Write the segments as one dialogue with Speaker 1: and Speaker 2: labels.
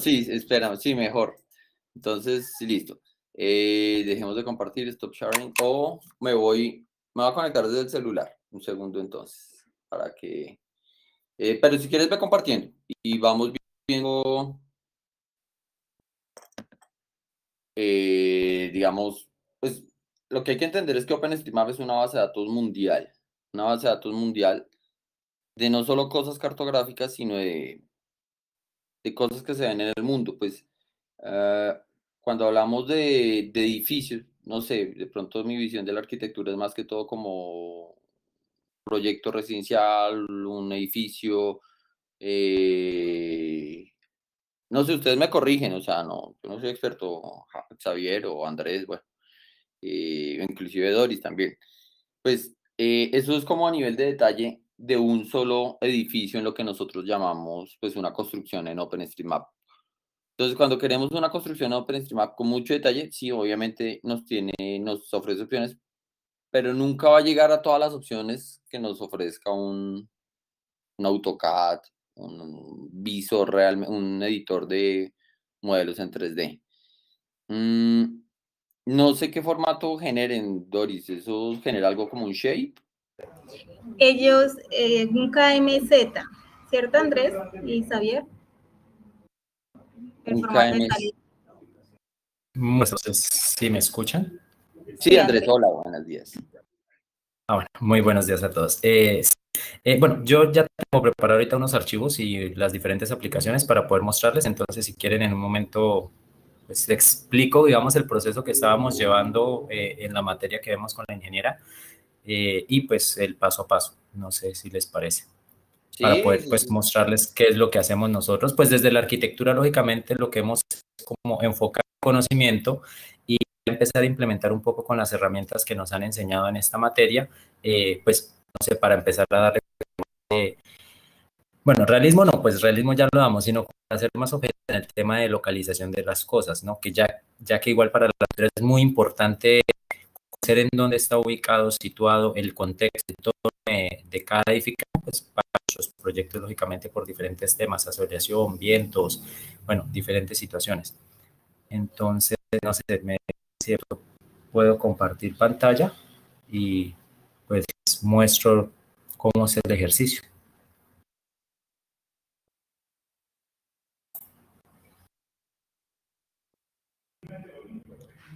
Speaker 1: sí, espera, sí, mejor. Entonces, listo. Eh, dejemos de compartir, stop sharing, o me voy, me voy a conectar desde el celular. Un segundo entonces, para que... Eh, pero si quieres, ve compartiendo y vamos viendo, eh, digamos, pues lo que hay que entender es que OpenStreetMap es una base de datos mundial, una base de datos mundial de no solo cosas cartográficas, sino de, de cosas que se ven en el mundo. Pues ah, cuando hablamos de, edificios, no sé, de pronto mi visión de la arquitectura es más que todo como proyecto residencial, un edificio. Eh, no sé, ustedes me corrigen, o sea, no, yo no soy experto, Xavier o Andrés, bueno, eh, inclusive Doris también. Pues eh, eso es como a nivel de detalle de un solo edificio en lo que nosotros llamamos pues una construcción en OpenStreetMap. Entonces, cuando queremos una construcción en OpenStreetMap con mucho detalle, sí, obviamente nos tiene, nos ofrece opciones, pero nunca va a llegar a todas las opciones que nos ofrezca un, un AutoCAD, un visor realmente, un editor de modelos en 3D. Mm, no sé qué formato generen, Doris. ¿Eso genera algo como un shape?
Speaker 2: Ellos, eh, un KMZ, ¿cierto, Andrés y Xavier?
Speaker 3: un KMZ. ¿sí me escuchan?
Speaker 1: Sí, Andrés, hola, buenos días.
Speaker 3: Ah, bueno, muy buenos días a todos. Eh, eh, bueno, yo ya tengo preparado ahorita unos archivos y las diferentes aplicaciones para poder mostrarles, entonces si quieren en un momento pues explico, digamos, el proceso que estábamos llevando en la materia que vemos con la ingeniera eh, y pues el paso a paso. No sé si les parece. Para poder pues mostrarles qué es lo que hacemos nosotros. Pues desde la arquitectura, lógicamente, lo que hemos es como enfocar conocimiento y empezar a implementar un poco con las herramientas que nos han enseñado en esta materia, eh, pues, no sé, para empezar a darle... Eh, bueno, realismo no, pues realismo ya lo damos, sino hacer más objeto en el tema de localización de las cosas, ¿no? Que ya, ya que igual para la es muy importante en dónde está ubicado, situado, el contexto de, de cada edificación, pues para los proyectos, lógicamente, por diferentes temas, asociación, vientos, bueno, diferentes situaciones. Entonces, no sé, me cierto, puedo compartir pantalla y pues muestro cómo es el ejercicio.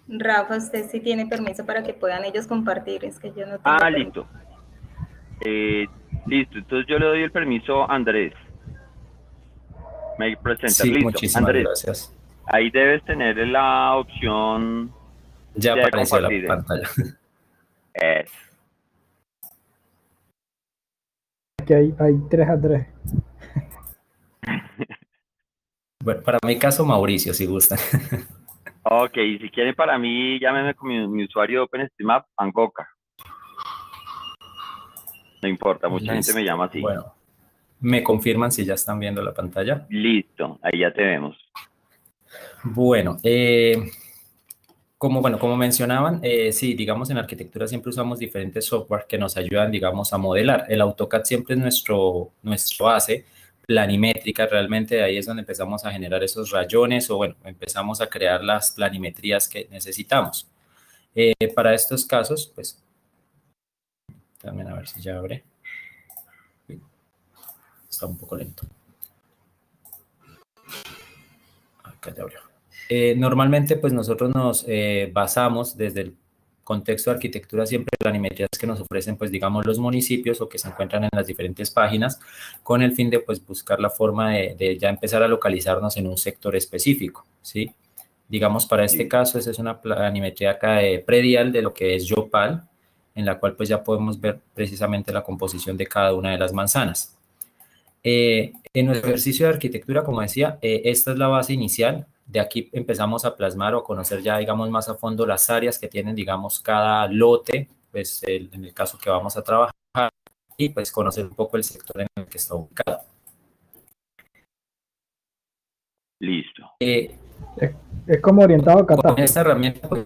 Speaker 2: Rafa, usted sí tiene permiso para que puedan ellos compartir, es que yo no tengo
Speaker 1: Ah, listo. Eh, listo, entonces yo le doy el permiso a Andrés. Me presenta,
Speaker 3: sí,
Speaker 1: listo.
Speaker 3: Muchísimas
Speaker 1: Andrés,
Speaker 3: gracias.
Speaker 1: Ahí debes tener la opción.
Speaker 3: Ya apareció la pantalla.
Speaker 1: Es.
Speaker 4: Que hay, hay 3 a 3.
Speaker 3: bueno, para mi caso, Mauricio, si gusta.
Speaker 1: Ok, si quieren para mí, llámenme con mi, usuario de OpenStreetMap, Angoka. No importa, mucha gente me llama así.
Speaker 3: Bueno, ¿me confirman si ya están viendo la pantalla?
Speaker 1: Listo, ahí ya te vemos.
Speaker 3: Bueno, eh, como, bueno, como mencionaban, eh, sí, digamos en arquitectura siempre usamos diferentes software que nos ayudan, digamos, a modelar. El AutoCAD siempre es nuestro, nuestro base, planimétrica, realmente ahí es donde empezamos a generar esos rayones o bueno, empezamos a crear las planimetrías que necesitamos. Eh, para estos casos, pues, también a ver si ya abre. Está un poco lento. Acá ya abrió. Eh, normalmente, pues nosotros nos eh, basamos desde el contexto de arquitectura siempre planimetrías que nos ofrecen, pues digamos, los municipios o que se encuentran en las diferentes páginas, con el fin de pues buscar la forma de, ya empezar a localizarnos en un sector específico, ¿sí? Digamos, para este caso, esa es una planimetría acá de predial de lo que es Yopal, en la cual pues ya podemos ver precisamente la composición de cada una de las manzanas. Eh, en nuestro ejercicio de arquitectura, como decía, eh, esta es la base inicial, de aquí empezamos a plasmar o conocer ya, digamos, más a fondo las áreas que tienen, digamos, cada lote, pues en el caso que vamos a trabajar, y pues conocer un poco el sector en el que está ubicado.
Speaker 1: Listo.
Speaker 4: Eh, es, como orientado a.
Speaker 3: Con esta herramienta, pues,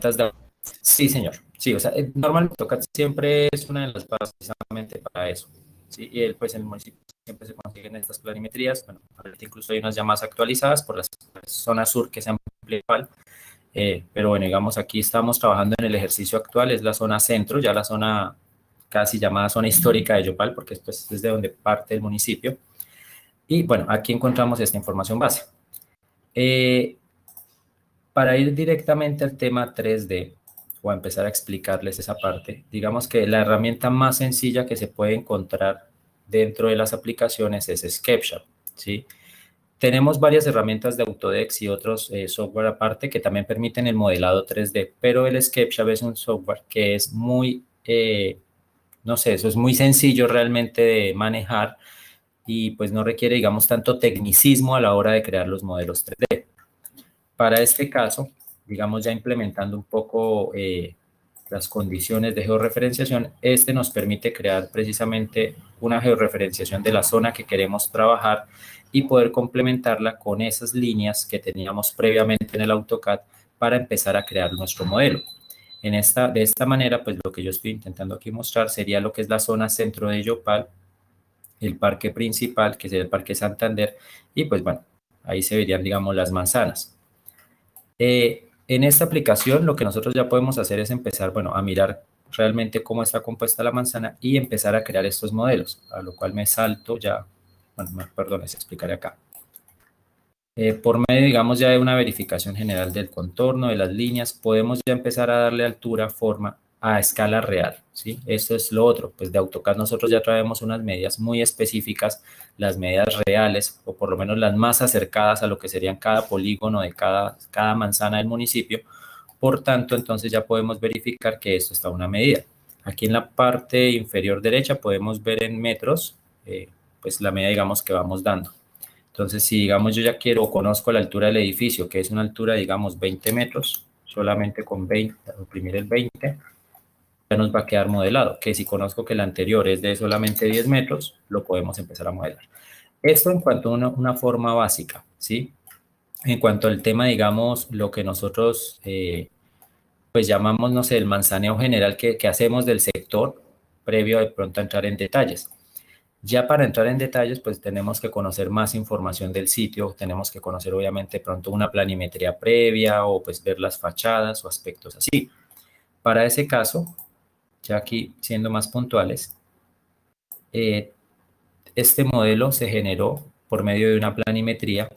Speaker 3: sí, señor. Sí, o sea, eh, normalmente siempre es una de las bases precisamente para eso. Sí, y el, pues el municipio siempre se consiguen estas planimetrías. Bueno, ahorita incluso hay unas ya más actualizadas por la zona sur que se amplía eh, pero bueno, digamos, aquí estamos trabajando en el ejercicio actual, es la zona centro, ya la zona casi llamada zona histórica de Yopal, porque pues, es de donde parte el municipio. Y bueno, aquí encontramos esta información base. Eh, para ir directamente al tema 3D, o a empezar a explicarles esa parte, digamos que la herramienta más sencilla que se puede encontrar dentro de las aplicaciones es SketchUp, ¿sí? Tenemos varias herramientas de Autodex y otros eh, software aparte que también permiten el modelado 3D, pero el SketchUp es un software que es muy, eh, no sé, eso es muy sencillo realmente de manejar y pues no requiere, digamos, tanto tecnicismo a la hora de crear los modelos 3D. Para este caso, digamos, ya implementando un poco eh, las condiciones de georreferenciación, este nos permite crear precisamente una georreferenciación de la zona que queremos trabajar y poder complementarla con esas líneas que teníamos previamente en el AutoCAD para empezar a crear nuestro modelo. En esta, de esta manera, pues lo que yo estoy intentando aquí mostrar sería lo que es la zona centro de Yopal, el parque principal, que sería el Parque Santander, y pues bueno, ahí se verían, digamos, las manzanas. Eh, en esta aplicación lo que nosotros ya podemos hacer es empezar, bueno, a mirar realmente cómo está compuesta la manzana y empezar a crear estos modelos, a lo cual me salto ya, bueno, perdón, les explicaré acá. Eh, por medio, digamos, ya de una verificación general del contorno, de las líneas, podemos ya empezar a darle altura, forma a escala real, ¿sí? Esto es lo otro, pues de AutoCAD nosotros ya traemos unas medidas muy específicas, las medidas reales, o por lo menos las más acercadas a lo que serían cada polígono de cada, cada manzana del municipio, por tanto, entonces ya podemos verificar que esto está una medida. Aquí en la parte inferior derecha podemos ver en metros, eh, pues la medida, digamos, que vamos dando. Entonces, si digamos yo ya quiero o conozco la altura del edificio, que es una altura, digamos, 20 metros, solamente con 20, oprimir el 20, nos va a quedar modelado, que si conozco que el anterior es de solamente 10 metros, lo podemos empezar a modelar. Esto en cuanto a una, forma básica, ¿sí? En cuanto al tema, digamos, lo que nosotros eh, pues llamamos, no sé, el manzaneo general que, que, hacemos del sector previo de pronto a entrar en detalles. Ya para entrar en detalles, pues tenemos que conocer más información del sitio, tenemos que conocer obviamente pronto una planimetría previa o pues ver las fachadas o aspectos así. Para ese caso, ya aquí siendo más puntuales, eh, este modelo se generó por medio de una planimetría,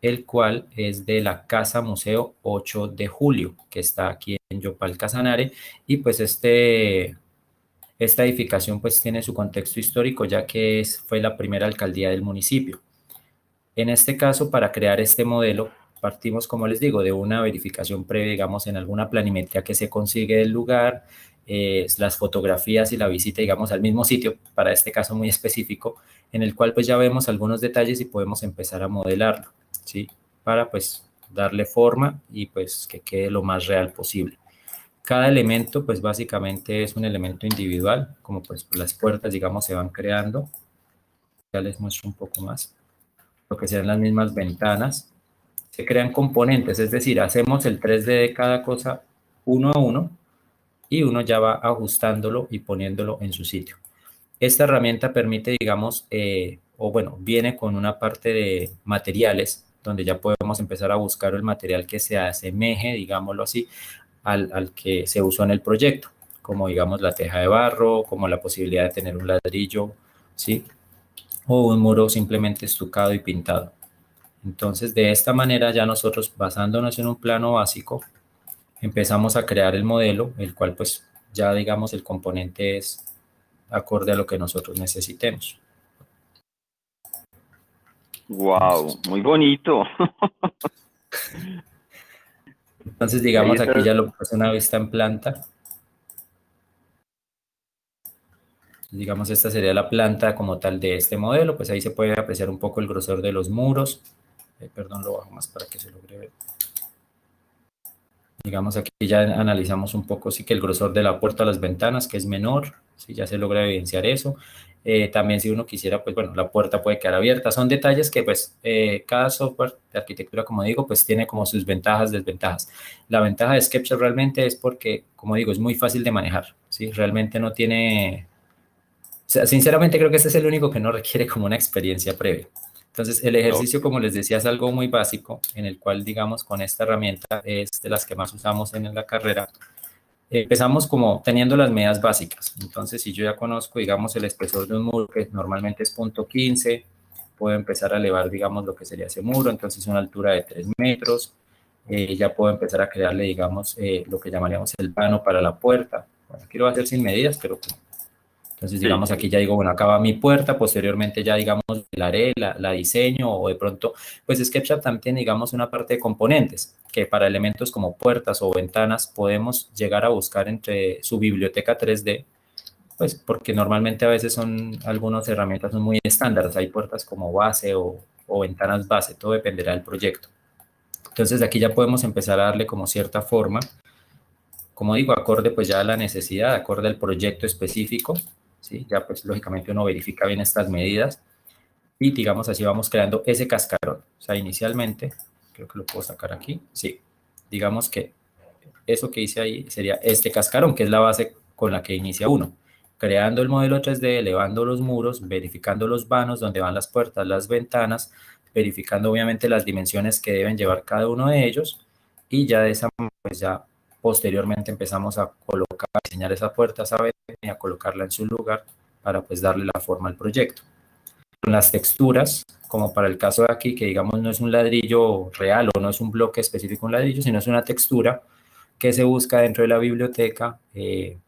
Speaker 3: el cual es de la Casa Museo 8 de Julio, que está aquí en Yopal Casanare, y pues este, esta edificación pues tiene su contexto histórico, ya que es, fue la primera alcaldía del municipio. En este caso, para crear este modelo, partimos, como les digo, de una verificación previa, digamos, en alguna planimetría que se consigue del lugar, eh, las fotografías y la visita, digamos, al mismo sitio, para este caso muy específico, en el cual pues ya vemos algunos detalles y podemos empezar a modelarlo, ¿sí? Para pues darle forma y pues que quede lo más real posible. Cada elemento pues básicamente es un elemento individual, como pues las puertas, digamos, se van creando. Ya les muestro un poco más. Lo que sean las mismas ventanas. Se crean componentes, es decir, hacemos el 3D de cada cosa uno a uno y uno ya va ajustándolo y poniéndolo en su sitio. Esta herramienta permite, digamos, eh, o bueno, viene con una parte de materiales donde ya podemos empezar a buscar el material que se asemeje, digámoslo así, al, al, que se usó en el proyecto, como digamos la teja de barro, como la posibilidad de tener un ladrillo, ¿sí? O un muro simplemente estucado y pintado. Entonces, de esta manera ya nosotros, basándonos en un plano básico, empezamos a crear el modelo, el cual pues ya digamos el componente es acorde a lo que nosotros necesitemos.
Speaker 5: Wow, muy bonito.
Speaker 3: Entonces, digamos, aquí ya lo puse una vista en planta. Digamos, esta sería la planta como tal de este modelo. Pues ahí se puede apreciar un poco el grosor de los muros. Eh, perdón, lo bajo más para que se logre ver. Digamos, aquí ya analizamos un poco, sí que el grosor de la puerta a las ventanas, que es menor, si ya se logra evidenciar eso. Eh, también si uno quisiera, pues bueno, la puerta puede quedar abierta. Son detalles que pues eh, cada software de arquitectura, como digo, pues tiene como sus ventajas, desventajas. La ventaja de SketchUp realmente es porque, como digo, es muy fácil de manejar, ¿sí? Realmente no tiene, sea, sinceramente creo que este es el único que no requiere como una experiencia previa. Entonces, el ejercicio, como les decía, es algo muy básico, en el cual, digamos, con esta herramienta es de las que más usamos en la carrera. Empezamos como teniendo las medidas básicas. Entonces, si yo ya conozco, digamos, el espesor de un muro, que normalmente es punto 15, puedo empezar a elevar, digamos, lo que sería ese muro, entonces una altura de 3 metros. Eh, ya puedo empezar a crearle, digamos, eh, lo que llamaríamos el pano para la puerta. Bueno, aquí lo voy a hacer sin medidas, pero entonces, digamos, aquí ya digo, bueno, acá va mi puerta, posteriormente ya, digamos, la haré, la, diseño, o de pronto, pues SketchUp también tiene, digamos, una parte de componentes, que para elementos como puertas o ventanas podemos llegar a buscar entre su biblioteca 3D, pues porque normalmente a veces son, algunas herramientas son muy estándares, hay puertas como base o, o ventanas base, todo dependerá del proyecto. Entonces, aquí ya podemos empezar a darle como cierta forma, como digo, acorde pues ya a la necesidad, acorde al proyecto específico, ¿sí? Ya pues lógicamente uno verifica bien estas medidas y digamos así vamos creando ese cascarón. O sea, inicialmente, creo que lo puedo sacar aquí, sí, digamos que eso que hice ahí sería este cascarón, que es la base con la que inicia uno. Creando el modelo 3D, elevando los muros, verificando los vanos donde van las puertas, las ventanas, verificando obviamente las dimensiones que deben llevar cada uno de ellos y ya de esa manera pues ya posteriormente empezamos a colocar, a diseñar esa puerta, y a colocarla en su lugar para pues darle la forma al proyecto. Las texturas, como para el caso de aquí, que digamos no es un ladrillo real o no es un bloque específico un ladrillo, sino es una textura que se busca dentro de la biblioteca. Eh,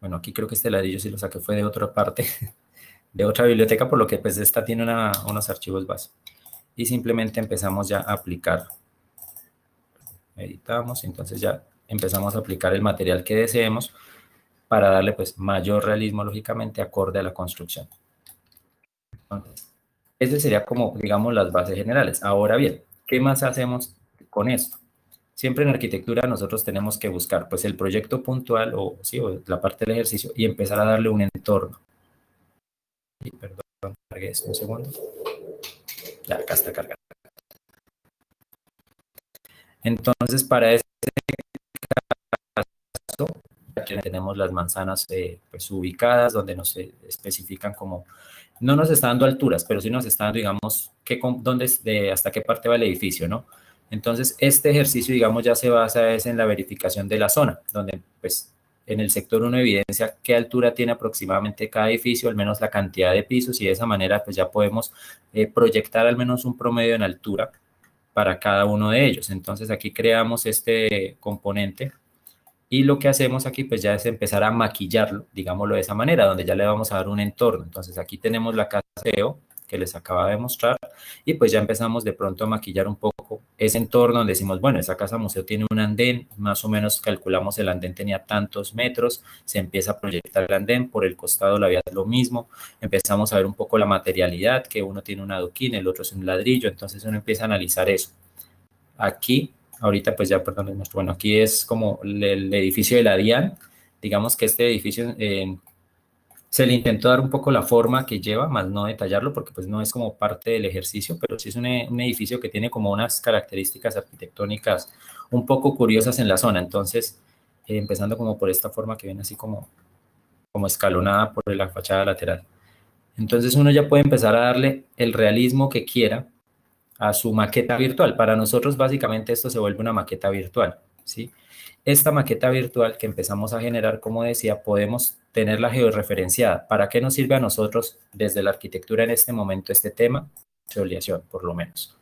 Speaker 3: bueno, aquí creo que este ladrillo sí lo saqué fue de otra parte, de otra biblioteca, por lo que pues esta tiene unos archivos base. Y simplemente empezamos ya a aplicar. Editamos, entonces ya empezamos a aplicar el material que deseemos para darle pues mayor realismo, lógicamente, acorde a la construcción. Entonces, ese sería como, digamos, las bases generales. Ahora bien, ¿qué más hacemos con esto? Siempre en arquitectura nosotros tenemos que buscar pues el proyecto puntual o, sí, o la parte del ejercicio y empezar a darle un entorno. Y perdón, cargué esto un segundo. Ya, acá está cargado. Entonces, para ese caso, tenemos las manzanas eh, pues, ubicadas, donde nos especifican como, no nos está dando alturas, pero sí nos está dando, digamos, qué, dónde, de, hasta qué parte va el edificio, ¿no? Entonces, este ejercicio, digamos, ya se basa es en la verificación de la zona, donde, pues, en el sector uno evidencia qué altura tiene aproximadamente cada edificio, al menos la cantidad de pisos, y de esa manera, pues, ya podemos eh, proyectar al menos un promedio en altura para cada uno de ellos. Entonces, aquí creamos este componente y lo que hacemos aquí pues ya es empezar a maquillarlo, digámoslo de esa manera, donde ya le vamos a dar un entorno. Entonces aquí tenemos la casa que les acaba de mostrar y pues ya empezamos de pronto a maquillar un poco ese entorno donde decimos, bueno, esa casa museo tiene un andén, más o menos calculamos el andén tenía tantos metros, se empieza a proyectar el andén, por el costado la vía es lo mismo, empezamos a ver un poco la materialidad, que uno tiene un adoquín, el otro es un ladrillo, entonces uno empieza a analizar eso. Aquí ahorita pues ya, perdón, bueno, aquí es como el, edificio de la DIAN, digamos que este edificio se le intentó dar un poco la forma que lleva, más no detallarlo porque pues no es como parte del ejercicio, pero sí es un, edificio que tiene como unas características arquitectónicas un poco curiosas en la zona, entonces eh, empezando como por esta forma que viene así como, como escalonada por la fachada lateral. Entonces uno ya puede empezar a darle el realismo que quiera a su maqueta virtual. Para nosotros básicamente esto se vuelve una maqueta virtual, ¿sí? Esta maqueta virtual que empezamos a generar, como decía, podemos tenerla georreferenciada. ¿Para qué nos sirve a nosotros desde la arquitectura en este momento este tema? Geoliación, por lo menos.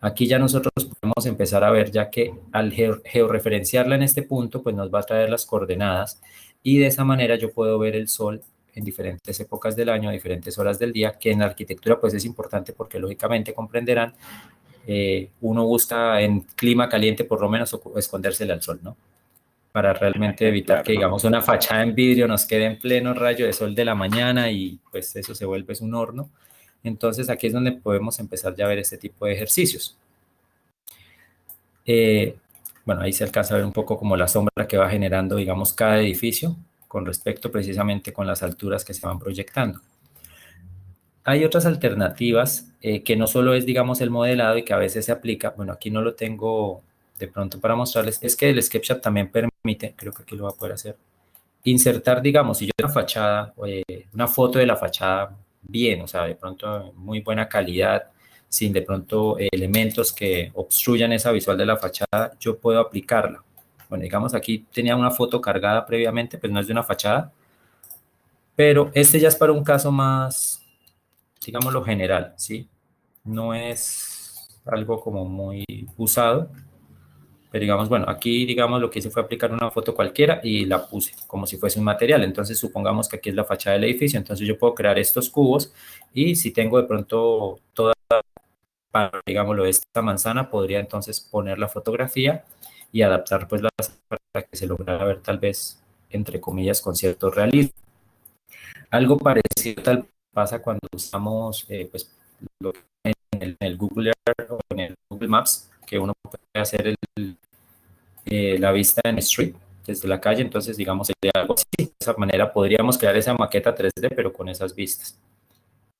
Speaker 3: Aquí ya nosotros podemos empezar a ver ya que al georreferenciarla en este punto, pues nos va a traer las coordenadas y de esa manera yo puedo ver el sol en diferentes épocas del año, diferentes horas del día, que en la arquitectura pues es importante porque lógicamente comprenderán, eh, uno busca en clima caliente por lo menos escondérsele al sol, ¿no? Para realmente evitar que, digamos, una fachada en vidrio nos quede en pleno rayo de sol de la mañana y pues eso se vuelve un horno. Entonces aquí es donde podemos empezar ya a ver este tipo de ejercicios. Eh, bueno, ahí se alcanza a ver un poco como la sombra que va generando, digamos, cada edificio con respecto precisamente con las alturas que se van proyectando. Hay otras alternativas eh, que no solo es, digamos, el modelado y que a veces se aplica, bueno, aquí no lo tengo de pronto para mostrarles, es que el SketchUp también permite, creo que aquí lo va a poder hacer, insertar, digamos, si yo una fachada, eh, una foto de la fachada bien, o sea, de pronto muy buena calidad, sin de pronto elementos que obstruyan esa visual de la fachada, yo puedo aplicarla. Bueno, digamos aquí tenía una foto cargada previamente, pero no es de una fachada, pero este ya es para un caso más, digámoslo, general, ¿sí? No es algo como muy usado, pero digamos, bueno, aquí digamos lo que hice fue aplicar una foto cualquiera y la puse como si fuese un material. Entonces supongamos que aquí es la fachada del edificio, entonces yo puedo crear estos cubos y si tengo de pronto toda, digámoslo, esta manzana, podría entonces poner la fotografía y adaptar pues las para que se lograra ver tal vez, entre comillas, con cierto realismo. Algo parecido tal pasa cuando usamos eh, pues, en, el, Google Earth o en el Google Maps, que uno puede hacer el, eh, la vista en street desde la calle, entonces digamos de esa manera podríamos crear esa maqueta 3D, pero con esas vistas.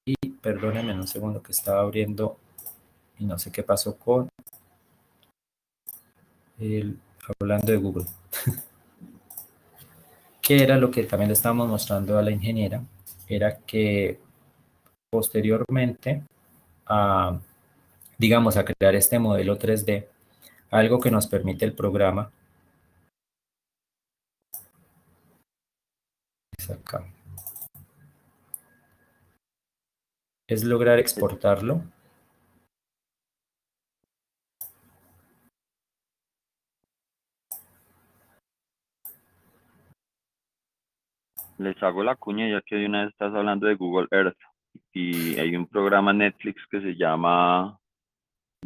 Speaker 3: Y perdónenme un segundo que estaba abriendo y no sé qué pasó con el, hablando de Google. ¿Qué era lo que también le estábamos mostrando a la ingeniera? Era que posteriormente a, digamos, a crear este modelo 3D, algo que nos permite el programa. Es acá. Es lograr exportarlo.
Speaker 1: Les hago la cuña ya que de una vez estás hablando de Google Earth. Y hay un programa Netflix que se llama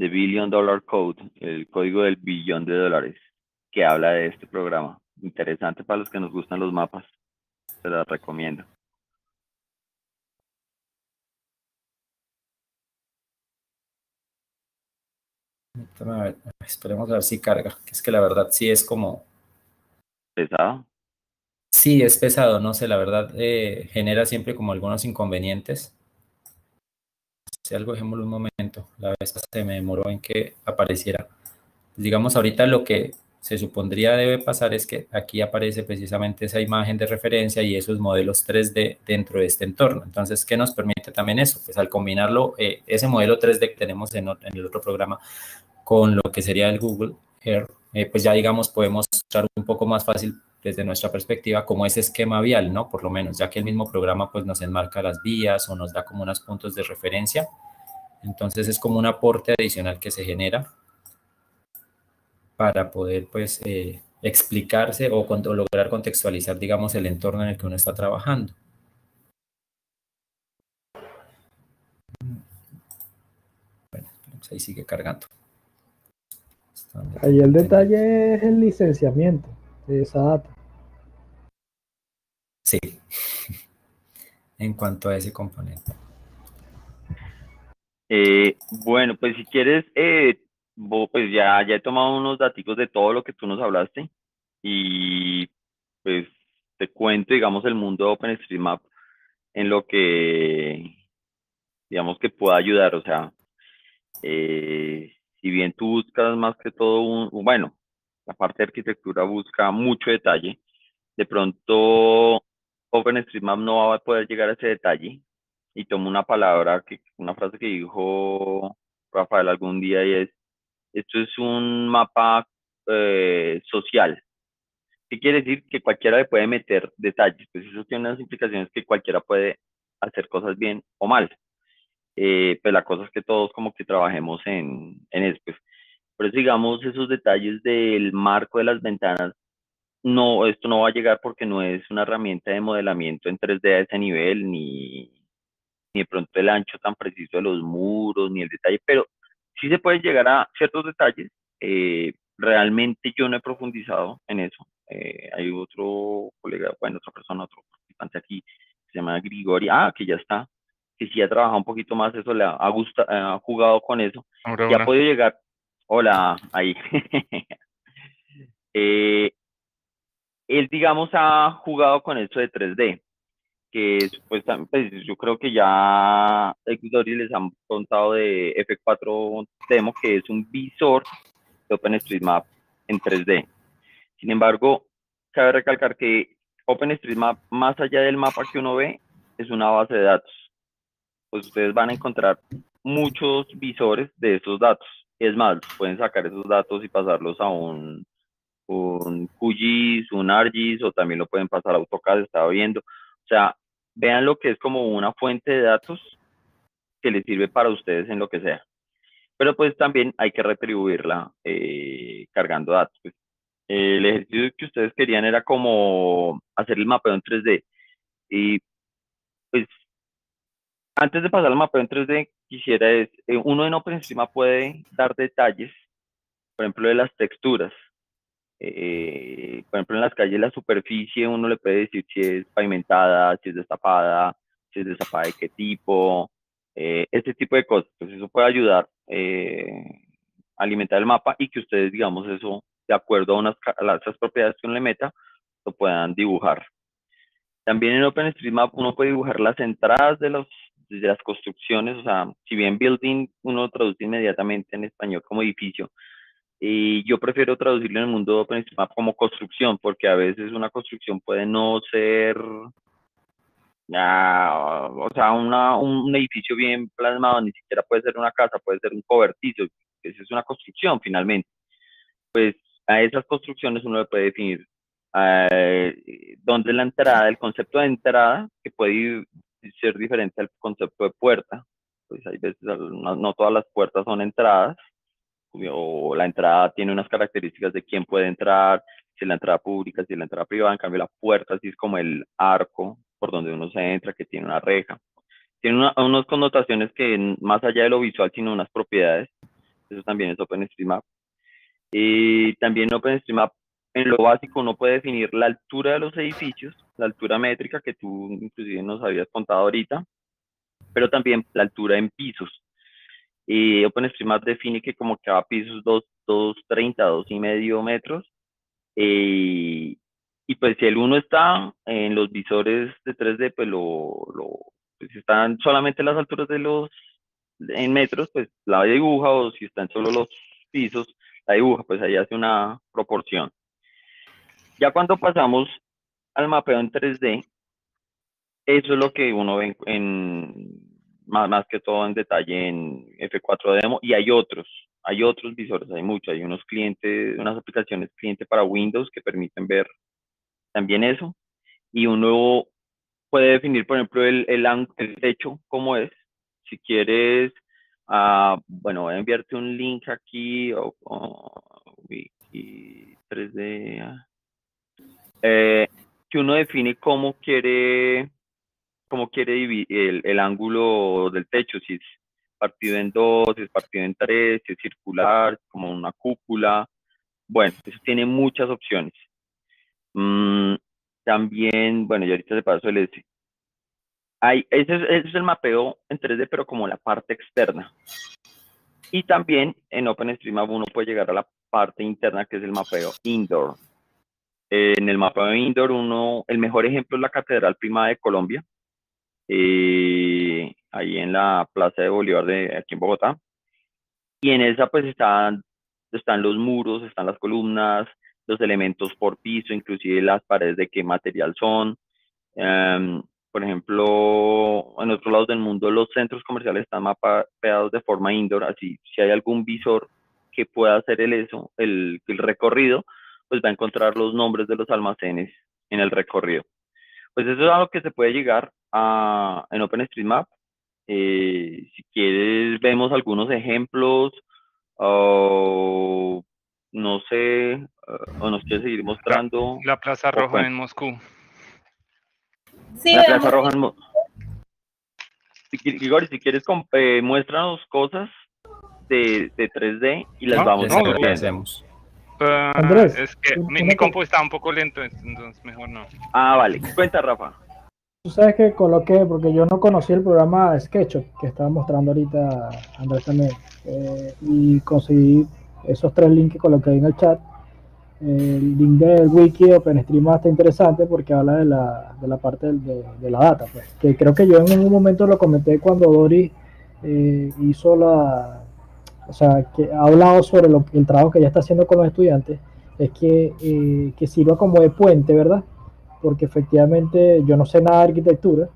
Speaker 1: The Billion Dollar Code, el código del billón de dólares, que habla de este programa. Interesante para los que nos gustan los mapas. Se las recomiendo.
Speaker 3: esperemos a ver si carga, que es que la verdad sí es como...
Speaker 1: ¿Pesado?
Speaker 3: Sí, es pesado, no sé, la verdad eh, genera siempre como algunos inconvenientes. Si algo, dejémoslo un momento, la vez se me demoró en que apareciera. Digamos, ahorita lo que se supondría debe pasar es que aquí aparece precisamente esa imagen de referencia y esos modelos 3D dentro de este entorno. Entonces, ¿qué nos permite también eso? Pues al combinarlo, eh, ese modelo 3D que tenemos en, el otro programa con lo que sería el Google eh, pues ya digamos podemos mostrar un poco más fácil desde nuestra perspectiva como ese esquema vial, ¿no? Por lo menos, ya que el mismo programa pues nos enmarca las vías o nos da como unos puntos de referencia. Entonces es como un aporte adicional que se genera para poder pues eh, explicarse o, o, lograr contextualizar, digamos, el entorno en el que uno está trabajando. Bueno, pues ahí sigue cargando.
Speaker 4: Ahí el detalle es el licenciamiento esa data.
Speaker 3: Sí, en cuanto a ese componente.
Speaker 1: Eh, bueno, pues si quieres, eh, pues ya, ya he tomado unos datos de todo lo que tú nos hablaste y pues te cuento, digamos, el mundo de OpenStreetMap en lo que, digamos, que pueda ayudar. O sea, eh, si bien tú buscas más que todo un, bueno, la parte de arquitectura busca mucho detalle. De pronto OpenStreetMap no va a poder llegar a ese detalle y tomo una palabra, una frase que dijo Rafael algún día y es, esto es un mapa eh, social. ¿Qué quiere decir? Que cualquiera le puede meter detalles, pues eso tiene unas implicaciones que cualquiera puede hacer cosas bien o mal. Eh, pues la cosa es que todos como que trabajemos en, en eso. Pues por eso, digamos, esos detalles del marco de las ventanas, no, esto no va a llegar porque no es una herramienta de modelamiento en 3D a ese nivel, ni, ni de pronto el ancho tan preciso de los muros, ni el detalle, pero sí se puede llegar a ciertos detalles. Eh, realmente yo no he profundizado en eso. Eh, hay otro colega, bueno, otra persona, otro participante aquí, se llama Grigori, ah, que ya está, que sí ha trabajado un poquito más eso, le ha, gustado, ha jugado con eso, y ha podido llegar Hola, ahí. eh, él, digamos, ha jugado con esto de 3D, que supuestamente, pues, yo creo que ya Xdory les han contado de F4 Demo, que es un visor de OpenStreetMap en 3D. Sin embargo, cabe recalcar que OpenStreetMap, más allá del mapa que uno ve, es una base de datos. Pues ustedes van a encontrar muchos visores de esos datos. Es más, pueden sacar esos datos y pasarlos a un, un QGIS, un ArcGIS, o también lo pueden pasar a AutoCAD, estaba viendo. O sea, vean lo que es como una fuente de datos que les sirve para ustedes en lo que sea. Pero pues también hay que retribuirla eh, cargando datos. Pues, el ejercicio que ustedes querían era como hacer el mapeo en 3D. Y pues antes de pasar al mapeo en 3D, quisiera es, eh, uno en OpenStreetMap puede dar detalles, por ejemplo, de las texturas. Eh, por ejemplo, en las calles la superficie uno le puede decir si es pavimentada, si es destapada, si es destapada de qué tipo, eh, este tipo de cosas. Pues eso puede ayudar a alimentar el mapa y que ustedes, digamos, eso de acuerdo a, unas, a esas propiedades que uno le meta, lo puedan dibujar. También en OpenStreetMap uno puede dibujar las entradas de, los, de las construcciones, o sea, si bien building uno lo traduce inmediatamente en español como edificio, y yo prefiero traducirlo en el mundo de OpenStreetMap como construcción, porque a veces una construcción puede no ser, o sea, una, un edificio bien plasmado, ni siquiera puede ser una casa, puede ser un cobertizo, que es una construcción finalmente. Pues a esas construcciones uno le puede definir eh, dónde es la entrada, el concepto de entrada, que puede ser diferente al concepto de puerta. Pues hay veces, no, todas las puertas son entradas, o la entrada tiene unas características de quién puede entrar, si la entrada pública, si la entrada privada, en cambio la puerta sí es como el arco por donde uno se entra, que tiene una reja. Tiene unas connotaciones que más allá de lo visual, sino unas propiedades. Eso también es OpenStreetMap. Y también OpenStreetMap, en lo básico, uno puede definir la altura de los edificios, la altura métrica que tú inclusive nos habías contado ahorita, pero también la altura en pisos. Y OpenStreetMap define que como cada piso es 2.30, 2,5 metros. y pues si el uno está en los visores de 3D, pues lo, lo pues si están solamente las alturas de los en metros, pues la dibuja, o si están solo los pisos, la dibuja, pues ahí hace una proporción. Ya cuando pasamos al mapeo en 3D, eso es lo que uno ve en, más, que todo en detalle en F4 Demo y hay otros, hay otros visores, hay muchos, hay unos clientes, unas aplicaciones cliente para Windows que permiten ver también eso y uno puede definir, por ejemplo, el, techo, cómo es. Si quieres Ah, bueno, voy a enviarte un link aquí, o, 3D, ah. Eh, que uno define cómo quiere, cómo quiere dividir el, ángulo del techo, si es partido en dos, si es partido en tres, si es circular, como una cúpula. Bueno, eso tiene muchas opciones. Mm, también, bueno, y ahorita se paso el S ese, es, el mapeo en 3D, pero como la parte externa. Y también en OpenStreetMap uno puede llegar a la parte interna, que es el mapeo indoor. En el mapeo indoor, uno, el mejor ejemplo es la Catedral Prima de Colombia, eh, ahí en la Plaza de Bolívar de aquí en Bogotá. Y en esa pues están, están los muros, están las columnas, los elementos por piso, inclusive las paredes de qué material son. Em, por ejemplo, en otros lados del mundo los centros comerciales están mapeados de forma indoor, así si hay algún visor que pueda hacer el, eso, el, recorrido, pues va a encontrar los nombres de los almacenes en el recorrido. Pues eso es algo que se puede llegar a, en OpenStreetMap. Eh, si quieres, vemos algunos ejemplos, o no sé, o nos quieres seguir mostrando.
Speaker 6: La, Plaza Roja en Moscú.
Speaker 2: Sí,
Speaker 1: la Plaza Roja. Si, Igor, si quieres, eh, muéstranos cosas de, de 3D y las vamos
Speaker 3: a ver.
Speaker 6: Uh, Andrés, es que mi, mi compu está un poco lento, entonces mejor no.
Speaker 1: Ah, vale. Cuenta, Rafa.
Speaker 4: Tú sabes que coloqué, porque yo no conocí el programa SketchUp que estaba mostrando ahorita Andrés también, eh, y conseguí esos tres links que coloqué ahí en el chat el link del wiki OpenStreetMap está interesante porque habla de la, de la parte de, de, la data. Pues. Que creo que yo en un momento lo comenté cuando Doris eh, hizo la. O sea, que ha hablado sobre lo, el trabajo que ella está haciendo con los estudiantes. Es que, eh, que sirva como de puente, ¿verdad? porque efectivamente yo no sé nada de arquitectura,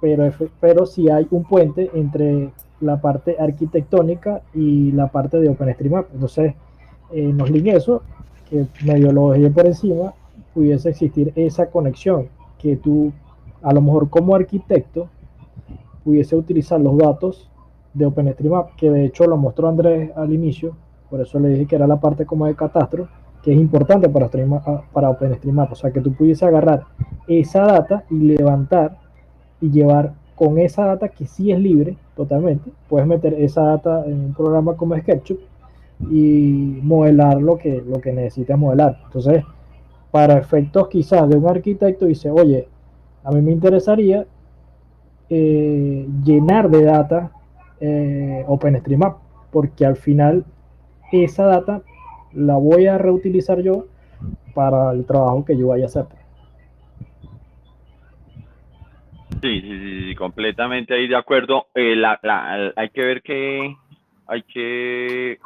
Speaker 4: pero, pero sí hay un puente entre la parte arquitectónica y la parte de OpenStreetMap. Entonces, en los links eso, que medio lo dejé por encima, pudiese existir esa conexión, que tú, a lo mejor como arquitecto, pudiese utilizar los datos de OpenStreetMap, que de hecho lo mostró Andrés al inicio, por eso le dije que era la parte como de catastro, que es importante para, para OpenStreetMap, o sea, que tú pudiese agarrar esa data y levantar y llevar con esa data que sí es libre totalmente, puedes meter esa data en un programa como SketchUp y modelar lo que, lo que necesitas modelar. Entonces, para efectos quizás de un arquitecto dice, oye, a mí me interesaría eh, llenar de data eh, OpenStreetMap, porque al final esa data la voy a reutilizar yo para el trabajo que yo vaya a hacer.
Speaker 1: Sí, sí, sí, completamente ahí de acuerdo. Eh, hay que ver que hay que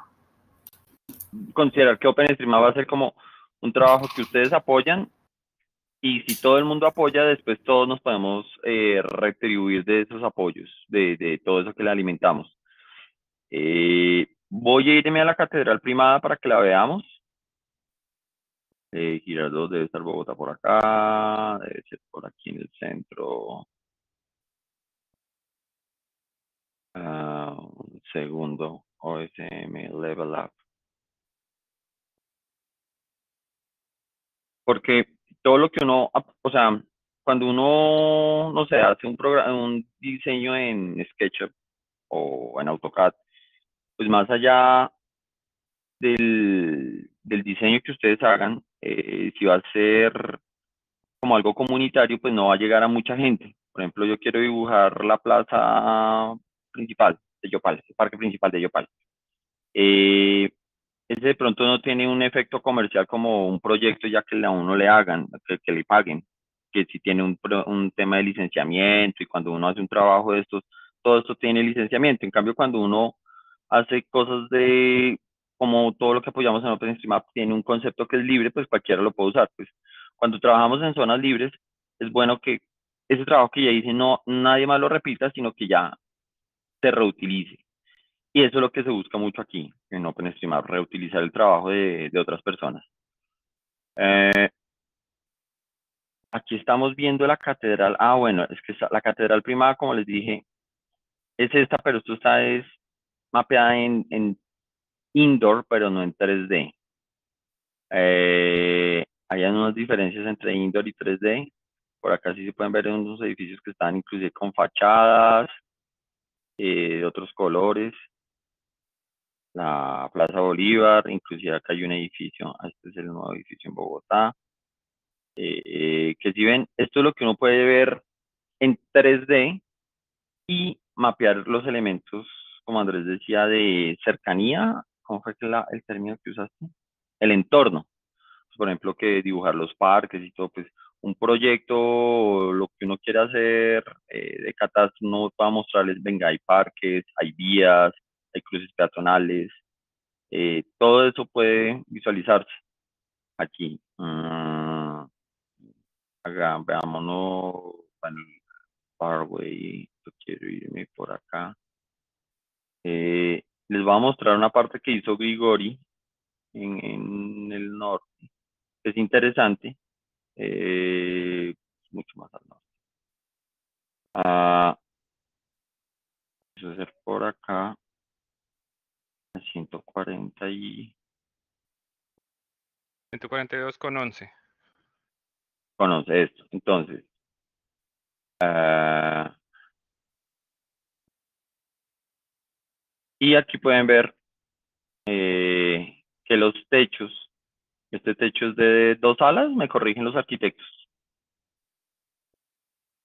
Speaker 1: considerar que OpenStreetMap va a ser como un trabajo que ustedes apoyan y si todo el mundo apoya, después todos nos podemos eh, retribuir de esos apoyos, de, todo eso que le alimentamos. Eh, voy a irme a la Catedral Primada para que la veamos. Eh, debe estar Bogotá por acá, debe ser por aquí en el centro. Ah, segundo, OSM Level Up. Porque todo lo que uno, o sea, cuando uno, no sé, hace un programa, un diseño en SketchUp o en AutoCAD, pues más allá del, del diseño que ustedes hagan, eh, si va a ser como algo comunitario, pues no va a llegar a mucha gente. Por ejemplo, yo quiero dibujar la plaza principal de Yopal, el parque principal de Yopal. Eh, ese de pronto no tiene un efecto comercial como un proyecto ya que a uno le hagan, que, le paguen, que si tiene un, un, tema de licenciamiento y cuando uno hace un trabajo de estos, todo esto tiene licenciamiento. En cambio, cuando uno hace cosas de, como todo lo que apoyamos en OpenStreetMap, tiene un concepto que es libre, pues cualquiera lo puede usar. Pues cuando trabajamos en zonas libres, es bueno que ese trabajo que ya hice no nadie más lo repita, sino que ya se reutilice. Y eso es lo que se busca mucho aquí, en OpenStreetMap, reutilizar el trabajo de, otras personas. Eh, aquí estamos viendo la catedral. Ah, bueno, es que la catedral primada, como les dije, es esta, pero esto está es mapeada en, indoor, pero no en 3D. Eh, hay unas diferencias entre indoor y 3D. Por acá sí se pueden ver unos edificios que están inclusive con fachadas eh, de otros colores la Plaza Bolívar, inclusive acá hay un edificio, este es el nuevo edificio en Bogotá, eh, que si ven, esto es lo que uno puede ver en 3D y mapear los elementos, como Andrés decía, de cercanía, ¿cómo fue el término que usaste? El entorno. Por ejemplo, que dibujar los parques y todo, pues un proyecto, lo que uno quiere hacer eh, de catastro, no va a mostrarles, venga, hay parques, hay vías, hay cruces peatonales, eh, todo eso puede visualizarse aquí. Uh, veámonos, bueno, Parway, yo quiero irme por acá. Eh, les voy a mostrar una parte que hizo Grigori en, el norte. Es interesante. Eh, mucho más al norte. Ah, a por acá. 140 y...
Speaker 6: 142 con 11.
Speaker 1: Con 11, esto. Entonces, uh, y aquí pueden ver eh, que los techos, este techo es de dos alas, me corrigen los arquitectos.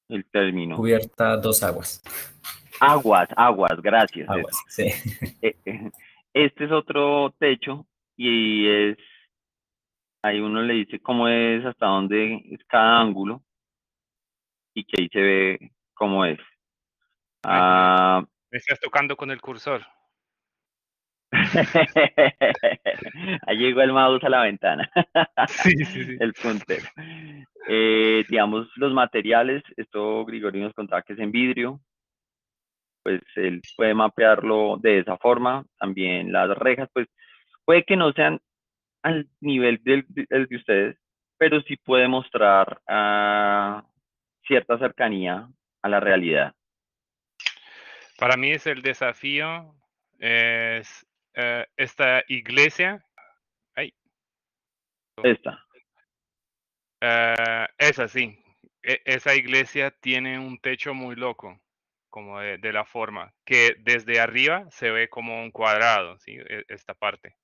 Speaker 1: El término.
Speaker 3: Cubierta dos aguas.
Speaker 1: Aguas, aguas, gracias.
Speaker 3: Aguas, sí.
Speaker 1: Eh, eh, este es otro techo y es, ahí uno le dice cómo es, hasta dónde es cada ángulo y que ahí se ve cómo es.
Speaker 6: Ah, me estás tocando con el cursor.
Speaker 1: ahí llegó el mouse a la ventana.
Speaker 6: sí, sí, sí.
Speaker 1: El puntero. Eh, digamos, los materiales, esto Grigorio nos contaba que es en vidrio, pues él puede mapearlo de esa forma. También las rejas, pues puede que no sean al nivel del, de ustedes, pero sí puede mostrar ah, cierta cercanía a la realidad.
Speaker 6: Para mí es el desafío, es eh, esta iglesia. Ay.
Speaker 1: Esta.
Speaker 6: Uh, esa sí. E, esa iglesia tiene un techo muy loco, como de, la forma, que desde arriba se ve como un cuadrado, ¿sí? E, esta parte.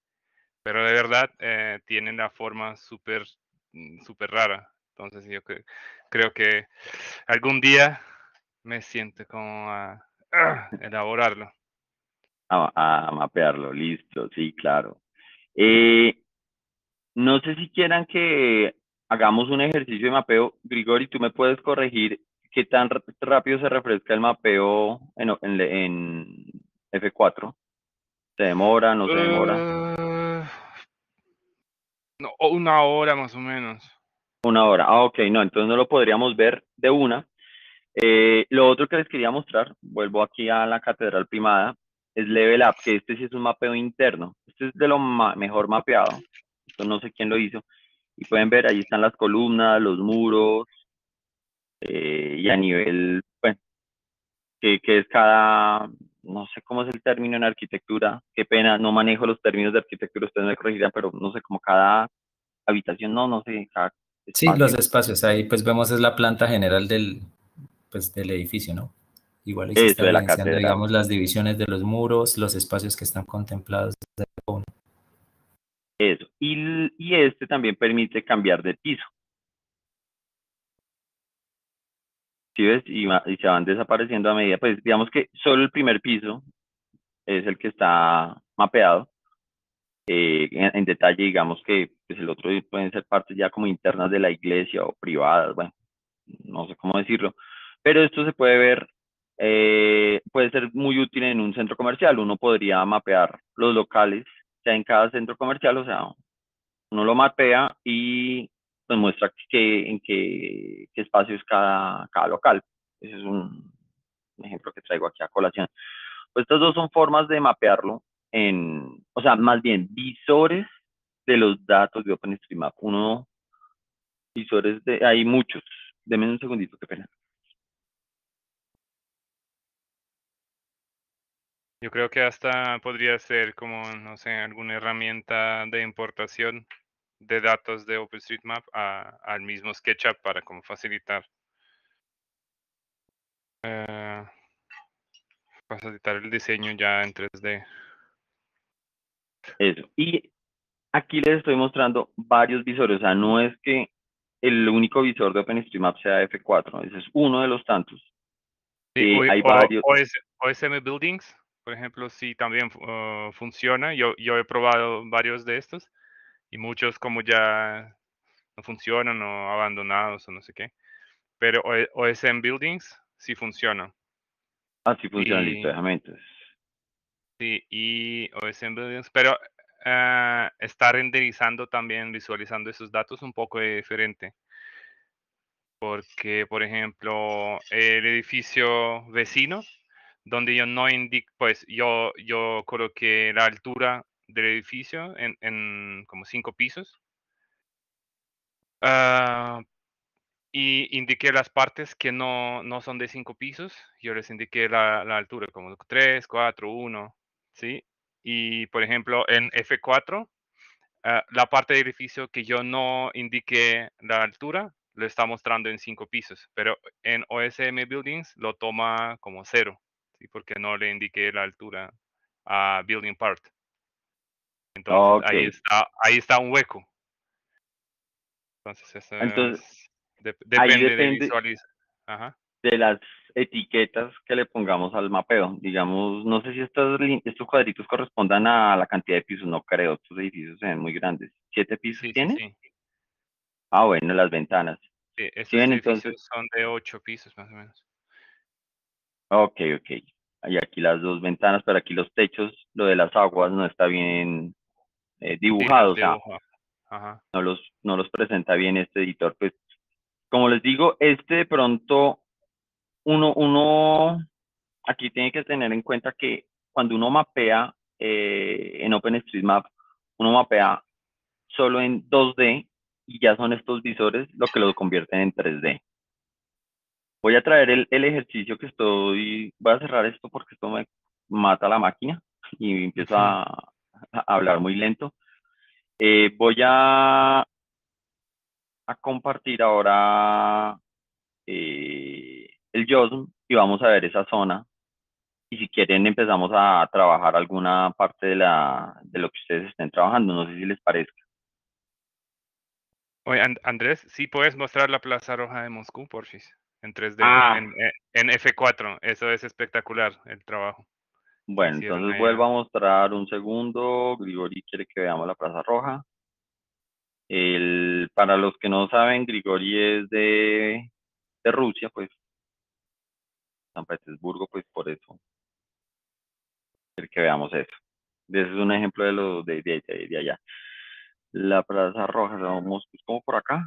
Speaker 6: Pero de verdad eh, tiene la forma súper, mm, súper rara. Entonces yo creo que algún día me siento como a, elaborarlo.
Speaker 1: A, mapearlo, listo, sí, claro. Eh, no sé si quieran que hagamos un ejercicio de mapeo. Grigori, tú me puedes corregir qué tan rápido se refresca el mapeo en, en, F4. ¿Se demora? ¿No se demora?
Speaker 6: Uh, no, una hora más o menos.
Speaker 1: Una hora. Ah, ok, no, entonces no lo podríamos ver de una. Eh, lo otro que les quería mostrar, vuelvo aquí a la Catedral Primada, es Level Up, que este sí es un mapeo interno. Este es de lo mejor mapeado. Esto no sé quién lo hizo. Y pueden ver, ahí están las columnas, los muros, eh, y a nivel, bueno, que, que es cada, no sé cómo es el término en arquitectura, qué pena, no manejo los términos de arquitectura, ustedes me corregirán, pero no sé, como cada habitación, no, no sé, cada
Speaker 3: Sí, los espacios, ahí pues vemos es la planta general del, pues, del edificio, ¿no? Igual ahí está digamos, las divisiones de los muros, los espacios que están contemplados desde
Speaker 1: Eso, y, y este también permite cambiar de piso. Y, y, se van desapareciendo a medida, pues digamos que solo el primer piso es el que está mapeado. Eh, en, detalle, digamos que pues el otro pueden ser partes ya como internas de la iglesia o privadas, bueno, no sé cómo decirlo, pero esto se puede ver, eh, puede ser muy útil en un centro comercial. Uno podría mapear los locales, ya en cada centro comercial, o sea, uno lo mapea y pues muestra que, en qué, qué espacio es cada, cada local. Ese es un, ejemplo que traigo aquí a colación. Pues estas dos son formas de mapearlo en, o sea, más bien visores de los datos de OpenStreetMap. Uno, visores de, hay muchos. Deme un segundito, qué pena.
Speaker 6: Yo creo que hasta podría ser como, no sé, alguna herramienta de importación de datos de OpenStreetMap al mismo SketchUp para como facilitar eh, facilitar el diseño ya en 3D.
Speaker 1: Eso. Y aquí les estoy mostrando varios visores. O sea, no es que el único visor de OpenStreetMap sea F4. Ese es uno de los tantos.
Speaker 6: Sí, eh, hay varios. OSM Buildings por ejemplo, sí también uh, funciona. Yo, yo he probado varios de estos y muchos como ya no funcionan o abandonados o no sé qué. Pero OSM Buildings sí funciona.
Speaker 1: Ah, sí funciona literalmente.
Speaker 6: Sí, y OSM Buildings, pero uh, está renderizando también, visualizando esos datos un poco diferente. Porque, por ejemplo, el edificio vecino donde yo no indico, pues yo, yo coloqué la altura del edificio en, como cinco pisos. Uh, y indiqué las partes que no, no, son de cinco pisos. Yo les indiqué la, altura como 3, 4, 1, ¿sí? Y por ejemplo, en F4, uh, ah, la parte del edificio que yo no indiqué la altura, lo está mostrando en cinco pisos, pero en OSM Buildings lo toma como cero porque no le indiqué la altura a building part. Entonces ahí, está, ahí está un hueco. Entonces,
Speaker 1: Entonces
Speaker 6: depende, de visualizar.
Speaker 1: De las etiquetas que le pongamos al mapeo. Digamos, no sé si estos, estos cuadritos correspondan a la cantidad de pisos, no creo. Estos edificios se ven muy grandes. ¿Siete pisos tiene? Ah, bueno, las ventanas.
Speaker 6: Sí, estos edificios son de ocho pisos más o menos.
Speaker 1: Ok, ok. Hay aquí las dos ventanas, pero aquí los techos, lo de las aguas no está bien eh, dibujado. o sea, no, los, no los presenta bien este editor, pues como les digo, este de pronto, uno, uno aquí tiene que tener en cuenta que cuando uno mapea eh, en OpenStreetMap, uno mapea solo en 2D y ya son estos visores lo que lo convierten en 3D. Voy a traer el, el ejercicio que estoy, voy a cerrar esto porque esto me mata la máquina y empiezo a, a hablar muy lento. Eh, voy a, a compartir ahora eh, el JOSM y vamos a ver esa zona. Y si quieren empezamos a trabajar alguna parte de, la, de lo que ustedes estén trabajando. No sé si les parezca.
Speaker 6: Oye, And- Andrés, ¿sí puedes mostrar la Plaza Roja de Moscú, porfis? En 3D,
Speaker 1: Ah.
Speaker 6: en, en F4. Eso es espectacular, el trabajo.
Speaker 1: Bueno,
Speaker 6: Hicieron
Speaker 1: entonces
Speaker 6: ahí
Speaker 1: vuelvo
Speaker 6: la-
Speaker 1: a mostrar un segundo. Grigori quiere que veamos la Plaza Roja. El, para los que no saben, Grigori es de, de Rusia, pues. San Petersburgo, pues por eso. Quiere que veamos eso. Ese es un ejemplo de lo de, de, de- de allá. La Plaza Roja, Moscú, es como por acá.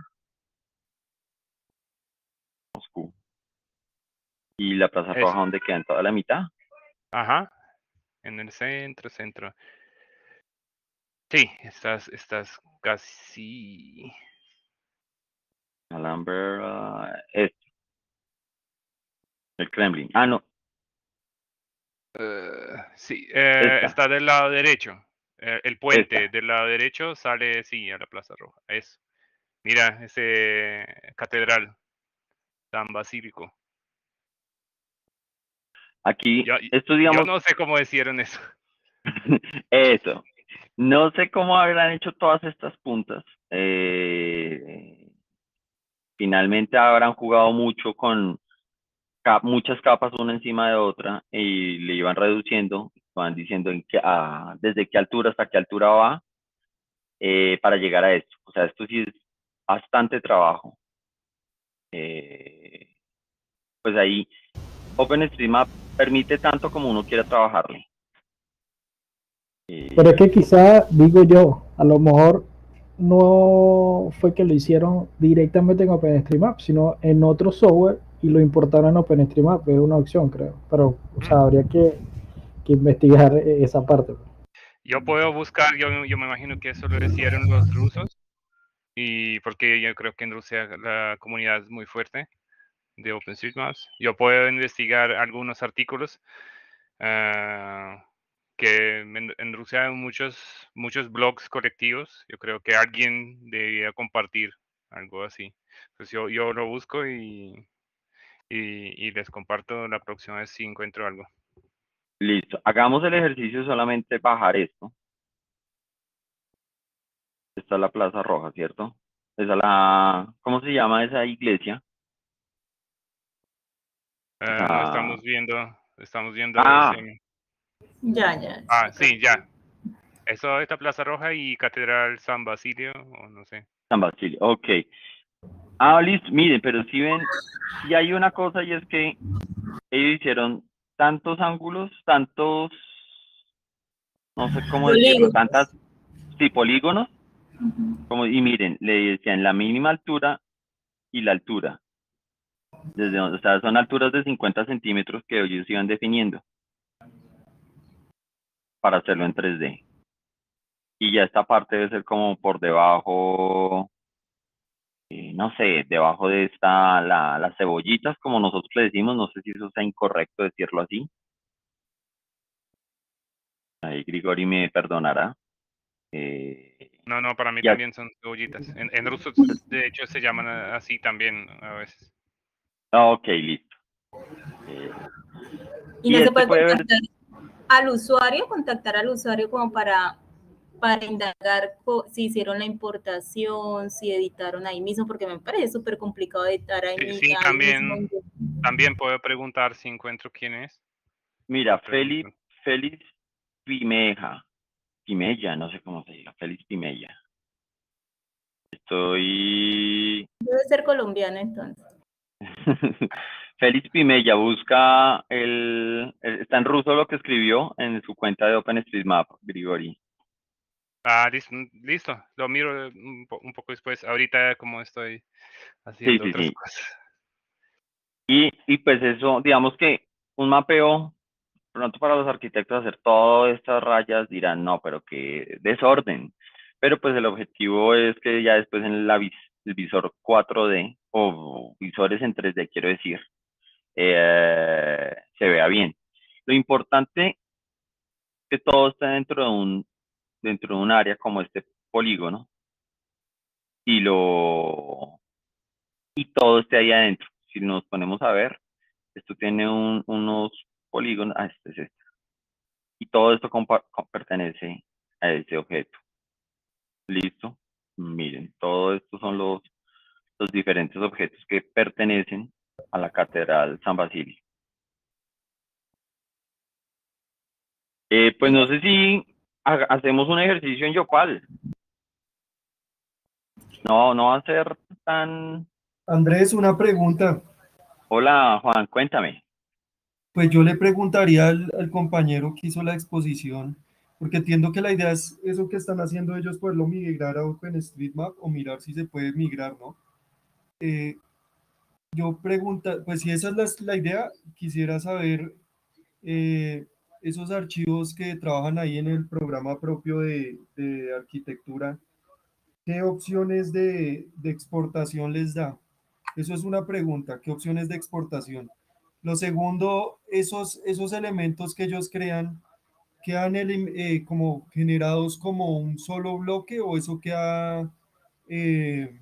Speaker 1: Moscú. Y la Plaza
Speaker 6: Eso.
Speaker 1: Roja, ¿dónde queda? En toda la mitad.
Speaker 6: Ajá. En el centro, centro. Sí, estás, estás casi.
Speaker 1: Alhambra, este. El Kremlin. Ah, no.
Speaker 6: eh, sí, eh, está del lado derecho. Eh, el puente
Speaker 1: Esta.
Speaker 6: del lado derecho sale, sí, a la Plaza Roja. Eso. Mira, ese catedral. San Basílico.
Speaker 1: Aquí,
Speaker 6: Yo-
Speaker 1: esto
Speaker 6: Yo
Speaker 1: digamos,
Speaker 6: no sé cómo hicieron eso.
Speaker 1: eso. No sé cómo habrán hecho todas estas puntas. Eh, finalmente habrán jugado mucho con muchas capas una encima de otra y le iban reduciendo, van diciendo en qué, ah, desde qué altura hasta qué altura va eh, para llegar a esto. O sea, esto sí es bastante trabajo. Eh, pues ahí OpenStreetMap permite tanto como uno quiera trabajarle. Eh,
Speaker 4: Pero es que quizá, digo yo, a lo mejor no fue que lo hicieron directamente en OpenStreetMap, sino en otro software y lo importaron en OpenStreetMap. Es una opción, creo. Pero, o sea, habría que, que investigar eh, esa parte.
Speaker 6: Yo puedo buscar, yo, yo me imagino que eso lo hicieron los rusos, y porque yo creo que en Rusia la comunidad es muy fuerte de OpenStreetMaps. Yo puedo investigar algunos artículos ah, que en, Rusia hay muchos, muchos blogs colectivos. Yo creo que alguien debería compartir algo así. Pues yo, yo lo busco y, y, les comparto la próxima vez si encuentro algo.
Speaker 1: Listo. Hagamos el ejercicio solamente bajar esto. Esta es la Plaza Roja, ¿cierto? Esa es la, ¿cómo se llama esa iglesia?
Speaker 6: No
Speaker 1: Ah.
Speaker 6: estamos viendo, estamos viendo.
Speaker 1: Ah.
Speaker 2: Ya, ya.
Speaker 6: Ah, sí, ya. Eso, esta Plaza Roja y Catedral San Basilio, o no sé.
Speaker 1: San Basilio, ok. Ah, listo, miren, pero si ven, si hay una cosa y es que ellos hicieron tantos ángulos, tantos, no sé cómo decirlo, tantas, sí, polígonos, como, y miren, le decían la mínima altura y la altura. Desde, donde- o sea, son alturas de 50 centímetros que ellos iban definiendo para hacerlo en 3D. Y ya esta parte debe ser como por debajo, eh, no sé, debajo de esta, la, las cebollitas, como nosotros le decimos, no sé si eso sea incorrecto decirlo así. Ahí Grigori me perdonará. Eh,
Speaker 6: No, no, para mí
Speaker 1: Ya.
Speaker 6: también son cebollitas. En, en ruso, de hecho, se llaman a- así también a veces.
Speaker 1: Ah, ok, listo. Eh,
Speaker 2: Y
Speaker 1: Y
Speaker 2: no se
Speaker 1: este
Speaker 2: puede
Speaker 1: ver-
Speaker 2: contactar al usuario, contactar al usuario como para, para indagar si hicieron la importación, si editaron ahí mismo, porque me parece súper complicado editar ahí,
Speaker 6: Sí,
Speaker 2: mi-
Speaker 6: sí,
Speaker 2: ahí
Speaker 6: también.
Speaker 2: mismo.
Speaker 6: También puedo preguntar si encuentro quién es.
Speaker 1: mira. Félix, Félix Pimeja, Pimella, no sé cómo se diga, Félix Pimella. Estoy
Speaker 2: Debe ser colombiano entonces.
Speaker 1: Félix Pimella busca el, está en ruso lo que escribió en su cuenta de OpenStreetMap, Grigori.
Speaker 6: Ah, listo, mm, listo. Lo miro un, poco después. Ahorita como estoy haciendo otras cosas.
Speaker 1: Y, y pues eso, digamos que un mapeo, pronto para los arquitectos hacer todas estas rayas dirán, no, pero que desorden. Pero pues el objetivo es que ya después en la el visor 4D o visores en 3D, quiero decir, eh, se vea bien. Lo importante que todo esté dentro de un dentro de un área como este polígono y lo y todo esté ahí adentro. Si nos ponemos a ver, esto tiene unos polígonos, ah, este es este. Y todo esto pertenece a ese objeto. Listo. Miren, todo esto son los, los diferentes objetos que pertenecen a la Catedral San Basilio. Eh, pues no sé si hacemos un ejercicio en Yopal. No, no va a ser tan...
Speaker 7: Andrés, una pregunta.
Speaker 1: Hola, Juan, cuéntame.
Speaker 7: Pues yo le preguntaría al, al compañero que hizo la exposición, porque entiendo que la idea es eso que están haciendo ellos, poderlo migrar a OpenStreetMap o mirar si se puede migrar, ¿no? Eh, yo pregunta, pues si esa es la, idea, quisiera saber eh, esos archivos que trabajan ahí en el programa propio de, arquitectura, ¿qué opciones de, exportación les da? Eso es una pregunta, ¿qué opciones de exportación? Lo segundo, esos, esos elementos que ellos crean, ¿quedan eh, como generados como un solo bloque o eso queda eh,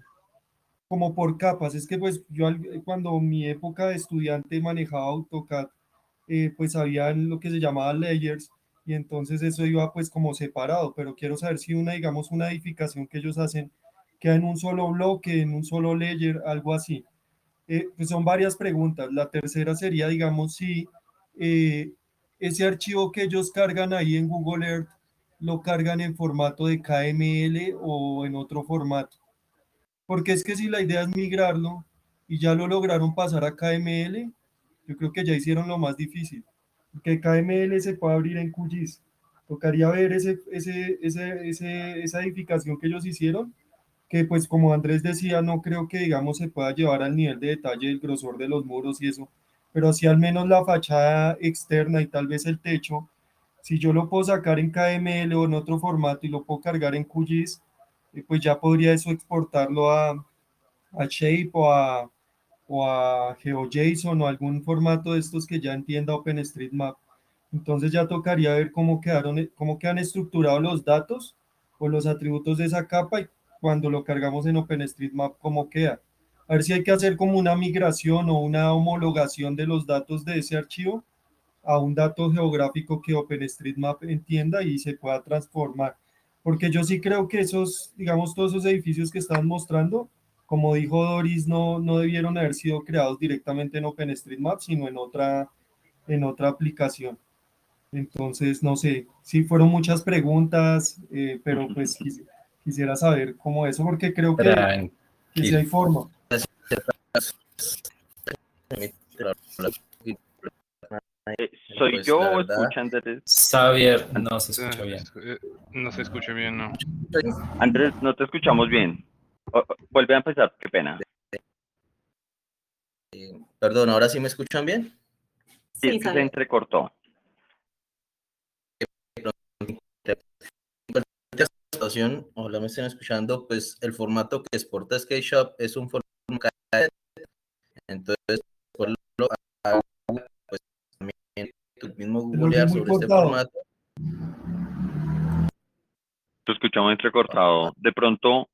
Speaker 7: como por capas? Es que pues yo cuando mi época de estudiante manejaba AutoCAD, eh, pues había lo que se llamaba layers y entonces eso iba pues como separado, pero quiero saber si una, digamos, una edificación que ellos hacen queda en un solo bloque, en un solo layer, algo así. Eh, pues son varias preguntas. La tercera sería, digamos, si eh, ese archivo que ellos cargan ahí en Google Earth lo cargan en formato de KML o en otro formato. Porque es que si la idea es migrarlo y ya lo lograron pasar a KML, yo creo que ya hicieron lo más difícil. Que KML se puede abrir en QGIS. Tocaría ver ese, ese, ese, esa edificación que ellos hicieron, que pues como Andrés decía, no creo que digamos se pueda llevar al nivel de detalle el grosor de los muros y eso, pero si al menos la fachada externa y tal vez el techo, si yo lo puedo sacar en KML o en otro formato y lo puedo cargar en QGIS, eh, pues ya podría eso exportarlo a, a Shape o a, o a GeoJSON o algún formato de estos que ya entienda OpenStreetMap. Entonces ya tocaría ver cómo quedaron, cómo quedan estructurados los datos o los atributos de esa capa y cuando lo cargamos en OpenStreetMap cómo queda. A ver si hay que hacer como una migración o una homologación de los datos de ese archivo a un dato geográfico que OpenStreetMap entienda y se pueda transformar. Porque yo sí creo que esos, digamos, todos esos edificios que están mostrando, como dijo Doris, no, no debieron haber sido creados directamente en OpenStreetMap, sino en otra, en otra aplicación. Entonces, no sé, sí fueron muchas preguntas, eh, pero pues quisiera saber cómo eso, porque creo que, que sí hay forma.
Speaker 1: ¿Soy yo o escuchan
Speaker 3: Xavier, no se escucha bien.
Speaker 6: Eh, no se escucha bien, no.
Speaker 1: Andrés, no te escuchamos bien. Vuelve a empezar, qué pena.
Speaker 5: Eh, perdón, ¿ahora sí me escuchan bien?
Speaker 1: Sí, sí se entrecortó.
Speaker 5: ojalá me estén escuchando, pues el formato que exporta SketchUp es un formato entonces pues también tu mismo googlear sobre este formato.
Speaker 1: Te escuchamos entrecortado. De pronto,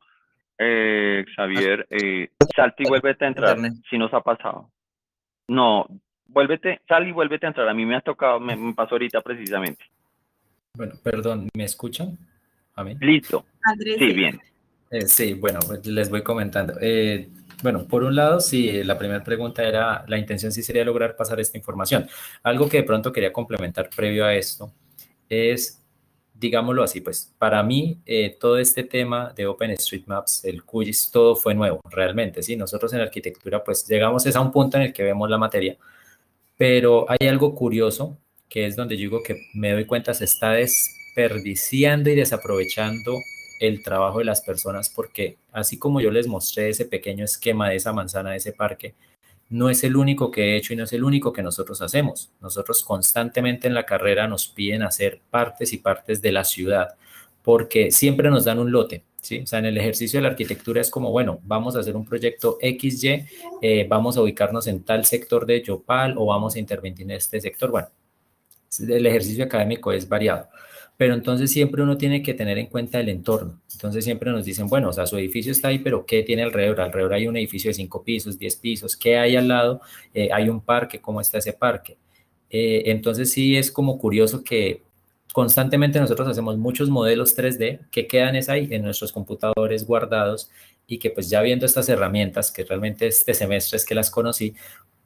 Speaker 1: eh, Xavier, eh, salte y vuélvete a entrar, si nos ha pasado. No, vuélvete, sal y vuélvete a entrar. A mí me ha tocado, me, pasó ahorita precisamente.
Speaker 3: Bueno, perdón, ¿me escuchan?
Speaker 1: A mí. Listo. sí, bien.
Speaker 3: Eh, sí, bueno, pues les voy comentando. Eh, bueno, por un lado, sí, la primera pregunta era, la intención sí sería lograr pasar esta información. Algo que de pronto quería complementar previo a esto es digámoslo así, pues para mí eh, todo este tema de OpenStreetMaps, el QGIS, todo fue nuevo, realmente, ¿sí? Nosotros en arquitectura pues llegamos a un punto en el que vemos la materia, pero hay algo curioso que es donde yo digo que me doy cuenta se está desperdiciando y desaprovechando el trabajo de las personas porque así como yo les mostré ese pequeño esquema de esa manzana, de ese parque, no es el único que he hecho y no es el único que nosotros hacemos. Nosotros constantemente en la carrera nos piden hacer partes y partes de la ciudad porque siempre nos dan un lote. ¿sí? O sea, en el ejercicio de la arquitectura es como, bueno, vamos a hacer un proyecto XY, eh, vamos a ubicarnos en tal sector de Yopal o vamos a intervenir en este sector. Bueno, el ejercicio académico es variado pero entonces siempre uno tiene que tener en cuenta el entorno. Entonces siempre nos dicen, bueno, o sea, su edificio está ahí, pero ¿qué tiene alrededor? Alrededor hay un edificio de cinco pisos, diez pisos, ¿qué hay al lado? Eh, hay un parque, ¿cómo está ese parque? Eh, entonces sí es como curioso que constantemente nosotros hacemos muchos modelos 3D que quedan es ahí en nuestros computadores guardados y que pues ya viendo estas herramientas, que realmente este semestre es que las conocí,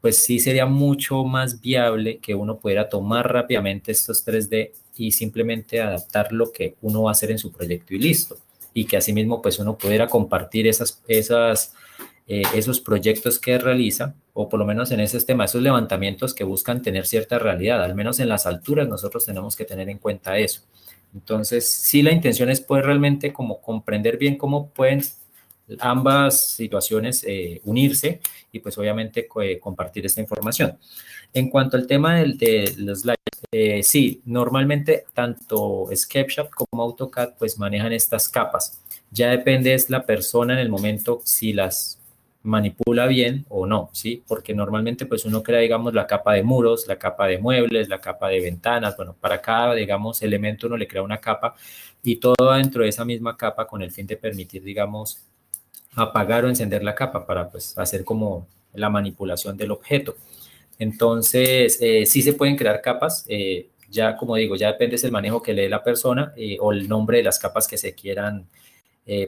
Speaker 3: pues sí sería mucho más viable que uno pudiera tomar rápidamente estos 3D y simplemente adaptar lo que uno va a hacer en su proyecto y listo. Y que asimismo pues uno pudiera compartir esas, esas, eh, esos proyectos que realiza, o por lo menos en ese tema, esos levantamientos que buscan tener cierta realidad, al menos en las alturas nosotros tenemos que tener en cuenta eso. Entonces, sí la intención es poder realmente como comprender bien cómo pueden ambas situaciones eh, unirse y pues obviamente eh, compartir esta información. En cuanto al tema de, de los eh, sí, normalmente tanto SketchUp como AutoCAD pues manejan estas capas. Ya depende es la persona en el momento si las manipula bien o no, ¿sí? Porque normalmente pues uno crea, digamos, la capa de muros, la capa de muebles, la capa de ventanas, bueno, para cada, digamos, elemento uno le crea una capa y todo dentro de esa misma capa con el fin de permitir, digamos, apagar o encender la capa para pues hacer como la manipulación del objeto. Entonces, eh, sí se pueden crear capas, eh, ya como digo, ya depende del manejo que lee la persona eh, o el nombre de las capas que se quieran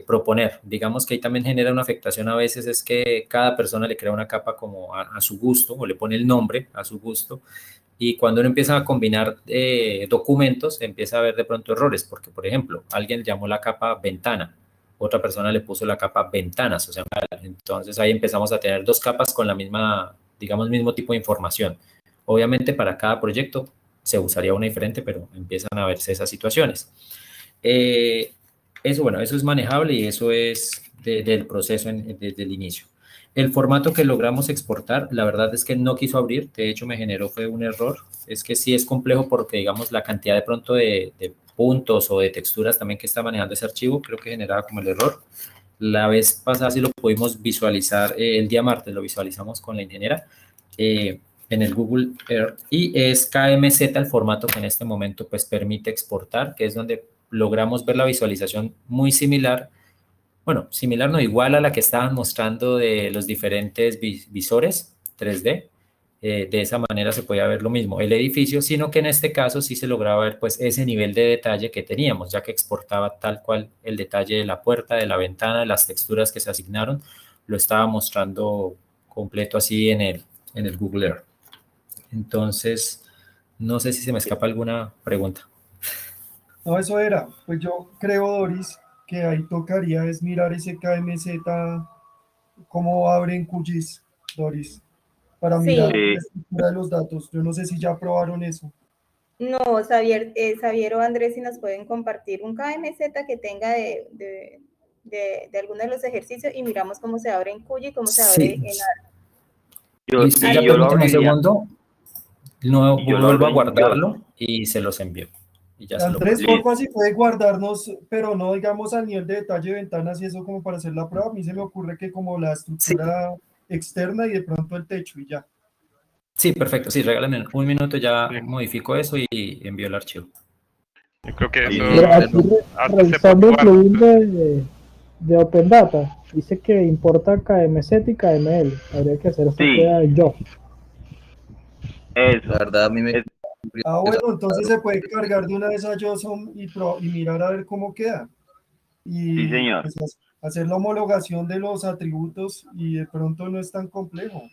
Speaker 3: proponer. Digamos que ahí también genera una afectación a veces, es que cada persona le crea una capa como a, su gusto o le pone el nombre a su gusto y cuando uno empieza a combinar documentos, empieza a ver de pronto errores, porque por ejemplo, alguien llamó la capa ventana, otra persona le puso la capa ventanas, o sea, entonces ahí empezamos a tener dos capas con la misma, digamos, mismo tipo de información. Obviamente para cada proyecto se usaría una diferente, pero empiezan a verse esas situaciones. Eh, eso, bueno, eso es manejable y eso es del proceso desde el inicio. El formato que logramos exportar, la verdad es que no quiso abrir, de hecho me generó fue un error, es que sí es complejo porque digamos la cantidad de pronto de, de puntos o de texturas también que está manejando ese archivo, creo que generaba como el error. La vez pasada sí lo pudimos visualizar, eh, el día martes lo visualizamos con la ingeniera eh, en el Google Earth y es KMZ el formato que en este momento pues permite exportar, que es donde logramos ver la visualización muy similar, bueno, similar no, igual a la que estaban mostrando de los diferentes visores 3D, eh, de esa manera se podía ver lo mismo, el edificio, sino que en este caso sí se lograba ver pues ese nivel de detalle que teníamos, ya que exportaba tal cual el detalle de la puerta, de la ventana, de las texturas que se asignaron, lo estaba mostrando completo así en el, en el Google Earth. Entonces, no sé si se me escapa alguna pregunta.
Speaker 7: No, eso era. Pues yo creo, Doris, que ahí tocaría es mirar ese KMZ, cómo abre en QGIS, Doris para mirar la estructura de los datos. Yo no sé si ya probaron eso.
Speaker 2: No, Xavier, eh, Xavier o Andrés, si nos pueden compartir un KMZ que tenga de, de, de, alguno de los ejercicios y miramos cómo se abre en Cuyo y cómo se abre en
Speaker 3: Yo, ya yo lo un segundo, no, vuelvo a guardarlo y se los envío.
Speaker 7: Y ya Andrés, por si puede guardarnos, pero no digamos al nivel de detalle de ventanas y eso como para hacer la prueba. A mí se me ocurre que como la estructura externa y de pronto el techo y ya.
Speaker 3: Sí, perfecto. Sí, regálame un minuto, ya modifico eso y envío el archivo.
Speaker 6: Yo creo que
Speaker 4: eso... revisando el plugin de, de Open Data, dice que importa KMZ y KML. Habría que hacer eso sí. yo.
Speaker 1: Es la verdad, a mí me...
Speaker 7: Ah, bueno, entonces se puede cargar de una vez a y, y mirar a ver cómo queda. Y
Speaker 1: sí, señor.
Speaker 7: Pues, hacer la homologación de los atributos y de pronto no es tan complejo.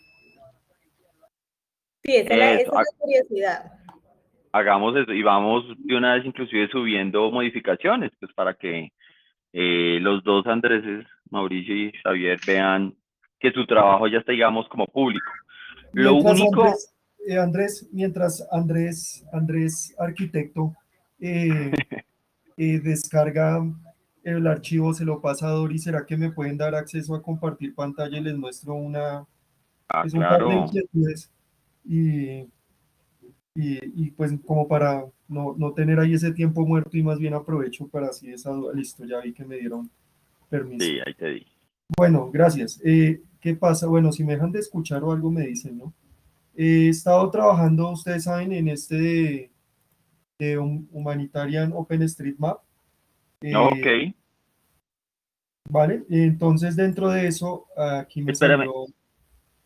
Speaker 2: Sí, esa, es la curiosidad.
Speaker 1: Hagamos eso y vamos de una vez inclusive subiendo modificaciones, pues para que eh, los dos Andréses, Mauricio y Javier, vean que su trabajo ya está, digamos, como público. Lo único...
Speaker 7: Eh, Andrés, mientras Andrés, Andrés, arquitecto, eh, eh, descarga el archivo, se lo pasa a Doris, ¿será que me pueden dar acceso a compartir pantalla y les muestro una...
Speaker 1: Ah,
Speaker 7: es un par de
Speaker 1: claro.
Speaker 7: inquietudes y, y, y, pues como para no, no tener ahí ese tiempo muerto y más bien aprovecho para así esa duda. Listo, ya vi que me dieron permiso.
Speaker 1: Sí, ahí te di.
Speaker 7: Bueno, gracias. Eh, ¿Qué pasa? Bueno, si me dejan de escuchar o algo me dicen, ¿no? He estado trabajando, ustedes saben, en este de, de Hum- Humanitarian OpenStreetMap. Eh,
Speaker 1: ok.
Speaker 7: Vale, entonces dentro de eso, aquí me
Speaker 1: Espérame.
Speaker 7: salió-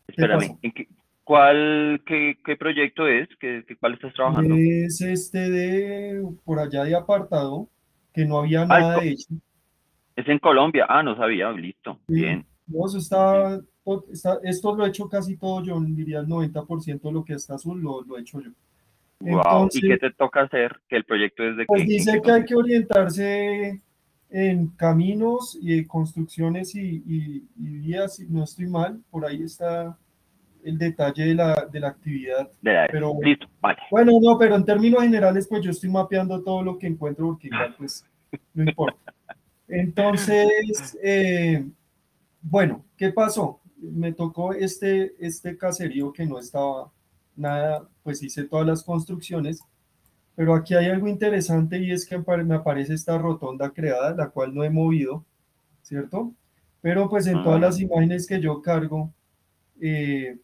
Speaker 1: Espérame. ¿en qué, ¿Cuál, qué, qué proyecto es? ¿Qué, ¿Cuál estás trabajando?
Speaker 7: Es este de por allá de apartado, que no había
Speaker 1: Ay,
Speaker 7: nada hecho.
Speaker 1: Es en Colombia. Ah, no sabía. Listo.
Speaker 7: Sí.
Speaker 1: Bien.
Speaker 7: No, eso está, to- está- esto lo he hecho casi todo yo, diría el 90% de lo que está azul lo, lo he hecho yo.
Speaker 1: Wow.
Speaker 7: Entonces-
Speaker 1: ¿Y qué te toca hacer? Que el proyecto es de
Speaker 7: Pues
Speaker 1: qué?
Speaker 7: dice
Speaker 1: ¿En qué
Speaker 7: que hay que orientarse en caminos y construcciones y, y- y vías, no estoy mal, por ahí está el detalle de la, de la actividad.
Speaker 1: De la-
Speaker 7: pero-
Speaker 1: Listo, vale.
Speaker 7: Bueno, no, pero en términos generales, pues yo estoy mapeando todo lo que encuentro porque igual, pues, no importa. Entonces, eh, bueno, ¿qué pasó? Me tocó este, este caserío que no estaba nada, pues hice todas las construcciones, pero aquí hay algo interesante y es que me aparece esta rotonda creada, la cual no he movido, ¿cierto? Pero pues en todas
Speaker 1: Ah.
Speaker 7: las imágenes que yo cargo, eh,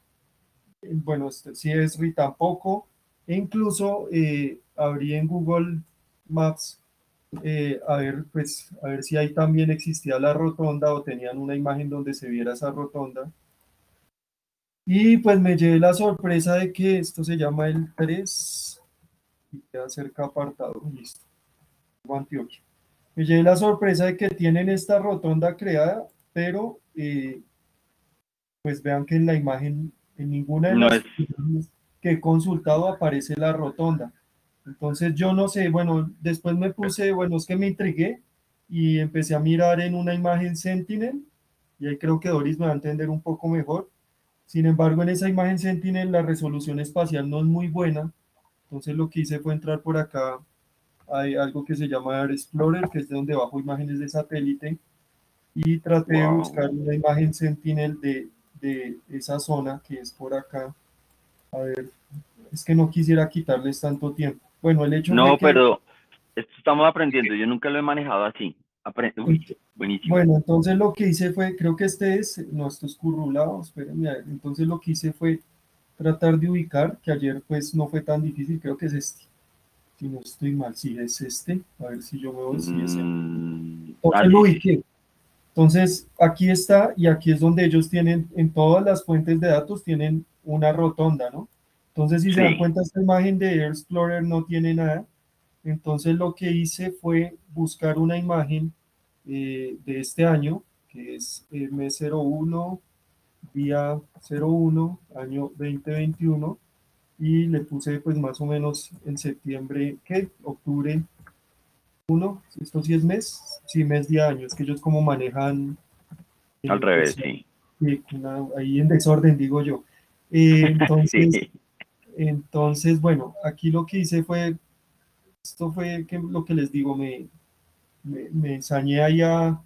Speaker 7: bueno, este, si es RI tampoco, e incluso eh, abrí en Google Maps eh, a ver, pues, a ver si ahí también existía la rotonda o tenían una imagen donde se viera esa rotonda. Y pues me llevé la sorpresa de que esto se llama el 3 y queda cerca apartado, listo. Antioquia. Me llevé la sorpresa de que tienen esta rotonda creada, pero eh, pues vean que en la imagen, en ninguna de
Speaker 1: No
Speaker 7: las
Speaker 1: es-
Speaker 7: que he consultado aparece la rotonda. Entonces yo no sé, bueno, después me puse, bueno, es que me intrigué y empecé a mirar en una imagen Sentinel y ahí creo que Doris me va a entender un poco mejor. Sin embargo, en esa imagen Sentinel la resolución espacial no es muy buena. Entonces lo que hice fue entrar por acá. Hay algo que se llama Air Explorer, que es de donde bajo imágenes de satélite. Y traté de buscar una imagen Sentinel de, de esa zona que es por acá. A ver, es que no quisiera quitarles tanto tiempo. Bueno, el hecho
Speaker 1: No,
Speaker 7: de que...
Speaker 1: pero esto estamos aprendiendo. Yo nunca lo he manejado así. Aprende. Uy, buenísimo.
Speaker 7: Bueno, entonces lo que hice fue, creo que este es, no, esto es currulado, espérenme, a ver, entonces lo que hice fue tratar de ubicar, que ayer pues no fue tan difícil, creo que es este, si no estoy mal, sí es este, a ver si yo voy, sí es este.
Speaker 1: Mm,
Speaker 7: Entonces
Speaker 1: ah,
Speaker 7: lo
Speaker 1: sí, sí.
Speaker 7: ubiqué. Entonces aquí está y aquí es donde ellos tienen, en todas las fuentes de datos tienen una rotonda, ¿no? Entonces si se dan
Speaker 1: Sí.
Speaker 7: cuenta esta imagen de Air Explorer no tiene nada. Entonces lo que hice fue buscar una imagen eh, de este año, que es M01, día 01, año 2021, y le puse pues más o menos en septiembre, ¿qué? Octubre 1, esto sí es mes, sí, mes de año, es que ellos como manejan... eh,
Speaker 1: Al revés, sí.
Speaker 7: sí, ahí en desorden, digo yo. Eh, entonces,
Speaker 1: Sí.
Speaker 7: entonces, bueno, aquí lo que hice fue, esto fue que, lo que les digo, me, me, me ensañé ahí a, a,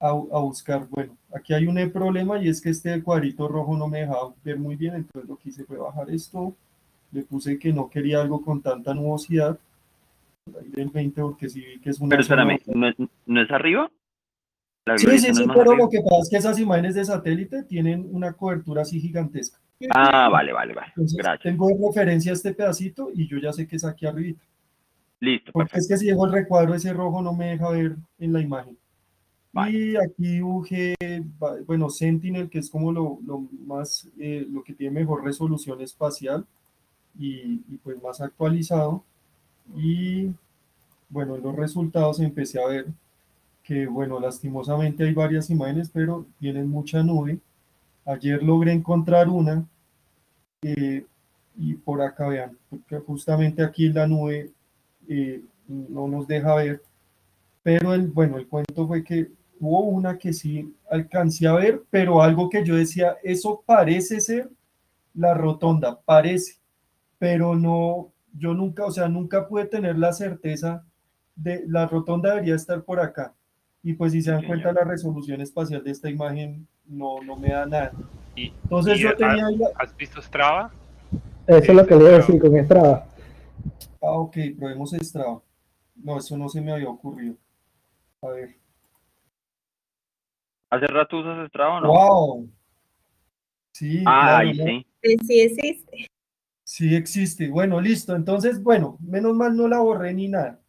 Speaker 7: a buscar, bueno, aquí hay un problema y es que este cuadrito rojo no me dejaba ver muy bien, entonces lo que hice fue bajar esto, le puse que no quería algo con tanta nubosidad, ahí del 20 porque sí vi que es una
Speaker 1: Pero espérame, ¿no es, no es arriba?
Speaker 7: Sí, sí, sí, pero
Speaker 1: arriba?
Speaker 7: lo que pasa es que esas imágenes de satélite tienen una cobertura así gigantesca.
Speaker 1: Ah, vale, vale, vale.
Speaker 7: Entonces,
Speaker 1: Gracias.
Speaker 7: tengo de referencia este pedacito y yo ya sé que es aquí arriba.
Speaker 1: Listo,
Speaker 7: Porque
Speaker 1: perfecto.
Speaker 7: es que si dejo el recuadro, ese rojo no me deja ver en la imagen.
Speaker 1: Vale.
Speaker 7: Y aquí dibujé, bueno, Sentinel, que es como lo, lo más, eh, lo que tiene mejor resolución espacial y, y pues más actualizado. Y bueno, en los resultados empecé a ver que, bueno, lastimosamente hay varias imágenes, pero tienen mucha nube. Ayer logré encontrar una eh, y por acá vean, porque justamente aquí la nube eh, no nos deja ver. Pero el, bueno, el cuento fue que hubo una que sí alcancé a ver, pero algo que yo decía, eso parece ser la rotonda, parece, pero no, yo nunca, o sea, nunca pude tener la certeza de, la rotonda debería estar por acá. Y pues si se dan cuenta, la resolución espacial de esta imagen no, no me da nada.
Speaker 6: Y,
Speaker 7: Entonces
Speaker 6: y,
Speaker 7: yo tenía
Speaker 6: ¿has-
Speaker 7: ahí la-
Speaker 6: ¿Has visto Strava?
Speaker 4: Eso es lo que le iba a decir con Strava.
Speaker 7: Ah, ok, probemos Strava. No, eso no se me había ocurrido. A ver.
Speaker 1: ¿Hace rato usas Strava o no?
Speaker 7: ¡Wow! Sí,
Speaker 1: ah,
Speaker 7: claro,
Speaker 1: ahí
Speaker 7: ¿no?
Speaker 1: sí.
Speaker 2: Sí, sí existe.
Speaker 7: Sí existe. Bueno, listo. Entonces, bueno, menos mal no la borré ni nada.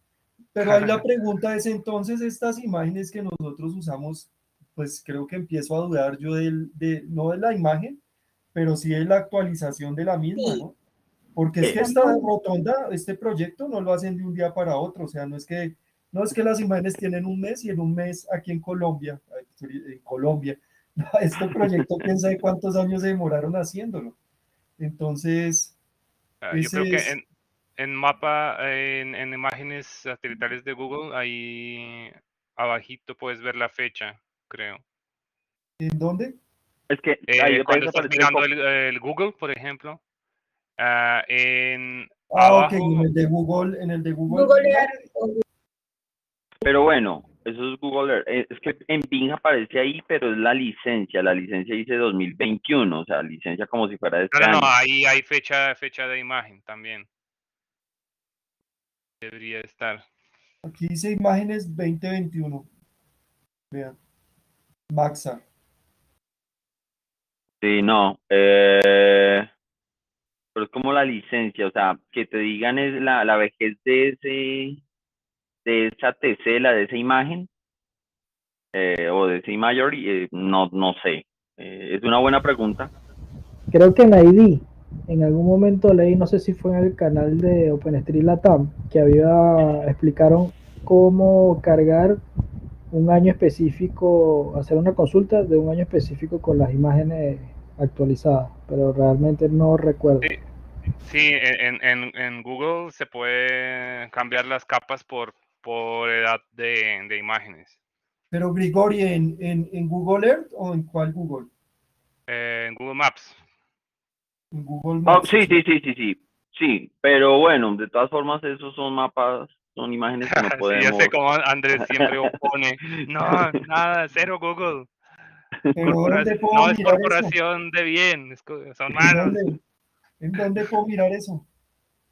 Speaker 7: Pero ahí la pregunta es entonces estas imágenes que nosotros usamos, pues creo que empiezo a dudar yo del, de, no de la imagen, pero sí de la actualización de la misma,
Speaker 2: Sí.
Speaker 7: ¿no? Porque es que esta rotonda, este proyecto no lo hacen de un día para otro, o sea, no es que, no es que las imágenes tienen un mes y en un mes aquí en Colombia, en Colombia, este proyecto quién sabe cuántos años se demoraron haciéndolo. Entonces,
Speaker 6: Ah, yo creo que
Speaker 7: es-
Speaker 6: en, en mapa, en, en imágenes satelitales de Google, ahí abajito puedes ver la fecha, creo.
Speaker 7: ¿en dónde?
Speaker 1: Es que
Speaker 6: Eh,
Speaker 1: ahí
Speaker 6: cuando estás mirando el Google, por ejemplo, ah, en
Speaker 7: Ah, ok,
Speaker 6: abajo,
Speaker 7: en el de Google, en el de Google.
Speaker 2: Google Earth o
Speaker 1: Pero bueno, eso es Google Earth. Eh, Es que en Bing aparece ahí, pero es la licencia. La licencia dice 2021, o sea, licencia como si fuera de este
Speaker 6: no, ahí hay fecha, fecha de imagen también. Debería estar.
Speaker 7: Aquí dice imágenes 2021. Vean. Maxa.
Speaker 1: Sí, no. eh, pero es como la licencia, o sea, que te digan es la, la vejez de ese, de esa tesela, de esa imagen, eh, o de ese imagery, eh, no, no sé. Eh, es una buena pregunta.
Speaker 4: Creo que en ID, en algún momento leí, no sé si fue en el canal de OpenStreet Latam, que había, explicaron cómo cargar un año específico, hacer una consulta de un año específico con las imágenes actualizadas, pero realmente no recuerdo.
Speaker 6: Sí. Sí, en, en, en Google se puede cambiar las capas por, por edad de, de imágenes.
Speaker 7: Pero Grigori, ¿en, en, en Google Earth o en cuál Google?
Speaker 6: Eh, en Google Maps.
Speaker 7: En Google
Speaker 1: Oh,
Speaker 7: Maps.
Speaker 1: sí, sí, sí, sí, sí. Sí, pero bueno, de todas formas, esos son mapas, son imágenes que no
Speaker 6: Sí,
Speaker 1: podemos.
Speaker 6: ya sé cómo Andrés siempre opone. No, nada, cero Google.
Speaker 7: Pero
Speaker 6: Corpora-
Speaker 7: ¿dónde puedo
Speaker 6: no es
Speaker 7: eso?
Speaker 6: corporación de bien, son
Speaker 7: ¿En
Speaker 6: malos.
Speaker 7: dónde, ¿En dónde puedo mirar eso?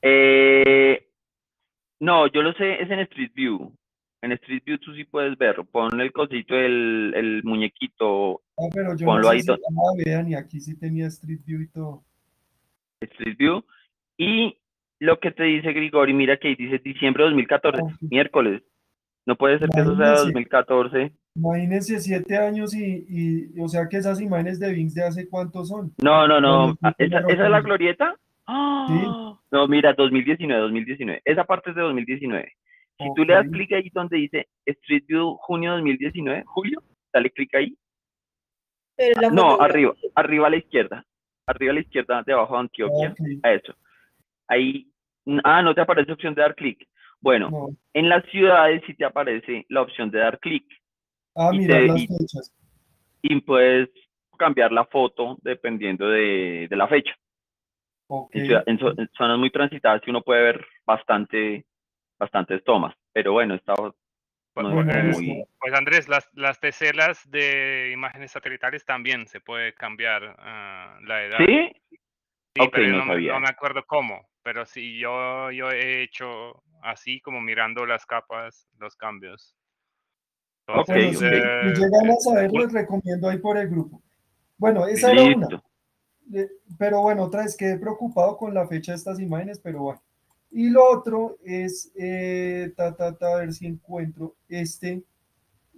Speaker 1: Eh, no, yo lo sé, es en Street View. En Street View tú sí puedes verlo. Ponle el cosito, el, el muñequito
Speaker 7: Ah, pero yo
Speaker 1: Ponlo
Speaker 7: no sé
Speaker 1: ahí
Speaker 7: si, vean, y aquí sí tenía Street View y todo.
Speaker 1: Street View. Y lo que te dice Grigori, mira que ahí dice diciembre de 2014,
Speaker 7: Ah,
Speaker 1: miércoles. No puede ser que eso sea
Speaker 7: Imagínese.
Speaker 1: 2014.
Speaker 7: Imagínense siete años y, y, o sea que esas imágenes de Vinx de hace cuántos son.
Speaker 1: No, no, no. Ah, ¿Esa, es la glorieta? ¡Ah! No, mira, 2019, 2019. Esa parte es de 2019. Si tú le das clic ahí donde dice Street View junio 2019, julio, dale clic ahí.
Speaker 2: Pero la
Speaker 1: No, arriba, arriba a la izquierda. Arriba a la izquierda, debajo de Antioquia. A eso. Ahí. Ah, no te aparece opción de dar clic. Bueno,
Speaker 7: no.
Speaker 1: en las ciudades sí te aparece la opción de dar clic
Speaker 7: Ah,
Speaker 1: Y
Speaker 7: mirar
Speaker 1: te-
Speaker 7: las fechas.
Speaker 1: y puedes cambiar la foto dependiendo de, de la fecha. En, ciudad- en zo- en zonas muy transitadas uno puede ver bastante, bastantes tomas. Pero bueno, está
Speaker 6: Pues,
Speaker 1: no es muy...
Speaker 6: pues, Andrés, las, las teselas de imágenes satelitales también se puede cambiar ah, la edad.
Speaker 1: ¿Sí?
Speaker 6: Sí,
Speaker 1: Ok,
Speaker 6: pero
Speaker 1: no
Speaker 6: me acuerdo cómo, pero sí, yo, yo he hecho así como mirando las capas, los cambios.
Speaker 1: Ok,
Speaker 7: Bueno, si,
Speaker 6: eh,
Speaker 7: llegan a saber,
Speaker 6: bu-
Speaker 7: les recomiendo ahí por el grupo. Bueno, esa era una.
Speaker 1: Listo.
Speaker 7: Pero bueno, otra vez quedé preocupado con la fecha de estas imágenes, pero bueno. Y lo otro es, eh, ta, ta, ta, a ver si encuentro este,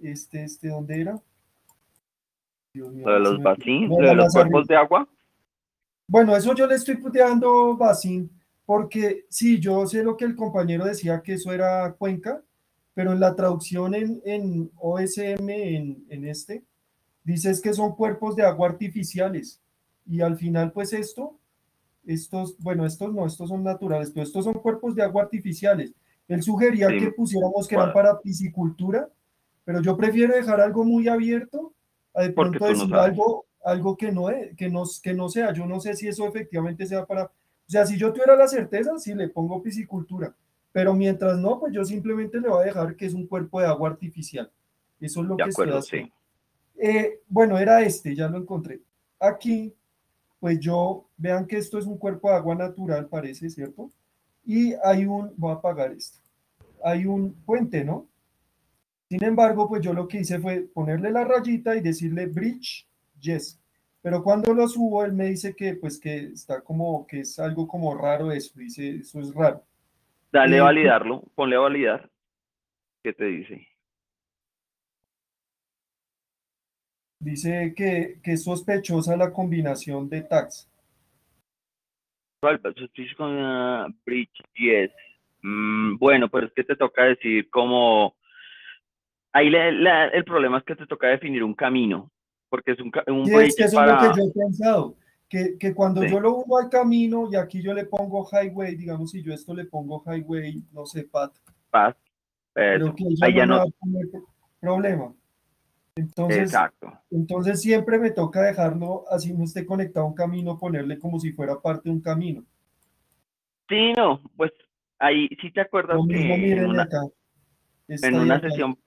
Speaker 7: este, este, ¿dónde era? Dios mío,
Speaker 1: Lo de los
Speaker 7: No,
Speaker 1: lo de los
Speaker 7: más arriba.
Speaker 1: cuerpos de agua.
Speaker 7: Bueno, eso yo le estoy puteando Bacín, porque sí, yo sé lo que el compañero decía que eso era Cuenca, pero en la traducción en, en OSM, en, en este, dices que son cuerpos de agua artificiales. Y al final, pues esto, estos, bueno, estos no, estos son naturales, pero estos son cuerpos de agua artificiales. Él sugería
Speaker 1: Sí.
Speaker 7: que pusiéramos que eran para piscicultura, pero yo prefiero dejar algo muy abierto a de pronto
Speaker 1: no
Speaker 7: decir
Speaker 1: sabes.
Speaker 7: algo, algo que no, es, que, no, que no sea. Yo no sé si eso efectivamente sea para... O sea, si yo tuviera la certeza, sí le pongo piscicultura, pero mientras no, pues yo simplemente le voy a dejar que es un cuerpo de agua artificial. Eso es lo
Speaker 1: De
Speaker 7: que
Speaker 1: acuerdo,
Speaker 7: estoy
Speaker 1: sí.
Speaker 7: haciendo. Eh, bueno, era este, ya lo encontré. Aquí, pues yo, vean que esto es un cuerpo de agua natural, parece, ¿cierto? Y hay un, voy a apagar esto, hay un puente, ¿no? Sin embargo, pues yo lo que hice fue ponerle la rayita y decirle bridge, yes. Pero cuando lo subo, él me dice que, pues que está como, que es algo como raro eso, dice, eso es raro.
Speaker 1: Dale a validarlo, ponle a validar. ¿Qué te dice?
Speaker 7: Dice que, que es sospechosa la combinación de tags.
Speaker 1: Con bridge, yes. Mm, bueno, pero es que te toca decir como... Ahí la- la- el problema es que te toca definir un camino, porque es un, un bridge
Speaker 7: es eso
Speaker 1: para...
Speaker 7: es lo que yo he pensado, que, que cuando
Speaker 1: Sí.
Speaker 7: yo lo uno al camino y aquí yo le pongo highway, digamos, si yo esto le pongo highway, no sé, pat,
Speaker 1: Path, pero-
Speaker 7: creo que
Speaker 1: ahí ya
Speaker 7: no va a problema. Entonces,
Speaker 1: Exacto.
Speaker 7: entonces siempre me toca dejarlo, así no esté conectado a un camino, ponerle como si fuera parte de un camino.
Speaker 1: Sí, no, pues ahí sí te acuerdas
Speaker 7: Lo mismo
Speaker 1: que en una, en una sesión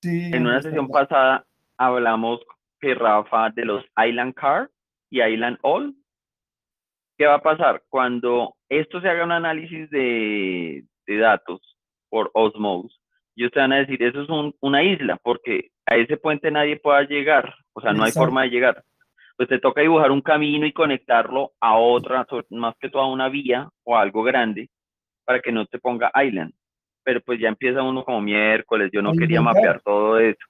Speaker 7: Sí,
Speaker 1: En una sesión pasada hablamos que Rafa de los Island Car y Island All. ¿Qué va a pasar? Cuando esto se haga un análisis de, de datos por Osmose, ellos te van a decir, eso es un- una isla, porque a ese puente nadie pueda llegar, o sea, no hay forma de llegar. Pues te toca dibujar un camino y conectarlo a otra, más que todo a una vía o algo grande, para que no te ponga Island. Pero pues ya empieza uno como miércoles, yo no quería mapear todo eso.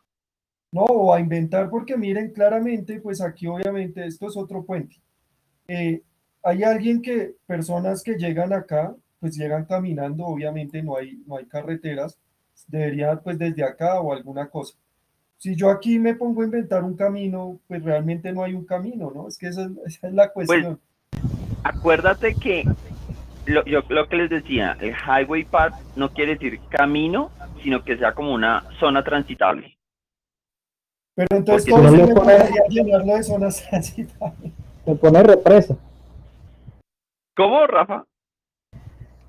Speaker 7: No, o a inventar, porque miren claramente, pues aquí obviamente esto es otro puente. Eh, hay alguien que, personas que llegan acá, pues llegan caminando, obviamente no hay, no hay carreteras, debería pues desde acá o alguna cosa. Si yo aquí me pongo a inventar un camino, pues realmente no hay un camino, ¿no? Es que esa, es- esa es la cuestión.
Speaker 1: Acuérdate que lo, yo, lo que les decía, el highway path no quiere decir camino, sino que sea como una zona transitable.
Speaker 7: Pero entonces,
Speaker 1: porque
Speaker 7: ¿cómo
Speaker 4: no
Speaker 7: se
Speaker 4: le
Speaker 7: me
Speaker 4: pone-
Speaker 7: llenarlo de zonas transitables?
Speaker 4: Le pone represa.
Speaker 1: ¿Cómo, Rafa?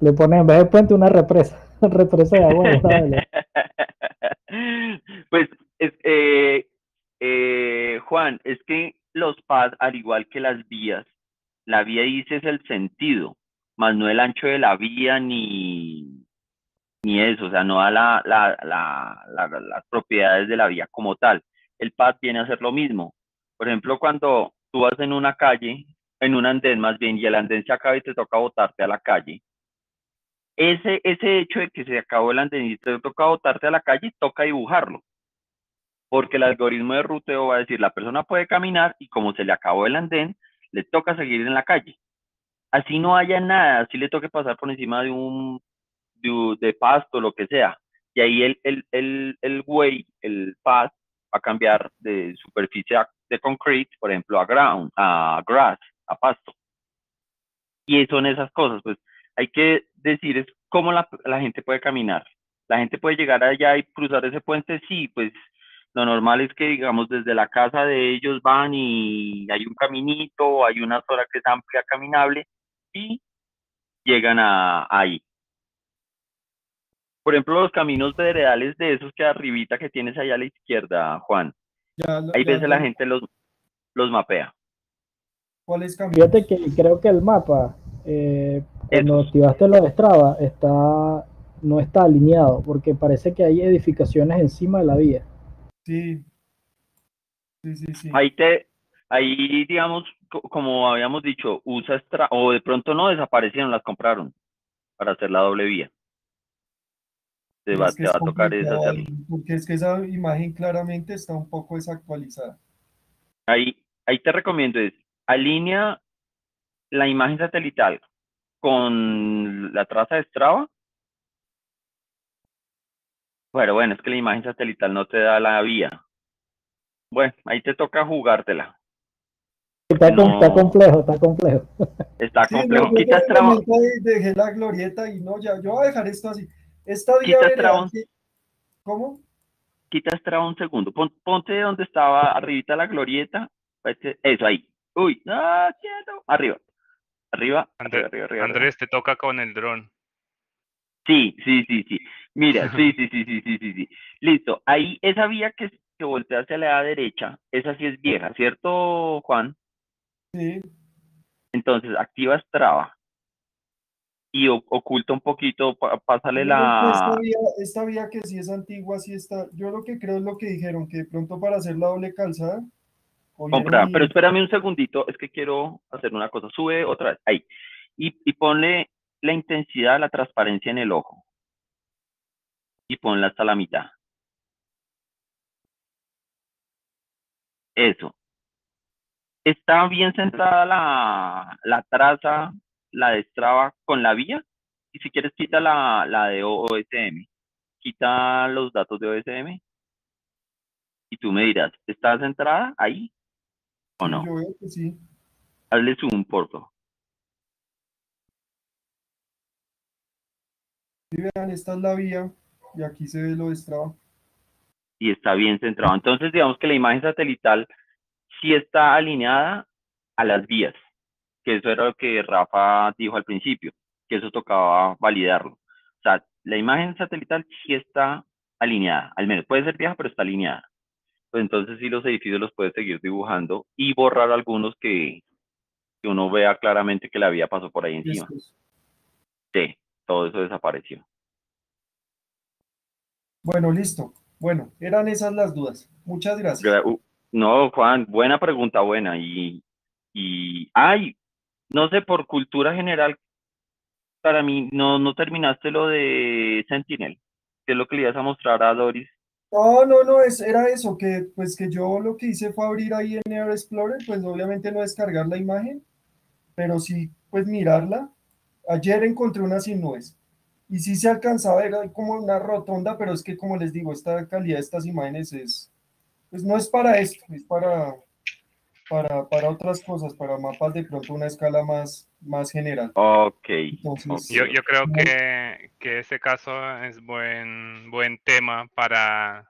Speaker 4: Le pone en vez de puente una represa. represa de agua.
Speaker 1: pues, es, eh, eh, Juan, es que los pads, al igual que las vías, la vía dice es el sentido, más no el ancho de la vía ni, ni eso, o sea, no da la, la, la, la- las propiedades de la vía como tal. El pad viene a ser lo mismo. Por ejemplo, cuando tú vas en una calle, en un andén más bien, y el andén se acaba y te toca botarte a la calle, ese, ese hecho de que se acabó el andén y te toca botarte a la calle, toca dibujarlo. Porque el algoritmo de ruteo va a decir, la persona puede caminar y como se le acabó el andén, le toca seguir en la calle. Así no haya nada, así le toque pasar por encima de un de, de pasto, lo que sea. Y ahí el, el, el, el way, el path, a cambiar de superficie de concrete, por ejemplo, a ground, a grass, a pasto. Y son esas cosas, pues hay que decir es cómo la, la gente puede caminar. La gente puede llegar allá y cruzar ese puente, sí, pues lo normal es que, digamos, desde la casa de ellos van y hay un caminito, hay una zona que es amplia, caminable, y llegan a ahí. Por ejemplo, los caminos veredales de esos que arribita que tienes allá a la izquierda, Juan,
Speaker 7: Ya, lo-
Speaker 1: hay
Speaker 7: ya
Speaker 1: veces la gente los, los mapea.
Speaker 7: ¿Cuáles caminos?
Speaker 4: Fíjate que creo que el mapa, eh, cuando activaste lo de Strava, está, no está alineado, porque parece que hay edificaciones encima de la vía.
Speaker 7: Sí. Sí, sí, sí.
Speaker 1: Ahí te, ahí digamos, co- como habíamos dicho, usa Strava, o de pronto no desaparecieron, las compraron para hacer la doble vía. Te
Speaker 7: Y
Speaker 1: va,
Speaker 7: es que
Speaker 1: te
Speaker 7: es
Speaker 1: va a tocar es hacerlo.
Speaker 7: ahí, porque es que esa imagen claramente está un poco desactualizada.
Speaker 1: Ahí, ahí te recomiendo es, alinea la imagen satelital con la traza de Strava. Pero bueno, es que la imagen satelital no te da la vía. Bueno, ahí te toca jugártela.
Speaker 4: Está, com- está
Speaker 1: No.
Speaker 4: complejo, está complejo.
Speaker 1: Está
Speaker 7: Sí, no,
Speaker 1: complejo. Quita Strava.
Speaker 7: dejé la glorieta y no, ya, yo voy a dejar esto así. Esta
Speaker 1: Strava.
Speaker 7: que- ¿Cómo?
Speaker 1: quita Strava un segundo. Pon- ponte donde estaba arribita la glorieta. Vete- Eso ahí. Uy, no, quieto. Arriba. Arriba,
Speaker 6: André-
Speaker 1: arriba, arriba.
Speaker 6: Andrés, te toca con el dron.
Speaker 1: Sí, sí, sí, sí. Mira, sí, sí, sí, sí, sí, sí, sí. Listo. Ahí, esa vía que, que voltea hacia la derecha, esa sí es vieja, ¿cierto, Juan?
Speaker 7: Sí,
Speaker 1: Entonces, activa Strava y oculta un poquito, pásale
Speaker 7: que
Speaker 1: la...
Speaker 7: Esta vía, esta vía que sí es antigua, sí está. Yo lo que creo es lo que dijeron, que de pronto para hacer la doble calzada.
Speaker 1: comprar.
Speaker 7: y-
Speaker 1: Pero espérame un segundito, es que quiero hacer una cosa. Sube otra vez, ahí. Y, y ponle la intensidad, la transparencia en el ojo. Y ponla hasta la mitad. Eso. ¿Está bien centrada la, la traza, la de Strava con la vía? Y si quieres, quita la, la de OSM. Quita los datos de OSM. Y tú me dirás, ¿está centrada ahí o no?
Speaker 7: Yo veo que sí.
Speaker 1: Hazle zoom, por favor.
Speaker 7: Sí, vean, esta es la vía y aquí se ve lo de Strava.
Speaker 1: y está bien centrado. Entonces, digamos que la imagen satelital sí está alineada a las vías, que eso era lo que Rafa dijo al principio, que eso tocaba validarlo. O sea, la imagen satelital sí está alineada, al menos puede ser vieja, pero está alineada. Pues entonces sí los edificios los puede seguir dibujando y borrar algunos que, que uno vea claramente que la vía pasó por ahí encima. Sí, todo eso desapareció.
Speaker 7: Bueno, listo. Bueno, eran esas las dudas. Muchas gracias.
Speaker 1: Gra- No, Juan, buena pregunta, buena. Y, y, ay, no sé, por cultura general, para mí, no, no terminaste lo de Sentinel, que es lo que le ibas a mostrar a Doris.
Speaker 7: No, no, no, es, era eso, que pues que yo lo que hice fue abrir ahí en Air Explorer, pues obviamente no descargar la imagen, pero sí pues mirarla. Ayer encontré una sin nubes y sí se alcanzaba a ver ahí como una rotonda, pero es que como les digo, esta calidad de estas imágenes es, pues no es para esto, es para, para, para otras cosas, para mapas de pronto una escala más, más general.
Speaker 1: Ok,
Speaker 7: Entonces,
Speaker 6: Yo, yo creo que, que ese caso es buen, buen tema para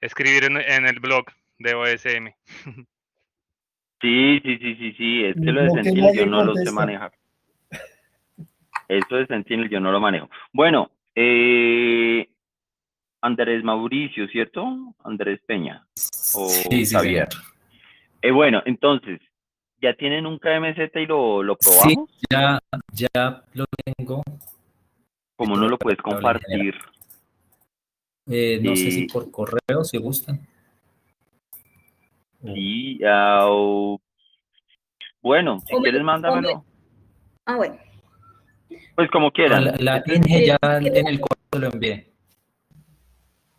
Speaker 6: escribir en, en el blog de OSM.
Speaker 1: sí, sí, sí, sí, sí, es que lo de Sentinel yo no lo sé manejar. Eso de Sentinel yo no lo manejo. Bueno, eh, Andrés Mauricio, ¿cierto? Andrés Peña. O
Speaker 3: Sí, sí,
Speaker 1: Javier. Eh, bueno, entonces, ¿ya tienen un KMZ y lo, lo
Speaker 3: Sí,
Speaker 1: probamos?
Speaker 3: ya, ya lo tengo.
Speaker 1: ¿Cómo no lo puedes compartir?
Speaker 3: Eh, no sé si por correo, si gustan.
Speaker 1: Sí, ah, o- bueno, si quieres mándamelo.
Speaker 2: Ah, bueno.
Speaker 1: Pues como
Speaker 3: Ah,
Speaker 1: quieran.
Speaker 3: La, la Inge ya en el correo lo envié.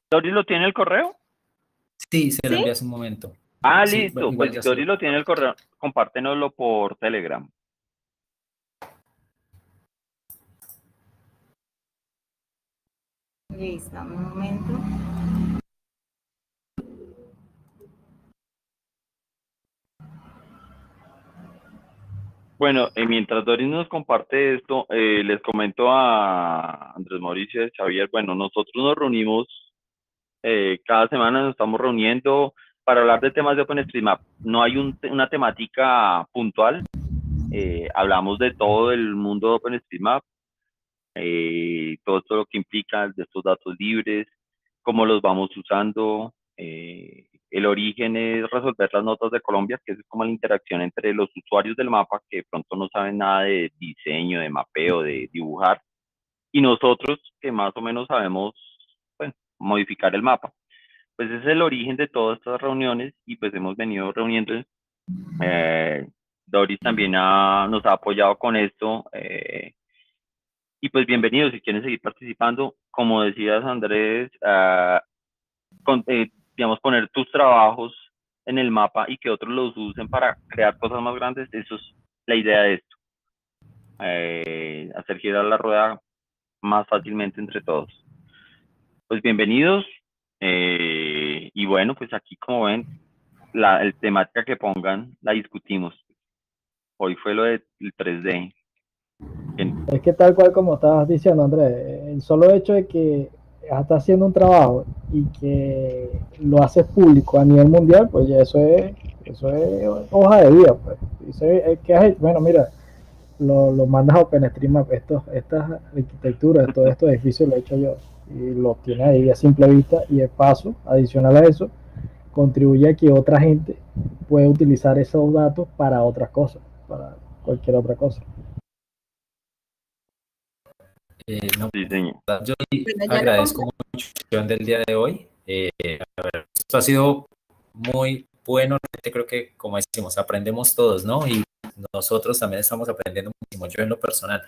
Speaker 1: ¿Doris lo tiene el correo?
Speaker 3: Sí, se lo
Speaker 2: ¿Sí?
Speaker 3: envié hace un momento.
Speaker 1: Ah,
Speaker 3: Sí,
Speaker 1: listo.
Speaker 3: igual
Speaker 1: Pues
Speaker 3: sé.
Speaker 1: lo tiene el correo, compártenoslo por Telegram.
Speaker 2: Listo, un momento.
Speaker 1: Bueno, eh, mientras Doris nos comparte esto, eh, les comento a Andrés Mauricio y a Xavier, bueno, nosotros nos reunimos eh, cada semana, nos estamos reuniendo para hablar de temas de OpenStreetMap. No hay un- una temática puntual, eh, hablamos de todo el mundo de OpenStreetMap, eh, todo lo que implica de estos datos libres, cómo los vamos usando. eh, el origen es resolver las notas de Colombia, que es como la interacción entre los usuarios del mapa que pronto no saben nada de diseño, de mapeo, de dibujar, y nosotros que más o menos sabemos bueno, modificar el mapa. Pues es el origen de todas estas reuniones y pues hemos venido reuniendo. Eh, Doris también ha- nos ha apoyado con esto. eh, y pues bienvenidos si quieren seguir participando. Como decías, Andrés, ah, con- eh, digamos, poner tus trabajos en el mapa y que otros los usen para crear cosas más grandes, eso es la idea de esto. Eh, hacer girar la rueda más fácilmente entre todos. Pues bienvenidos. Eh, y bueno, pues aquí como ven, la el temática que pongan la discutimos. Hoy fue lo del 3D. En-
Speaker 4: Es que tal cual como estabas diciendo, Andrés, el solo hecho de que está haciendo un trabajo y que lo haces público a nivel mundial, pues ya eso es, eso es hoja de vida. Pues. Dice, eh, ¿qué? Bueno, mira, lo, lo mandas a OpenStreetMap, estos, estas arquitecturas, todos estos edificios lo he hecho yo y lo tiene ahí a simple vista y de paso, adicional a eso, contribuye a que otra gente pueda utilizar esos datos para otras cosas, para cualquier otra cosa.
Speaker 3: Eh, no,
Speaker 1: Sí, señor.
Speaker 3: yo agradezco mucho del día de hoy. Eh, a ver, esto ha sido muy bueno. Creo que, como decimos, aprendemos todos, ¿no? Y nosotros también estamos aprendiendo muchísimo. Yo en lo personal,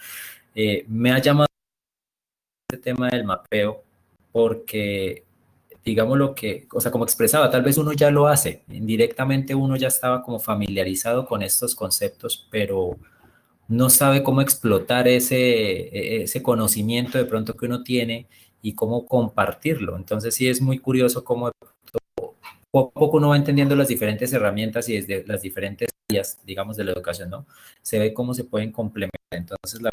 Speaker 3: eh, me ha llamado este tema del mapeo porque, digamos lo que, o sea, como expresaba, tal vez uno ya lo hace, indirectamente uno ya estaba como familiarizado con estos conceptos, pero no sabe cómo explotar ese, e, ese conocimiento de pronto que uno tiene y cómo compartirlo. Entonces sí es muy curioso cómo poco a poco uno va entendiendo las diferentes herramientas y desde las diferentes áreas, digamos, de la educación, ¿no? Se ve cómo se pueden complementar. Entonces, la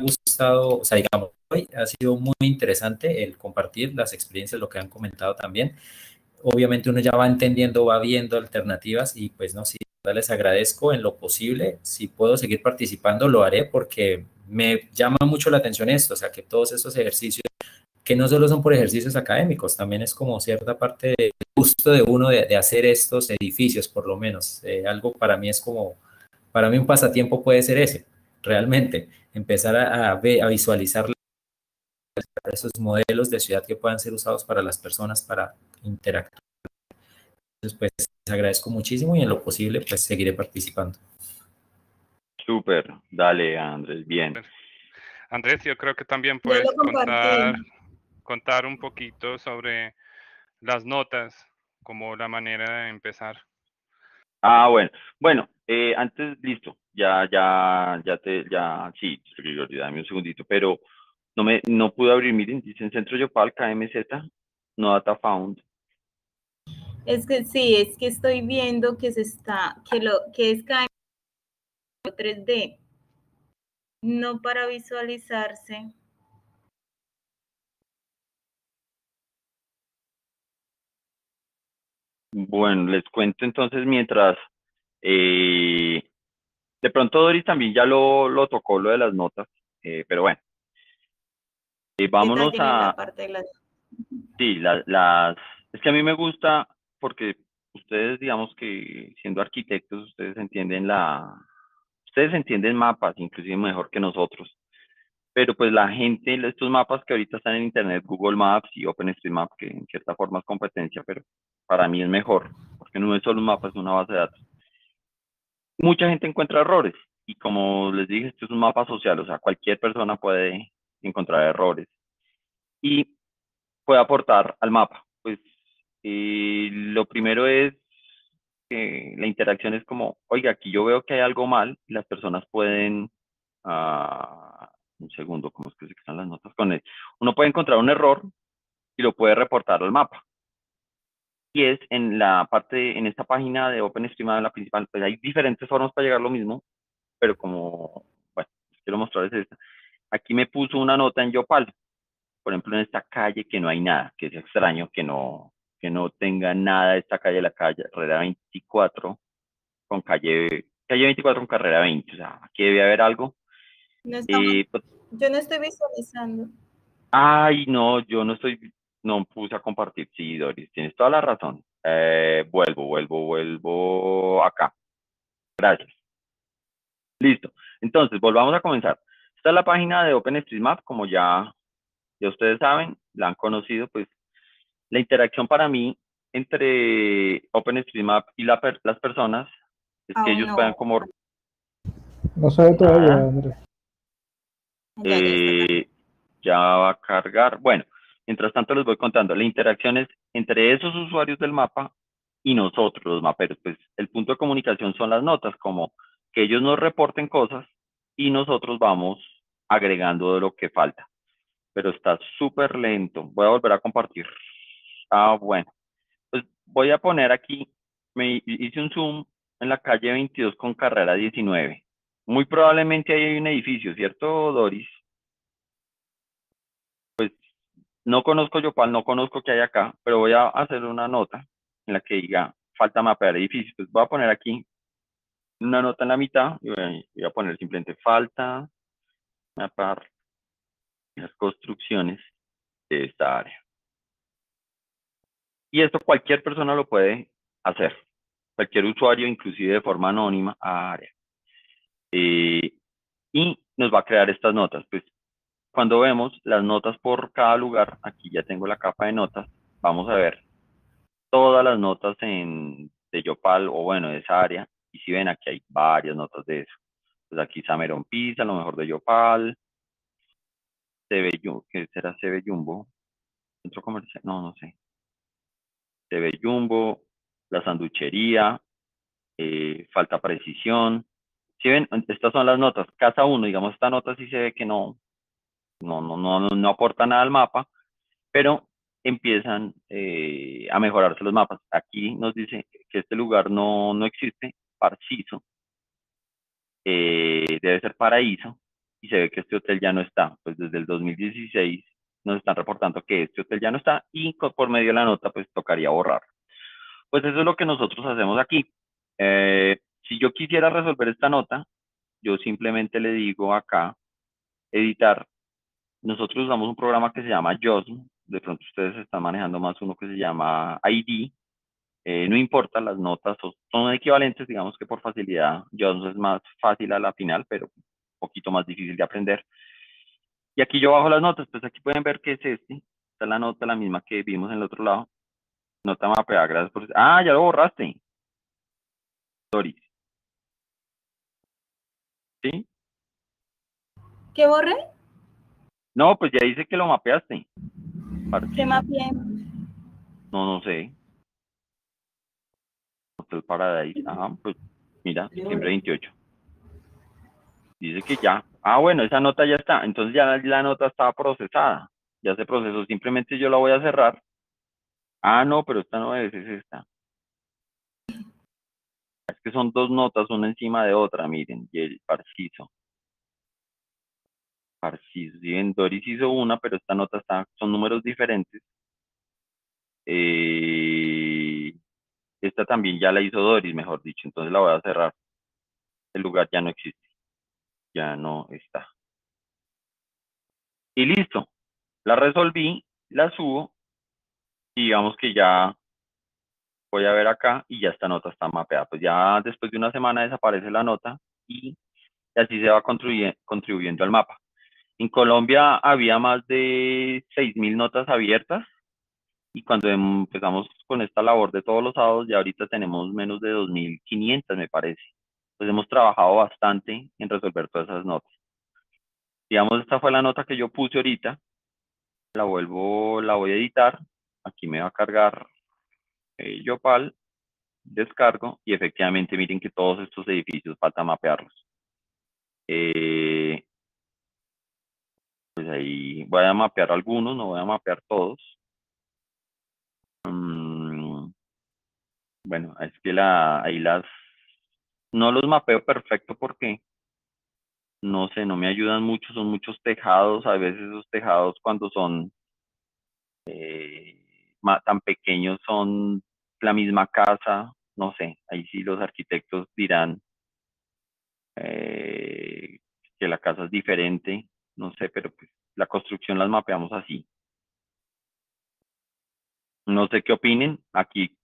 Speaker 3: gustado, o sea, digamos, hoy ha sido muy interesante el compartir las experiencias, lo que han comentado también. Obviamente uno ya va entendiendo, va viendo alternativas y pues no, sí, les agradezco en lo posible. Si puedo seguir participando, lo haré porque me llama mucho la atención esto, o sea, que todos estos ejercicios, que no solo son por ejercicios académicos, también es como cierta parte del gusto de uno de, de hacer estos edificios, por lo menos. Eh, algo para mí es como, para mí un pasatiempo puede ser ese, realmente, empezar a, a, visualizar esos modelos de ciudad que puedan ser usados para las personas para interactuar. Entonces, pues les agradezco muchísimo y en lo posible, pues seguiré participando.
Speaker 1: Súper, dale Andrés, bien.
Speaker 6: Andrés, yo creo que también puedes contar, contar un poquito sobre las notas, como la manera de empezar.
Speaker 1: Ah, bueno. Bueno, eh, antes, listo. Ya, ya, ya te, ya, sí, dame un segundito, pero no me, no pude abrir, miren, dice en Centro Yopal, KMZ, no data found.
Speaker 2: Es que sí, es que estoy viendo que se está, que lo, que es KM 3D, no para visualizarse.
Speaker 1: Bueno, les cuento entonces mientras, eh, de pronto Doris también ya lo, lo tocó lo de las notas, eh, pero bueno. Eh, vámonos
Speaker 2: la
Speaker 1: a,
Speaker 2: parte de las-
Speaker 1: Sí, la- las, es que a mí me gusta porque ustedes, digamos que siendo arquitectos, ustedes entienden la, ustedes entienden mapas, inclusive mejor que nosotros. Pero pues la gente, estos mapas que ahorita están en internet, Google Maps y OpenStreetMap, que en cierta forma es competencia, pero para mí es mejor, porque no es solo un mapa, es una base de datos. Mucha gente encuentra errores y como les dije, esto es un mapa social, o sea, cualquier persona puede encontrar errores. Y puede aportar al mapa? Pues eh, lo primero es que la interacción es como, oiga, aquí yo veo que hay algo mal y las personas pueden, ah, un segundo, ¿cómo es que se están las notas con él? Uno puede encontrar un error y lo puede reportar al mapa. Y es en la parte, en esta página de OpenStreetMap, la principal, pues hay diferentes formas para llegar a lo mismo, pero como, bueno, quiero mostrarles esta. Aquí me puso una nota en Yopal, por ejemplo, en esta calle que no hay nada, que es extraño que no, que no tenga nada esta calle, la calle Herrera 24, con calle, calle 24 con carrera 20, o sea, aquí debe haber algo.
Speaker 2: No estamos-
Speaker 1: Eh, pues,
Speaker 2: yo no estoy visualizando.
Speaker 1: ay, no, yo no estoy, no puse a compartir, sí, Doris, tienes toda la razón. Eh, vuelvo, vuelvo, vuelvo acá. Gracias. Listo. Entonces, volvamos a comenzar. Esta es la página de OpenStreetMap, como ya, ya ustedes saben, la han conocido, pues la interacción para mí entre OpenStreetMap y la per- las personas es que ellos
Speaker 2: no.
Speaker 1: puedan como
Speaker 4: No se ve todavía,
Speaker 1: Ah.
Speaker 4: Andrés.
Speaker 2: Acá.
Speaker 1: eh, ya va a cargar. Bueno, mientras tanto les voy contando. La interacción es entre esos usuarios del mapa y nosotros, los maperos. Pues el punto de comunicación son las notas, como que ellos nos reporten cosas y nosotros vamos agregando de lo que falta. Pero está súper lento. Voy a volver a compartir. Ah, bueno. Pues voy a poner aquí, me hice un zoom en la calle 22 con carrera 19. Muy probablemente ahí hay un edificio, ¿cierto, Doris? Pues no conozco Yopal, no conozco qué hay acá, pero voy a hacer una nota en la que diga falta mapear edificios. Pues voy a poner aquí una nota en la mitad y voy, a poner simplemente falta mapar las construcciones de esta área. Y esto cualquier persona lo puede hacer, cualquier usuario, inclusive de forma anónima a área. Eh, y nos va a crear estas notas. Pues cuando vemos las notas por cada lugar, aquí ya tengo la capa de notas, vamos a ver todas las notas de Yopal o bueno, de esa área. Y si ven, aquí hay varias notas de eso. Pues aquí Sameron Pizza, lo mejor de Yopal, CB, ¿qué será CB Jumbo? Centro comercial, no, no sé. CB Jumbo, la sanduchería, eh, falta precisión. Si ven, estas son las notas. Casa 1, digamos, esta nota sí se ve que no, no, no, no, no aporta nada al mapa, pero empiezan eh, a mejorarse los mapas. Aquí nos dice que este lugar no, no existe, Parciso, eh, debe ser Paraíso, y se ve que este hotel ya no está. Pues desde el 2016 nos están reportando que este hotel ya no está y por medio de la nota pues tocaría borrar. Pues eso es lo que nosotros hacemos aquí. Eh, si yo quisiera resolver esta nota, yo simplemente le digo acá, editar. Nosotros usamos un programa que se llama JOSM. De pronto ustedes están manejando más uno que se llama ID. Eh, no importa, las notas son, equivalentes, digamos que por facilidad. JOSM es más fácil a la final, pero un poquito más difícil de aprender. Y aquí yo bajo las notas, pues aquí pueden ver que es este. Esta es la nota, la misma que vimos en el otro lado. Nota mapeada, gracias por... Ah, ya lo borraste. Doris. ¿Sí?
Speaker 2: ¿Qué borré?
Speaker 1: No, pues ya dice que lo mapeaste.
Speaker 2: ¿Qué mapeé?
Speaker 1: No, no sé. Hotel Paradise. Ajá, pues mira, diciembre 28. Dice que ya. Ah, bueno, esa nota ya está. Entonces ya la nota está procesada. Ya se procesó. Simplemente yo la voy a cerrar. Ah, no, pero esta no es, es esta. Que son dos notas, una encima de otra, miren, y el Parciso. Parciso, sí, en Doris hizo una, pero esta nota está, son números diferentes. Eh, esta también ya la hizo Doris, mejor dicho, entonces la voy a cerrar. El lugar ya no existe, ya no está. Y listo, la resolví, la subo, y digamos que ya voy a ver acá y ya esta nota está mapeada. Pues ya después de una semana desaparece la nota y así se va contribuyendo al mapa. En Colombia había más de 6.000 notas abiertas y cuando empezamos con esta labor de todos los sábados, ya ahorita tenemos menos de 2.500, me parece. Pues hemos trabajado bastante en resolver todas esas notas. Digamos, esta fue la nota que yo puse ahorita. La vuelvo, la voy a editar. Aquí me va a cargar eh, Yopal, descargo y efectivamente miren que todos estos edificios falta mapearlos. Eh, pues ahí voy a mapear algunos, no voy a mapear todos. Mm, bueno, es que la, ahí las, no los mapeo perfecto porque, no sé, no me ayudan mucho, son muchos tejados, a veces esos tejados cuando son eh, tan pequeños son la misma casa, no sé, ahí sí los arquitectos dirán eh, que la casa es diferente, no sé, pero pues la construcción las mapeamos así. No sé qué opinen, aquí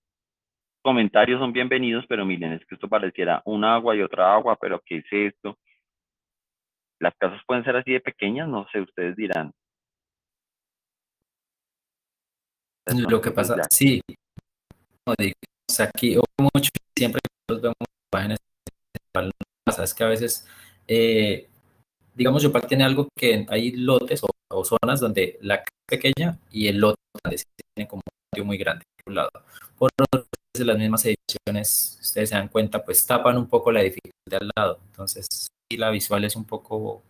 Speaker 1: comentarios son bienvenidos, pero miren, es que esto pareciera un agua y otra agua, pero ¿qué es esto? Las casas pueden ser así de pequeñas, no sé, ustedes dirán.
Speaker 3: Lo que pasa, sí, aquí o mucho siempre nos vemos imágenes, pasa es que a veces, eh, digamos, Yopal tiene algo que hay lotes o, zonas donde la casa es pequeña y el lote tiene como un patio muy grande por un lado. Por otro las mismas ediciones, ustedes se dan cuenta, pues tapan un poco la edificación al lado. Entonces, sí, la visual es un poco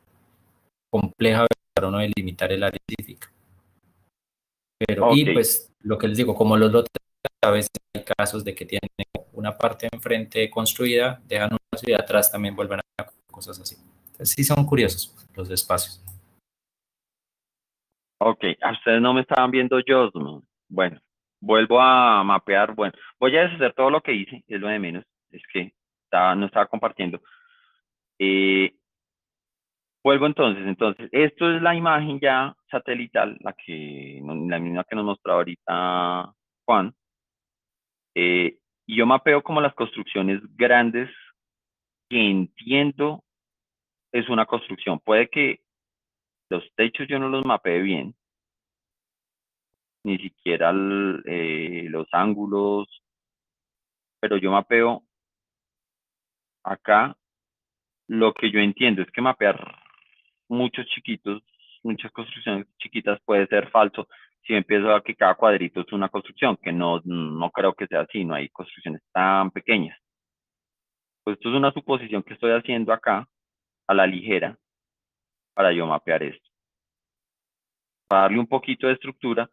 Speaker 3: compleja para uno delimitar el área específica. Pero, y pues lo que les digo, como los lotes a veces hay casos de que tienen una parte enfrente construida, dejan una ciudad atrás, también vuelven a cosas así. Entonces, sí son curiosos los espacios.
Speaker 1: Ok, a ustedes no me estaban viendo yo, Bueno, vuelvo a mapear. Bueno, voy a deshacer todo lo que hice, es lo de menos. Es que estaba, no estaba compartiendo. Eh, vuelvo entonces, entonces, esto es la imagen ya satelital, la que, la misma que nos mostró ahorita Juan. Eh, y yo mapeo como las construcciones grandes que entiendo es una construcción. Puede que los techos yo no los mapee bien, ni siquiera eh, los ángulos, pero yo mapeo acá. Lo que yo entiendo es que mapear muchos chiquitos, muchas construcciones chiquitas puede ser falso si empiezo a que cada cuadrito es una construcción, que no, no creo que sea así, no hay construcciones tan pequeñas. Pues esto es una suposición que estoy haciendo acá, a la ligera, para yo mapear esto. Para darle un poquito de estructura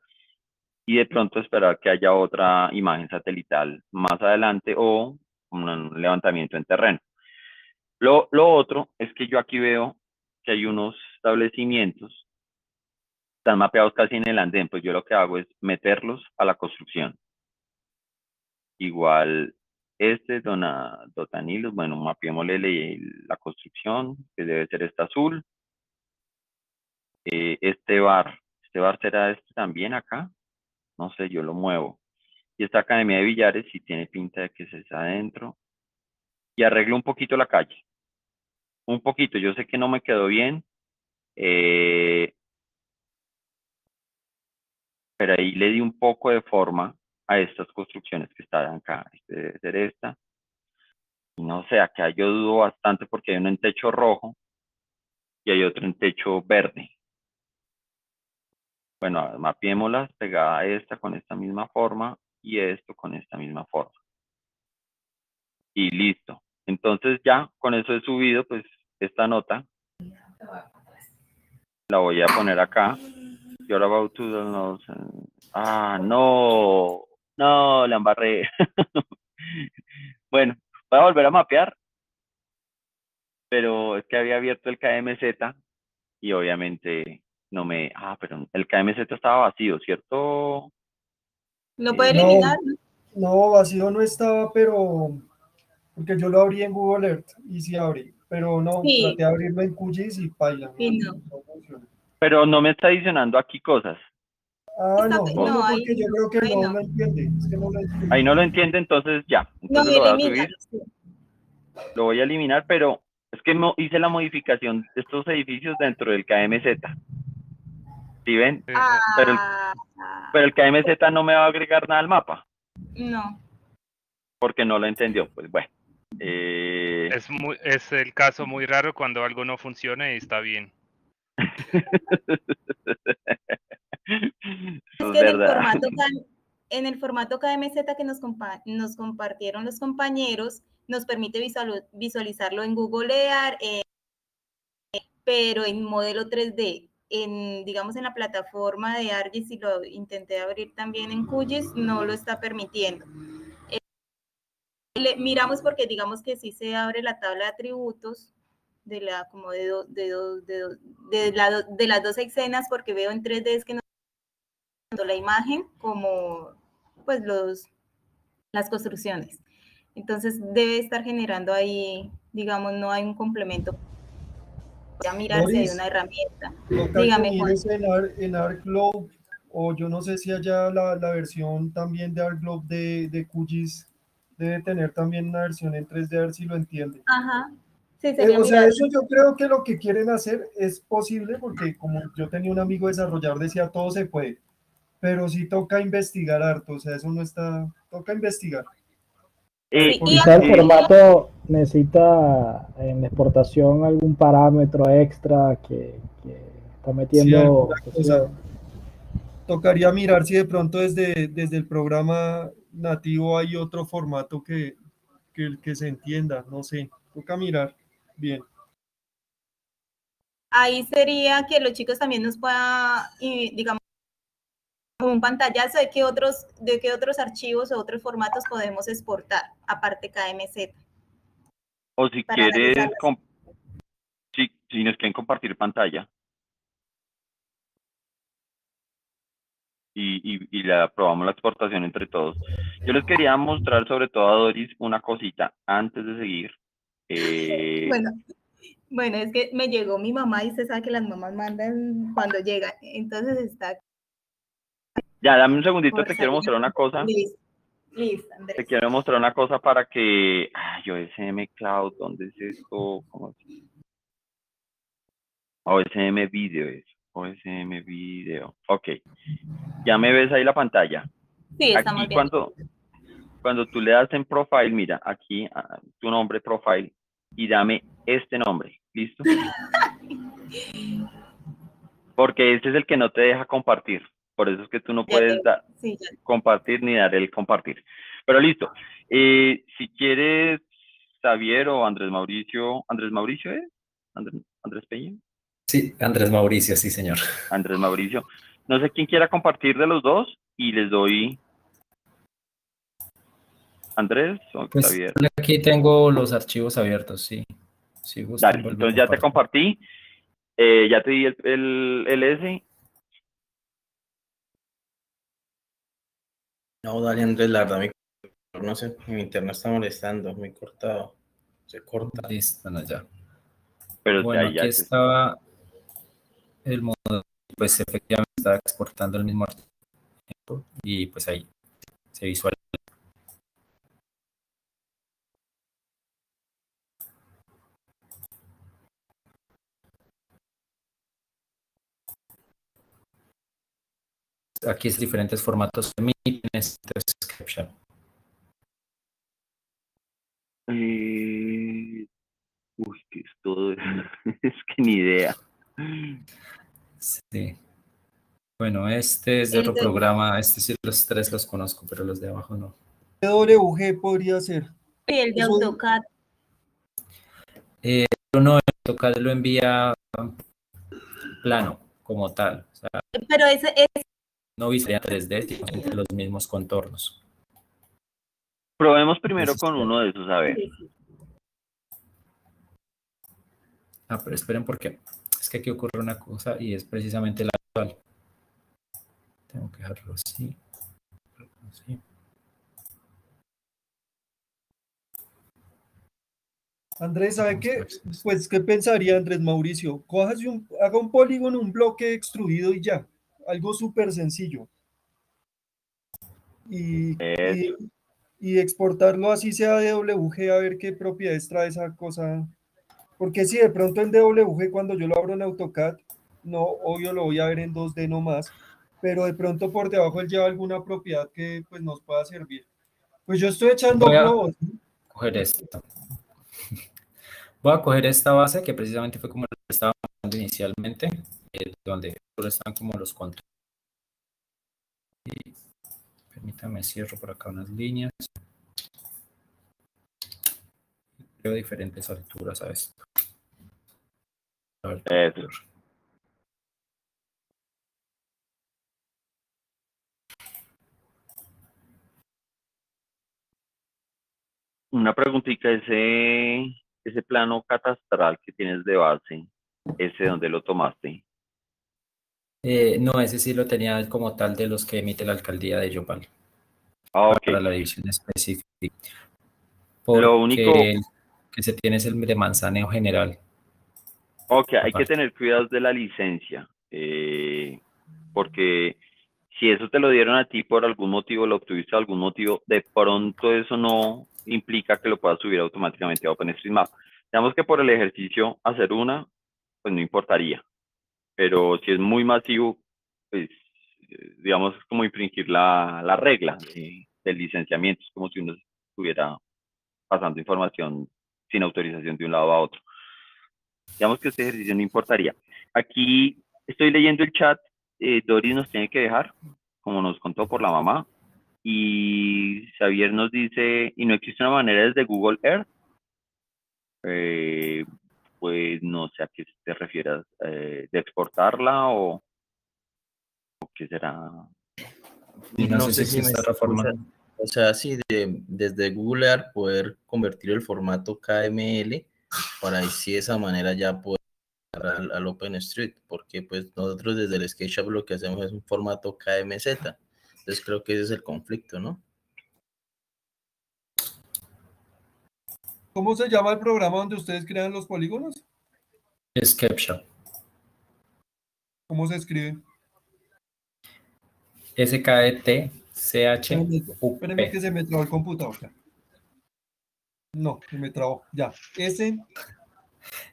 Speaker 1: y de pronto esperar que haya otra imagen satelital más adelante o un levantamiento en terreno. Lo, lo otro es que yo aquí veo que hay unos establecimientos están mapeados casi en el andén, pues yo lo que hago es meterlos a la construcción. Igual, este, Dona, Dotanilos, bueno, mapeémosle la construcción, que debe ser esta azul. Eh, este bar, este bar será este también acá, no sé, yo lo muevo. Y esta Academia de Villares si tiene pinta de que se está adentro. Y arreglo un poquito la calle. Un poquito, yo sé que no me quedó bien. Eh, pero ahí le di un poco de forma a estas construcciones que están acá. Este debe ser esta. Y no sé, acá yo dudo bastante porque hay uno en techo rojo y hay otro en techo verde. Bueno, mapiémoslas pegada a esta con esta misma forma y esto con esta misma forma. Y listo. Entonces ya con eso he subido pues esta nota. La voy a poner acá You're about to download. Ah, no. No, la embarré. bueno, voy a volver a mapear. Pero es que había abierto el KMZ y obviamente no me... Ah, pero el KMZ estaba vacío, ¿cierto?
Speaker 2: ¿Lo puede eliminar?
Speaker 7: No, vacío no estaba, pero... Porque yo lo abrí en Google Earth y sí abrí. Pero no, traté de abrirlo en QGIS y paila.
Speaker 2: Sí, no. no
Speaker 1: funciona. Pero no me está adicionando aquí cosas.
Speaker 7: Ah, no, no, porque yo creo que no, lo entiende.
Speaker 1: Ahí no lo entiende, entonces ya. Entonces lo voy a subir. Lo voy a eliminar, pero es que hice la modificación de estos edificios dentro del KMZ. ¿Sí ven? Pero, el, ah. pero el KMZ no me va a agregar nada al mapa.
Speaker 2: No.
Speaker 1: Porque no lo entendió. Pues bueno. Eh...
Speaker 6: Es, muy, es el caso muy raro cuando algo no funciona y está bien.
Speaker 2: es que en el, formato, en el formato KMZ que nos, nos compartieron los compañeros, nos permite visualizarlo en Google Earth, eh, pero en modelo 3D. En, digamos, en la plataforma de ArcGIS, y lo intenté abrir también en QGIS, no lo está permitiendo. Eh, miramos porque digamos que si se abre la tabla de atributos, de la como de, de, de, de, la, de las dos escenas porque veo en 3D es que no la imagen como pues los las construcciones. Entonces debe estar generando ahí, digamos, no hay un complemento. Ya mirar si hay una herramienta. Dígame,
Speaker 7: En, en ArcGlobe, o yo no sé si haya la, la versión también de ArcGlobe de, de QGIS, debe tener también una versión en 3D, a ver si lo entiende.
Speaker 2: Ajá,
Speaker 7: eh, o sea, eso yo creo que lo que quieren hacer es posible porque como yo tenía un amigo desarrollador decía todo se puede, pero sí toca investigar harto, o sea, eso no está, toca investigar.
Speaker 4: Eh, quizá el formato necesita en exportación algún parámetro extra que, está metiendo.
Speaker 7: tocaría mirar si de pronto desde, desde el programa nativo hay otro formato que, que, que se entienda, no sé, toca mirar. Bien.
Speaker 2: Ahí sería que los chicos también nos puedan, digamos, un pantallazo de qué otros, de qué otros archivos o otros formatos podemos exportar, aparte KMZ.
Speaker 1: O si quieres, si, si nos quieren compartir pantalla. Y, y, y le aprobamos la exportación entre todos. Yo les quería mostrar sobre todo a Doris una cosita antes de seguir. Eh,
Speaker 2: Bueno, bueno, es que me llegó mi mamá y se sabe que las mamás mandan cuando llegan. Entonces está.
Speaker 1: ya, dame un segundito,
Speaker 2: por
Speaker 1: te quiero mostrar una cosa.
Speaker 2: Listo, listo, Andrés.
Speaker 1: Te quiero mostrar una cosa para que. Ay, OSM Cloud, ¿dónde es esto? ¿Cómo es? OSM Video es. OSM Video. Ok. Ya me ves ahí la pantalla.
Speaker 2: Sí, estamos
Speaker 1: Aquí
Speaker 2: bien.
Speaker 1: cuando, cuando tú le das en profile, mira, aquí ah, tu nombre profile y dame este nombre. ¿Listo? Porque este es el que no te deja compartir. Por eso es que tú no puedes dar
Speaker 2: Sí,
Speaker 1: compartir ni dar el compartir. Pero listo. Eh, si quieres, Xavier o Andrés Mauricio, Andrés Mauricio es? Andrés, Andrés Peña,
Speaker 3: Sí, Andrés Mauricio, sí, señor.
Speaker 1: Andrés Mauricio. No sé quién quiera compartir de los dos y les doy Andrés o
Speaker 3: Pues
Speaker 1: Xavier.
Speaker 3: aquí tengo los archivos abiertos, sí. Si gustan,
Speaker 1: Dale, entonces ya te compartí. Eh, ya te di el, el, el S.
Speaker 8: No, dale Andrés, la verdad, mi, no sé, mi internet está molestando, muy cortado. Se corta.
Speaker 3: Listo, no, ya.
Speaker 1: Pero
Speaker 3: Bueno,
Speaker 1: ya, ya
Speaker 3: aquí
Speaker 1: te-
Speaker 3: estaba el modo, pues efectivamente estaba exportando el mismo archivo y pues ahí se visualiza. Aquí es diferentes formatos de mítines, description.
Speaker 1: Eh, Uy, que es todo. es que ni idea.
Speaker 3: Sí. Bueno, este es de otro
Speaker 2: de-
Speaker 3: programa, este sí los tres los conozco, pero los de abajo no.
Speaker 7: WG podría ser.
Speaker 2: Sí, el de AutoCAD.
Speaker 3: Pero no, el AutoCAD lo envía plano, como tal. O sea,
Speaker 2: Pero ese es
Speaker 3: no visualiza 3D, sino siempre los mismos contornos.
Speaker 1: Probemos primero con uno de esos, a ver.
Speaker 3: Ah, pero esperen porque es que aquí ocurre una cosa y es precisamente la actual. Tengo que dejarlo así. así.
Speaker 7: Andrés, ¿sabe qué? Pues, ¿qué pensaría Andrés Mauricio? Cójase un, haga un polígono, un bloque extruido y ya. Algo súper sencillo. Y, y,
Speaker 1: Eso.
Speaker 7: y exportarlo así sea de WG a ver qué propiedades trae esa cosa. Porque si de pronto en DWG cuando yo lo abro en AutoCAD, no, obvio lo voy a ver en 2D nomás, pero de pronto por debajo él lleva alguna propiedad que pues nos pueda servir. Pues yo estoy echando
Speaker 3: Voy a-
Speaker 7: globos.
Speaker 3: coger esto. Voy a coger esta base que precisamente fue como lo estaba hablando inicialmente, eh, donde solo están como los controles. Permítame cierro por acá unas líneas. Creo diferentes alturas a esto. A ver,
Speaker 1: Eso. Una preguntita, ese, ese plano catastral que tienes de base, ese donde lo tomaste.
Speaker 3: Eh, no, ese sí lo tenía como tal de los que emite la alcaldía de Yopal
Speaker 1: Ah,
Speaker 3: para la división específica.
Speaker 1: Lo único-
Speaker 3: que se tiene es el de manzaneo general.
Speaker 1: Ok, hay que tener cuidados de la licencia, eh, porque si eso te lo dieron a ti por algún motivo, lo obtuviste por algún motivo, de pronto eso no implica que lo puedas subir automáticamente a OpenStreetMap. Digamos que por el ejercicio hacer una, pues no importaría, pero si es muy masivo, pues eh, digamos es como infringir la, la regla de- del licenciamiento, es como si uno estuviera pasando información sin autorización de un lado a otro. Digamos que este ejercicio no importaría. Aquí estoy leyendo el chat. eh, Doris nos tiene que dejar, como nos contó por la mamá. Y Xavier nos dice, ¿y no existe una manera desde Google Earth? Eh, pues no sé a qué te refieras, eh, de exportarla o, o qué será.
Speaker 3: Y no,
Speaker 8: No
Speaker 3: sé,
Speaker 8: sé
Speaker 3: si
Speaker 8: si me
Speaker 3: forma.
Speaker 8: escuchan. O sea, sí, de- desde Google Earth poder convertir el formato KML para así de esa manera ya poder al, al OpenStreet, porque pues nosotros desde el SketchUp lo que hacemos es un formato KMZ. Entonces creo que ese es el conflicto, ¿no?
Speaker 7: ¿Cómo se llama el programa donde ustedes crean los polígonos?
Speaker 3: SketchUp.
Speaker 7: ¿Cómo se escribe?
Speaker 3: S-K-E-T-C-H-U-P.
Speaker 7: Espérenme que se me trabó el computador. ya. No, se me trabó. Ya. S,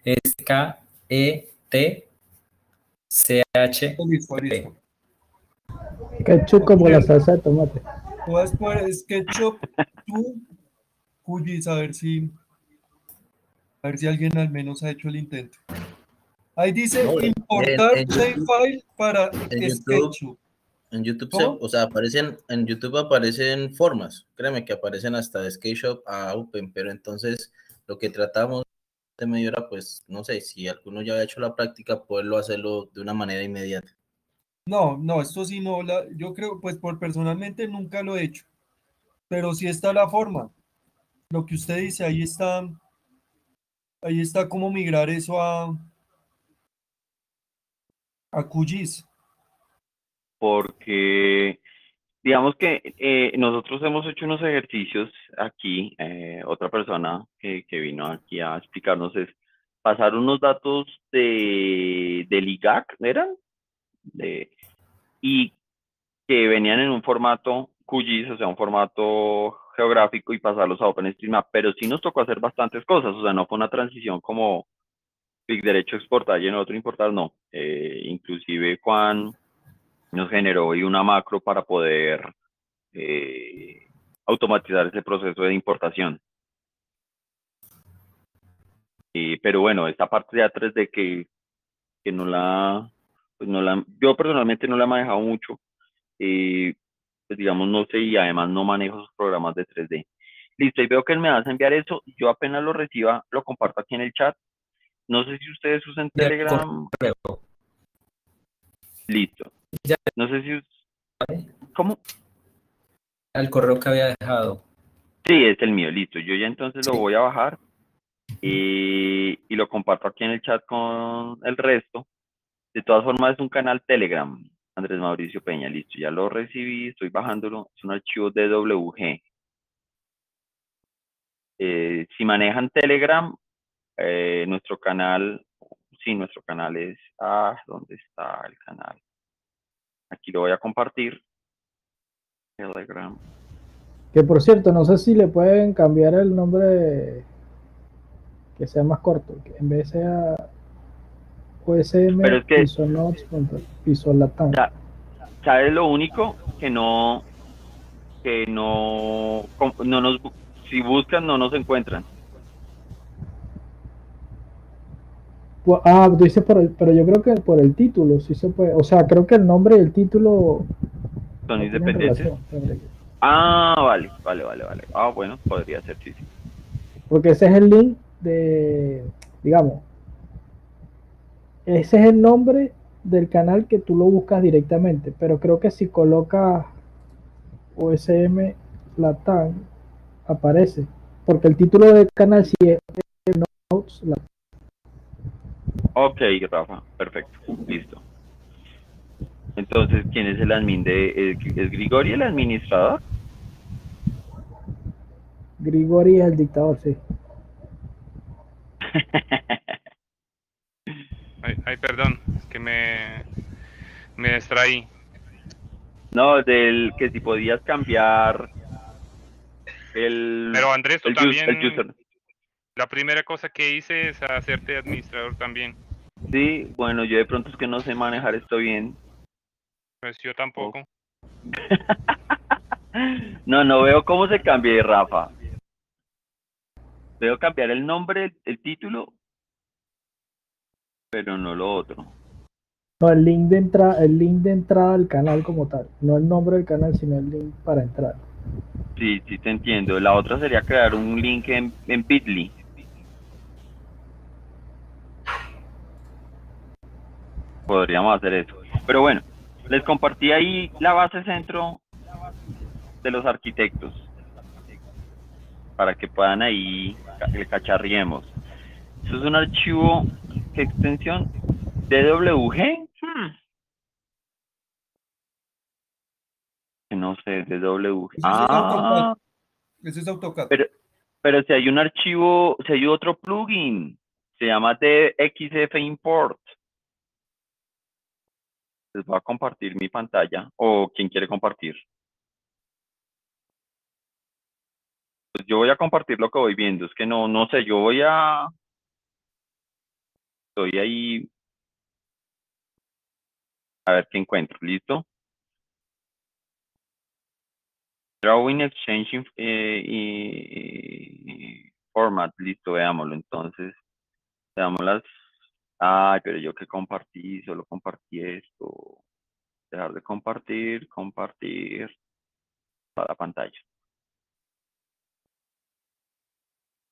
Speaker 3: S-K-E-T-C-H.
Speaker 7: listo, listo.
Speaker 4: Ketchup como la salsa de tomate.
Speaker 7: Puedes poner SketchUp, tú, Cuyis, a ver si, a ver si alguien al menos ha hecho el intento. Ahí dice
Speaker 8: No,
Speaker 7: importar
Speaker 8: en
Speaker 7: file para
Speaker 8: en YouTube
Speaker 7: SketchUp.
Speaker 8: En YouTube, o sea, aparecen, en YouTube aparecen formas, créeme que aparecen hasta de SketchUp a Open, pero entonces lo que tratamos de hora, pues, no sé, si alguno ya ha hecho la práctica, poderlo hacerlo de una manera inmediata.
Speaker 7: No, no, esto sí no, la, yo creo, pues por personalmente nunca lo he hecho, pero sí está la forma. Lo que usted dice, ahí está, ahí está cómo migrar eso a, a QGIS.
Speaker 1: Porque digamos que eh, nosotros hemos hecho unos ejercicios aquí, eh, otra persona que, que vino aquí a explicarnos es pasar unos datos de, del IGAC, ¿eran? De, y que venían en un formato QGIS, o sea, un formato geográfico y pasarlos a OpenStreetMap, pero sí nos tocó hacer bastantes cosas, o sea, no fue una transición como clic derecho exportar y en otro importar, no. Eh, inclusive Juan nos generó hoy una macro para poder eh, automatizar ese proceso de importación. Y, pero bueno, esta parte de A3D que, que no la, pues no la, yo personalmente no la he manejado mucho, eh, pues digamos, no sé, y además no manejo esos programas de 3D. Listo, y veo que me vas a enviar eso, yo apenas lo reciba, lo comparto aquí en el chat. No sé si ustedes usan Telegram.
Speaker 3: Correo.
Speaker 1: Listo.
Speaker 3: Ya.
Speaker 1: No sé si... ¿Cómo?
Speaker 3: Al correo que había dejado.
Speaker 1: Sí, es el mío, listo. Yo ya entonces lo voy a bajar y, y lo comparto aquí en el chat con el resto. De todas formas, es un canal Telegram, Andrés Mauricio Peña, listo. Ya lo recibí, estoy bajándolo. Es un archivo DWG. Eh, si manejan Telegram, eh, nuestro canal, sí, nuestro canal es, ah, ¿dónde está el canal? Aquí lo voy a compartir. Telegram.
Speaker 4: Que por cierto, no sé si le pueden cambiar el nombre que sea más corto, que en vez sea OSM
Speaker 1: Pero es que-
Speaker 4: Pisonotes punto- Pisolatán.
Speaker 1: Ya, ¿Sabes lo único? Que no, que no, no nos, si buscan no nos encuentran.
Speaker 4: Ah, tú dices por el, pero yo creo que por el título sí se puede, o sea, creo que el nombre y el título
Speaker 1: Son
Speaker 4: no
Speaker 1: independientes.
Speaker 4: relación,
Speaker 1: Ah, vale, vale, vale, vale. Ah, bueno, podría ser, sí, sí.
Speaker 4: porque ese es el link de, digamos, ese es el nombre del canal que tú lo buscas directamente, pero creo que si colocas OSM Latam aparece, porque el título del canal sí es Notes Latam.
Speaker 1: Ok, Rafa, perfecto, listo. Entonces, ¿quién es el admin de, es, es Grigori el administrador?
Speaker 4: Grigori es el dictador, sí.
Speaker 6: Ay, ay, perdón, es que me, me distraí.
Speaker 1: No, del que si podías cambiar el,
Speaker 6: Pero Andrés, tú
Speaker 1: el,
Speaker 6: también,
Speaker 1: el user.
Speaker 6: La primera cosa que hice es hacerte administrador también.
Speaker 1: Sí, bueno, yo de pronto es que no sé manejar esto bien.
Speaker 6: Pues yo tampoco.
Speaker 1: No, no veo cómo se cambie, Rafa. Veo cambiar el nombre, el, el título, pero no lo otro.
Speaker 4: No, el link de entrada, el link de entrada al canal como tal, no el nombre del canal, sino el link para entrar.
Speaker 1: Sí, sí te entiendo. La otra sería crear un link en, en Bitly. Podríamos hacer eso. Pero bueno, les compartí ahí la base centro de los arquitectos para que puedan ahí ca- le cacharriemos. Eso es un archivo ¿Qué extensión? DWG. Hmm. Que No sé, DWG.
Speaker 7: Eso es
Speaker 1: Ah,
Speaker 7: AutoCAD. Eso es AutoCAD.
Speaker 1: pero, pero si hay un archivo, si hay otro plugin, se llama DXF Import. Les voy a compartir mi pantalla. O quien quiere compartir. Pues yo voy a compartir lo que voy viendo. Es que no, no sé, yo voy a. Estoy ahí. A ver qué encuentro. ¿Listo? Drawing Exchange eh, y- Format. Listo, veámoslo. Entonces, veamos las. Ay, pero yo que compartí, solo compartí esto. Dejar de compartir, compartir toda la pantalla.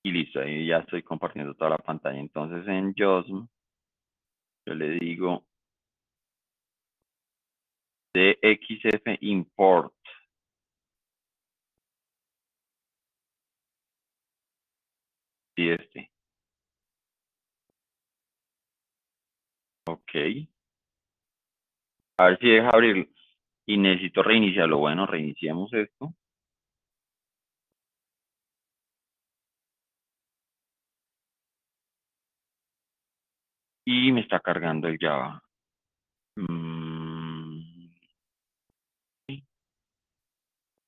Speaker 1: Y listo, ahí ya estoy compartiendo toda la pantalla. Entonces en JOSM, yo le digo DXF import. Y este. Ok. A ver si deja abrir. Y necesito reiniciarlo. Bueno, reiniciemos esto. Y me está cargando el Java. Mm.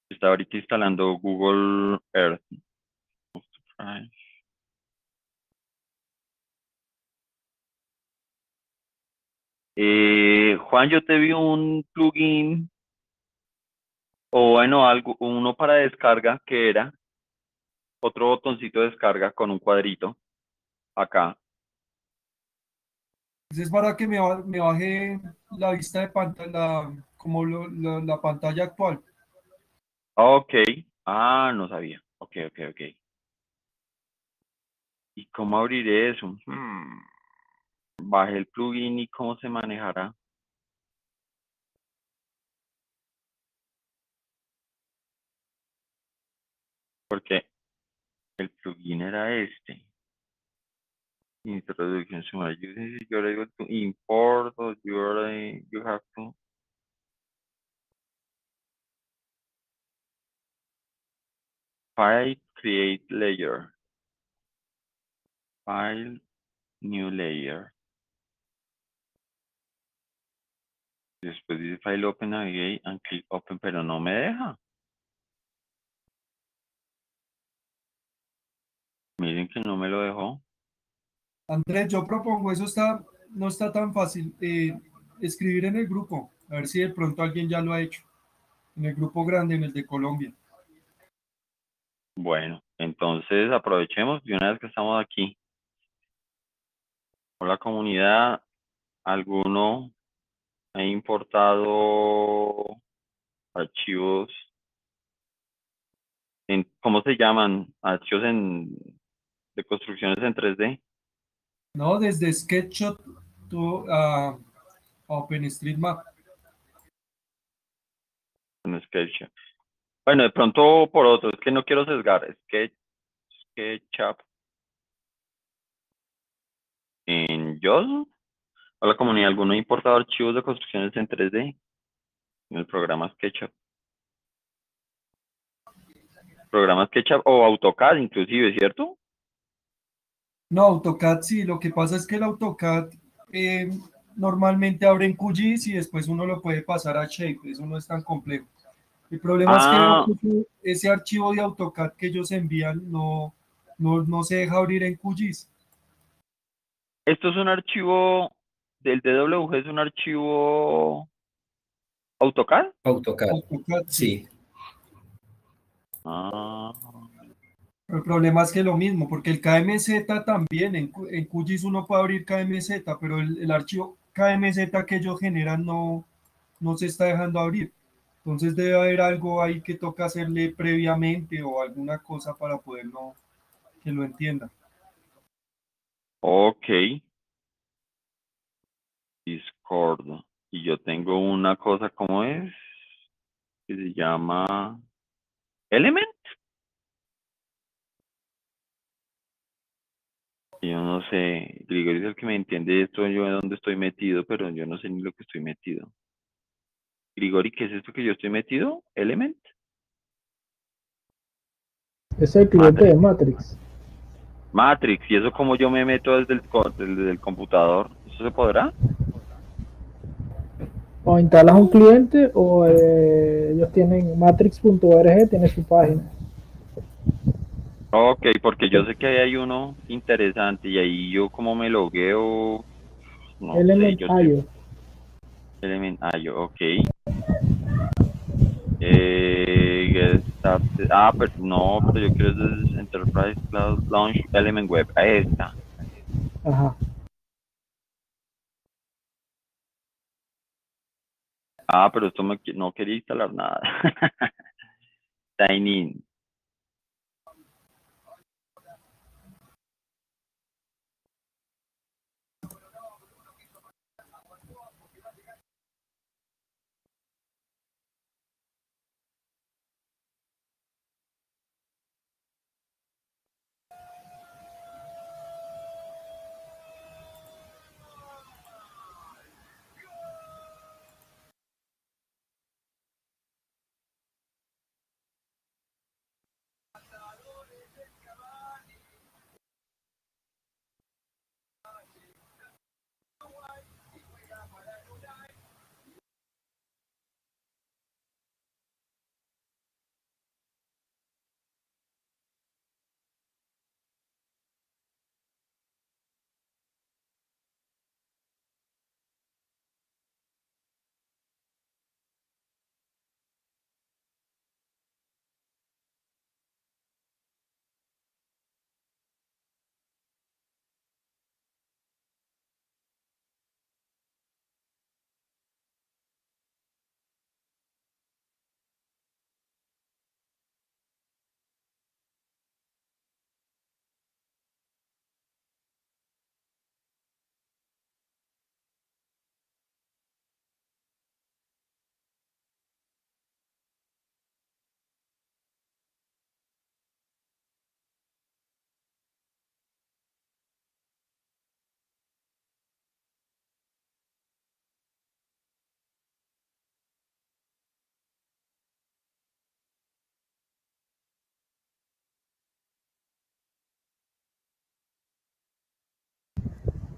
Speaker 1: Está ahorita instalando Google Earth. Eh, Juan, yo te vi un plugin o bueno, algo, uno para descarga que era otro botoncito de descarga con un cuadrito acá.
Speaker 7: Es para que me, ba- me baje la vista de pantalla, como lo- lo- la pantalla actual.
Speaker 1: Ok. Ah, no sabía. Ok, ok, ok. ¿Y cómo abriré eso? Hmm. Baje el plugin y cómo se manejará. Porque el plugin era este. Introduction summary. You- You're able to import or you have to file create layer. File new layer. Después dice file open navigate and click open, pero no me deja. Miren que no me lo dejó.
Speaker 7: Andrés, yo propongo, eso está, no está tan fácil, eh, escribir en el grupo, a ver si de pronto alguien ya lo ha hecho, en el grupo grande, en el de Colombia.
Speaker 1: Bueno, entonces aprovechemos de una vez que estamos aquí. Hola comunidad, ¿alguno ha importado archivos en, ¿cómo se llaman? Archivos en, de construcciones en 3D.
Speaker 7: No, desde SketchUp to, a a OpenStreetMap.
Speaker 1: en SketchUp. Bueno, de pronto por otro, es que no quiero sesgar. Sketch, SketchUp. En JOS. Hola comunidad, ¿alguno ha importado archivos de construcciones en 3D? En el programa SketchUp. Programa SketchUp o AutoCAD inclusive, ¿cierto?
Speaker 7: No, AutoCAD sí, lo que pasa es que el AutoCAD eh, normalmente abre en QGIS y después uno lo puede pasar a Shape, eso no es tan complejo. El problema
Speaker 1: Ah.
Speaker 7: es que ese- ese archivo de AutoCAD que ellos envían no, no, no se deja abrir en QGIS.
Speaker 1: Esto es un archivo del DWG, es un archivo AutoCAD.
Speaker 3: AutoCAD.
Speaker 7: AutoCAD,
Speaker 3: Sí.
Speaker 1: Ah,
Speaker 7: El problema es que lo mismo, porque el KMZ también, en, en QGIS uno puede abrir KMZ, pero el, el archivo KMZ que ellos generan no, no se está dejando abrir. Entonces debe haber algo ahí que toca hacerle previamente o alguna cosa para poderlo, que lo entienda.
Speaker 1: ok. Discord. Y yo tengo una cosa como es que se llama Element. Yo no sé, Grigori es el que me entiende esto, yo de dónde estoy metido, pero yo no sé ni lo que estoy metido. Grigori, ¿qué es esto que yo estoy metido? ¿Element?
Speaker 4: Es el cliente de Matrix.
Speaker 1: Matrix, ¿y eso como yo me meto desde el, desde el computador? ¿Eso se podrá?
Speaker 4: O instalas un cliente o eh, ellos tienen matrix.org, tiene su página.
Speaker 1: Ok, porque yo sé que ahí hay uno interesante y ahí yo como me logueo, no sé,
Speaker 4: Element
Speaker 1: yo. Element IO, ok. Eh, ah, pero no, pero yo quiero es Enterprise Cloud Launch Element Web, ahí está.
Speaker 4: Ajá.
Speaker 1: Ah, pero esto me no quería instalar nada. Sign.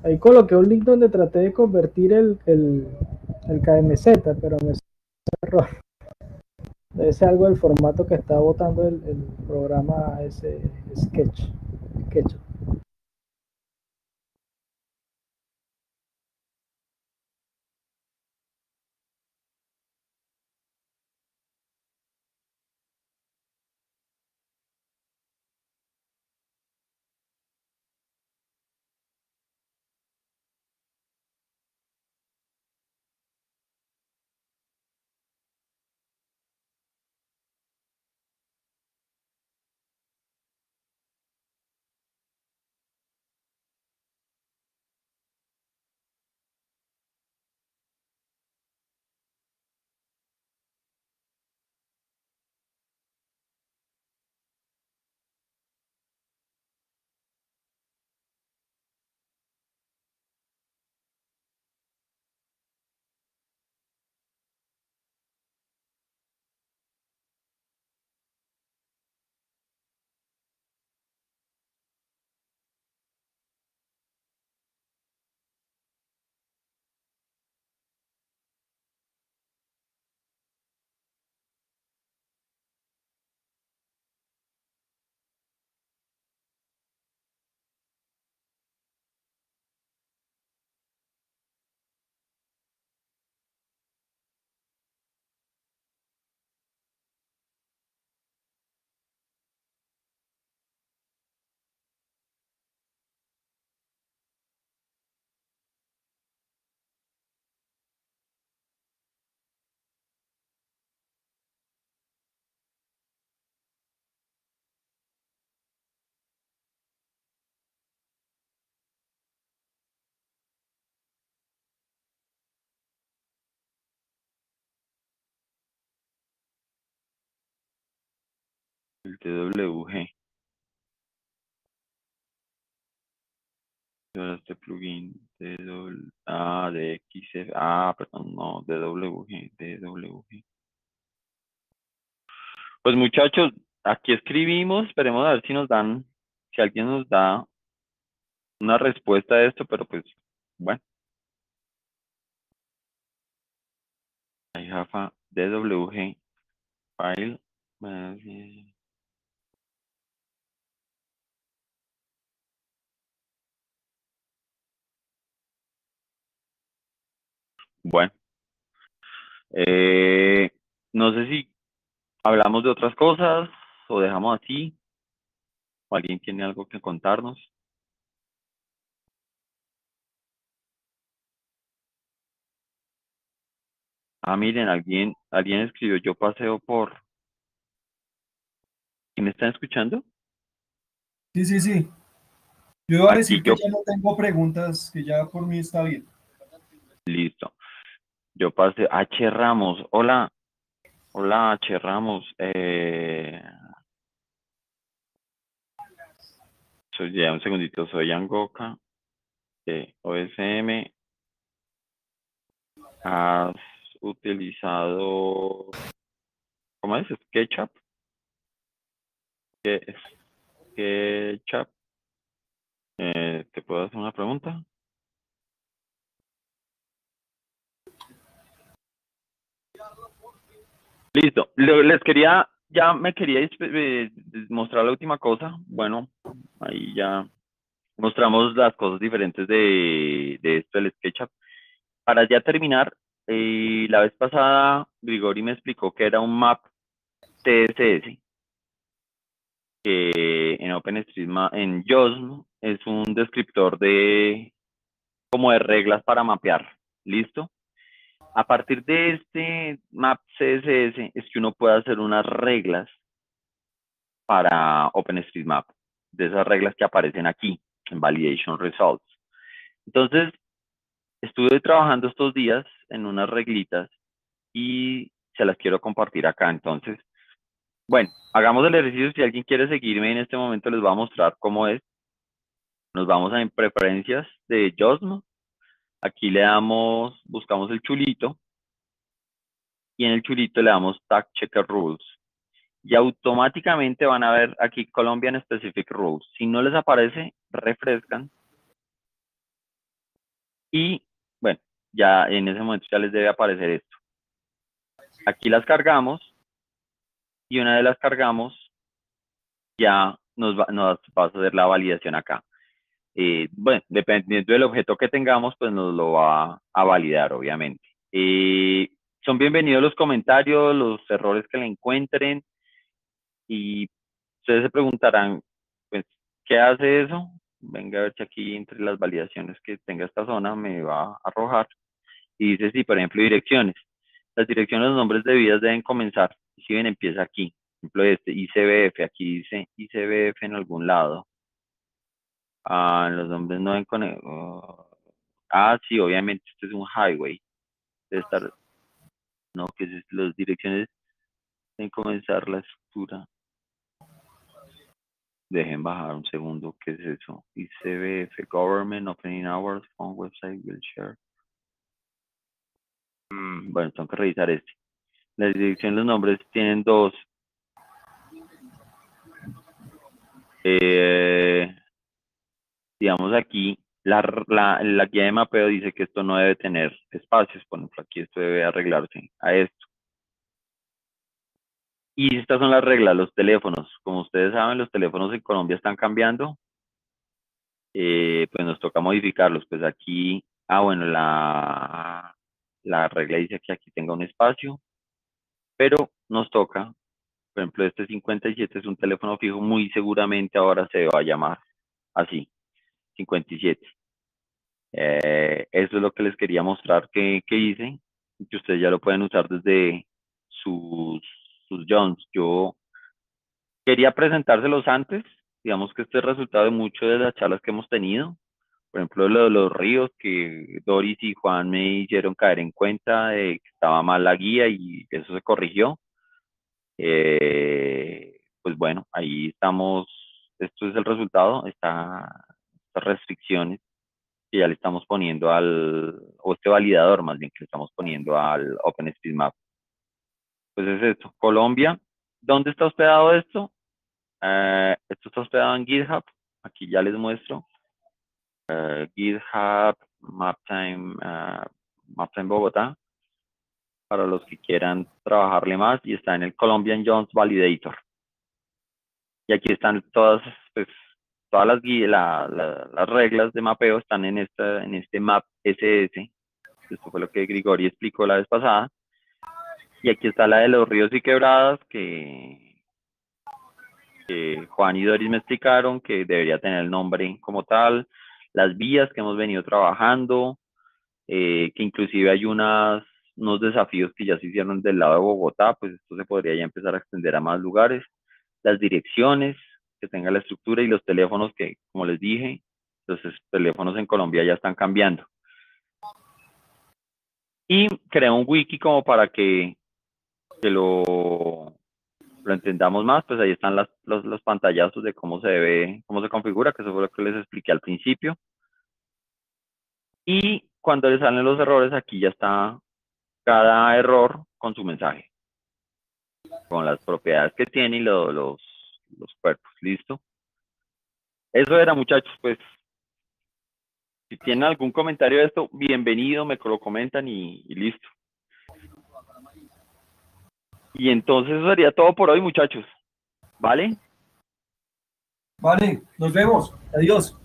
Speaker 4: Ahí coloqué un link donde traté de convertir el, el, el KMZ, pero me cerró. Debe ser algo del formato que está botando el, el programa ese Sketch. Sketch.
Speaker 1: El TWG. este plugin de ah, de XF, ah, perdón, no, de WG, de. Pues muchachos, aquí escribimos, esperemos a ver si nos dan, si alguien nos da una respuesta a esto, pero pues, bueno. I have a DWG file. Bueno. Eh, no sé si hablamos de otras cosas o dejamos así. ¿O alguien tiene algo que contarnos? Ah, miren, alguien, alguien escribió, yo paseo por... ¿Y me están escuchando?
Speaker 7: Sí, sí, sí. Yo iba a decir que
Speaker 1: yo-
Speaker 7: ya no tengo preguntas, que ya por mí está bien.
Speaker 1: Listo. Yo pasé, H. Ramos, hola. Hola, H. Ramos. Eh... Soy, ya un segundito, soy Angoka de OSM. ¿Has utilizado, cómo es? SketchUp. ¿Qué es? SketchUp. Eh, ¿te puedo hacer una pregunta? Listo. Les quería, ya me quería eh, mostrar la última cosa. Bueno, ahí ya mostramos las cosas diferentes de, de esto del SketchUp. Para ya terminar, eh, la vez pasada Grigori me explicó que era un map CSS que en OpenStreetMap, en JOSM, es un descriptor de como de reglas para mapear. ¿Listo? A partir de este map CSS es que uno puede hacer unas reglas para OpenStreetMap, de esas reglas que aparecen aquí en Validation Results. Entonces, estuve trabajando estos días en unas reglitas y se las quiero compartir acá. Entonces, bueno, hagamos el ejercicio. Si alguien quiere seguirme en este momento, les voy a mostrar cómo es. Nos vamos a en preferencias de JOSM. Aquí le damos, buscamos el chulito y en el chulito le damos Tag Checker Rules. Y automáticamente van a ver aquí Colombian Specific Rules. Si no les aparece, refrescan. Y bueno, ya en ese momento ya les debe aparecer esto. Aquí las cargamos y una vez las cargamos, ya nos va, nos va a hacer la validación acá. Eh, bueno, dependiendo del objeto que tengamos, pues nos lo va a validar, obviamente. Eh, son bienvenidos los comentarios, los errores que le encuentren y ustedes se preguntarán, pues, ¿qué hace eso? Venga a ver si aquí entre las validaciones que tenga esta zona me va a arrojar. Y dice, sí, por ejemplo, direcciones. Las direcciones, los nombres de vidas deben comenzar. Si ven, empieza aquí. Por ejemplo, este, ICBF, aquí dice ICBF en algún lado. Ah, los nombres no deben conectar. ah, sí, obviamente, este es un highway. Debe estar. No, que es, las direcciones deben comenzar la estructura. Dejen bajar un segundo, ¿qué es eso? ICBF, Government, Opening Hours, Phone Website, Will Share. Mm, bueno, tengo que revisar este. La dirección, los nombres tienen dos. Eh, digamos aquí, la, guía de mapeo dice que esto no debe tener espacios. Por ejemplo, aquí esto debe arreglarse a esto. Y estas son las reglas, los teléfonos. Como ustedes saben, los teléfonos en Colombia están cambiando. Eh, pues nos toca modificarlos. Pues aquí, ah, bueno, la, la regla dice que aquí tenga un espacio, pero nos toca, por ejemplo, este 57 es un teléfono fijo, muy seguramente ahora se va a llamar así, 57. Eh, eso es lo que les quería mostrar que, que hice, que ustedes ya lo pueden usar desde sus, sus Jones. Yo quería presentárselos antes, digamos que este es resultado de muchas de las charlas que hemos tenido, por ejemplo, lo de los ríos, que Doris y Juan me hicieron caer en cuenta de que estaba mal la guía y eso se corrigió. Eh, pues bueno, ahí estamos, esto es el resultado, está, estas restricciones que ya le estamos poniendo al, o este validador más bien que le estamos poniendo al OpenStreetMap. Pues es esto, Colombia. ¿Dónde está hospedado esto? Eh, esto está hospedado en GitHub. Aquí ya les muestro. Eh, GitHub, MapTime, uh, MapTime Bogotá. Para los que quieran trabajarle más. Y está en el Colombian Jones Validator. Y aquí están todas, pues, todas las, las reglas de mapeo están en, esta, en este map SS. Esto fue lo que Grigori explicó la vez pasada. Y aquí está la de los ríos y quebradas que, que Juan y Doris me explicaron que debería tener el nombre como tal. Las vías que hemos venido trabajando, eh, que inclusive hay unas, unos desafíos que ya se hicieron del lado de Bogotá, pues esto se podría ya empezar a extender a más lugares. Las direcciones, que tenga la estructura y los teléfonos que, como les dije, los teléfonos en Colombia ya están cambiando. Y creo un wiki como para que, que lo, lo entendamos más, pues ahí están las, los, los pantallazos de cómo se ve, cómo se configura, que eso fue lo que les expliqué al principio. Y cuando les salen los errores, aquí ya está cada error con su mensaje, con las propiedades que tiene y los, los cuerpos, ¿listo? Eso era, muchachos, pues, si tienen algún comentario de esto, bienvenido, me lo comentan y, listo. Y entonces eso sería todo por hoy, muchachos. ¿Vale?
Speaker 7: Vale, nos vemos. Adiós.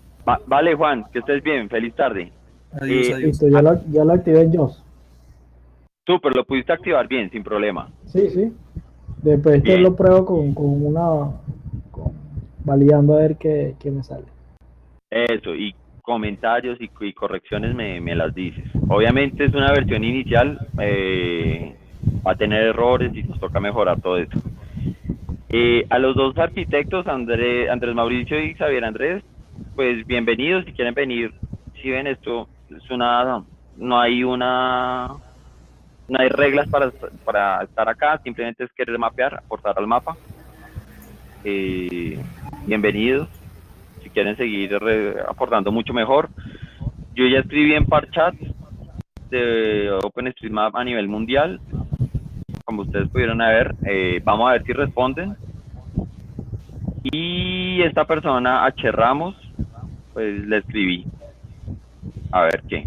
Speaker 1: vale, Juan, que estés bien. Feliz tarde.
Speaker 7: Adiós,
Speaker 4: eh, Listo, ya lo, ya lo activé en JOS.
Speaker 1: Súper, lo pudiste activar bien, sin problema.
Speaker 4: Sí, sí. Después que lo pruebo con, con una validando a ver qué, me sale.
Speaker 1: Eso, y comentarios y, correcciones me, las dices. Obviamente es una versión inicial, eh, va a tener errores y nos toca mejorar todo eso. Eh, a los dos arquitectos, Andrés Mauricio y Xavier Andrés, pues bienvenidos, si quieren venir, si ven esto, es una, no hay una, no hay reglas para, para estar acá, simplemente es querer mapear, aportar al mapa. Eh, bienvenidos. Si quieren seguir aportando mucho mejor. Yo ya escribí en Parchat de OpenStreetMap a nivel mundial. Como ustedes pudieron ver, eh, vamos a ver si responden. Y esta persona, H. Ramos, pues le escribí. A ver qué.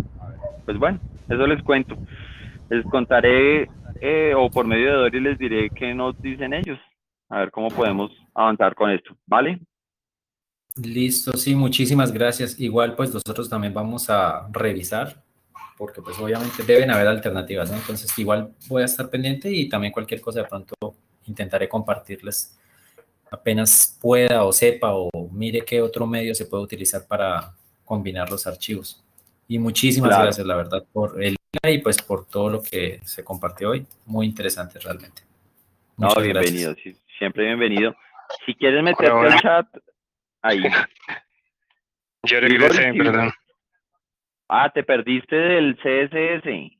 Speaker 1: Pues bueno, eso les cuento. Les contaré eh, o por medio de Dory les diré qué nos dicen ellos. A ver cómo podemos avanzar con esto, ¿vale?
Speaker 3: Listo, sí, muchísimas gracias. Igual pues nosotros también vamos a revisar, porque pues obviamente deben haber alternativas, ¿no? Entonces igual voy a estar pendiente y también cualquier cosa de pronto intentaré compartirles apenas pueda o sepa o mire qué otro medio se puede utilizar para combinar los archivos. Y muchísimas gracias, la verdad, por el y pues por todo lo que se compartió hoy. Muy interesante realmente.
Speaker 1: no, bienvenido, siempre bienvenido. Si quieres meterte al chat, ahí.
Speaker 6: Yo regresé, perdón.
Speaker 1: Ah, te perdiste del CSS.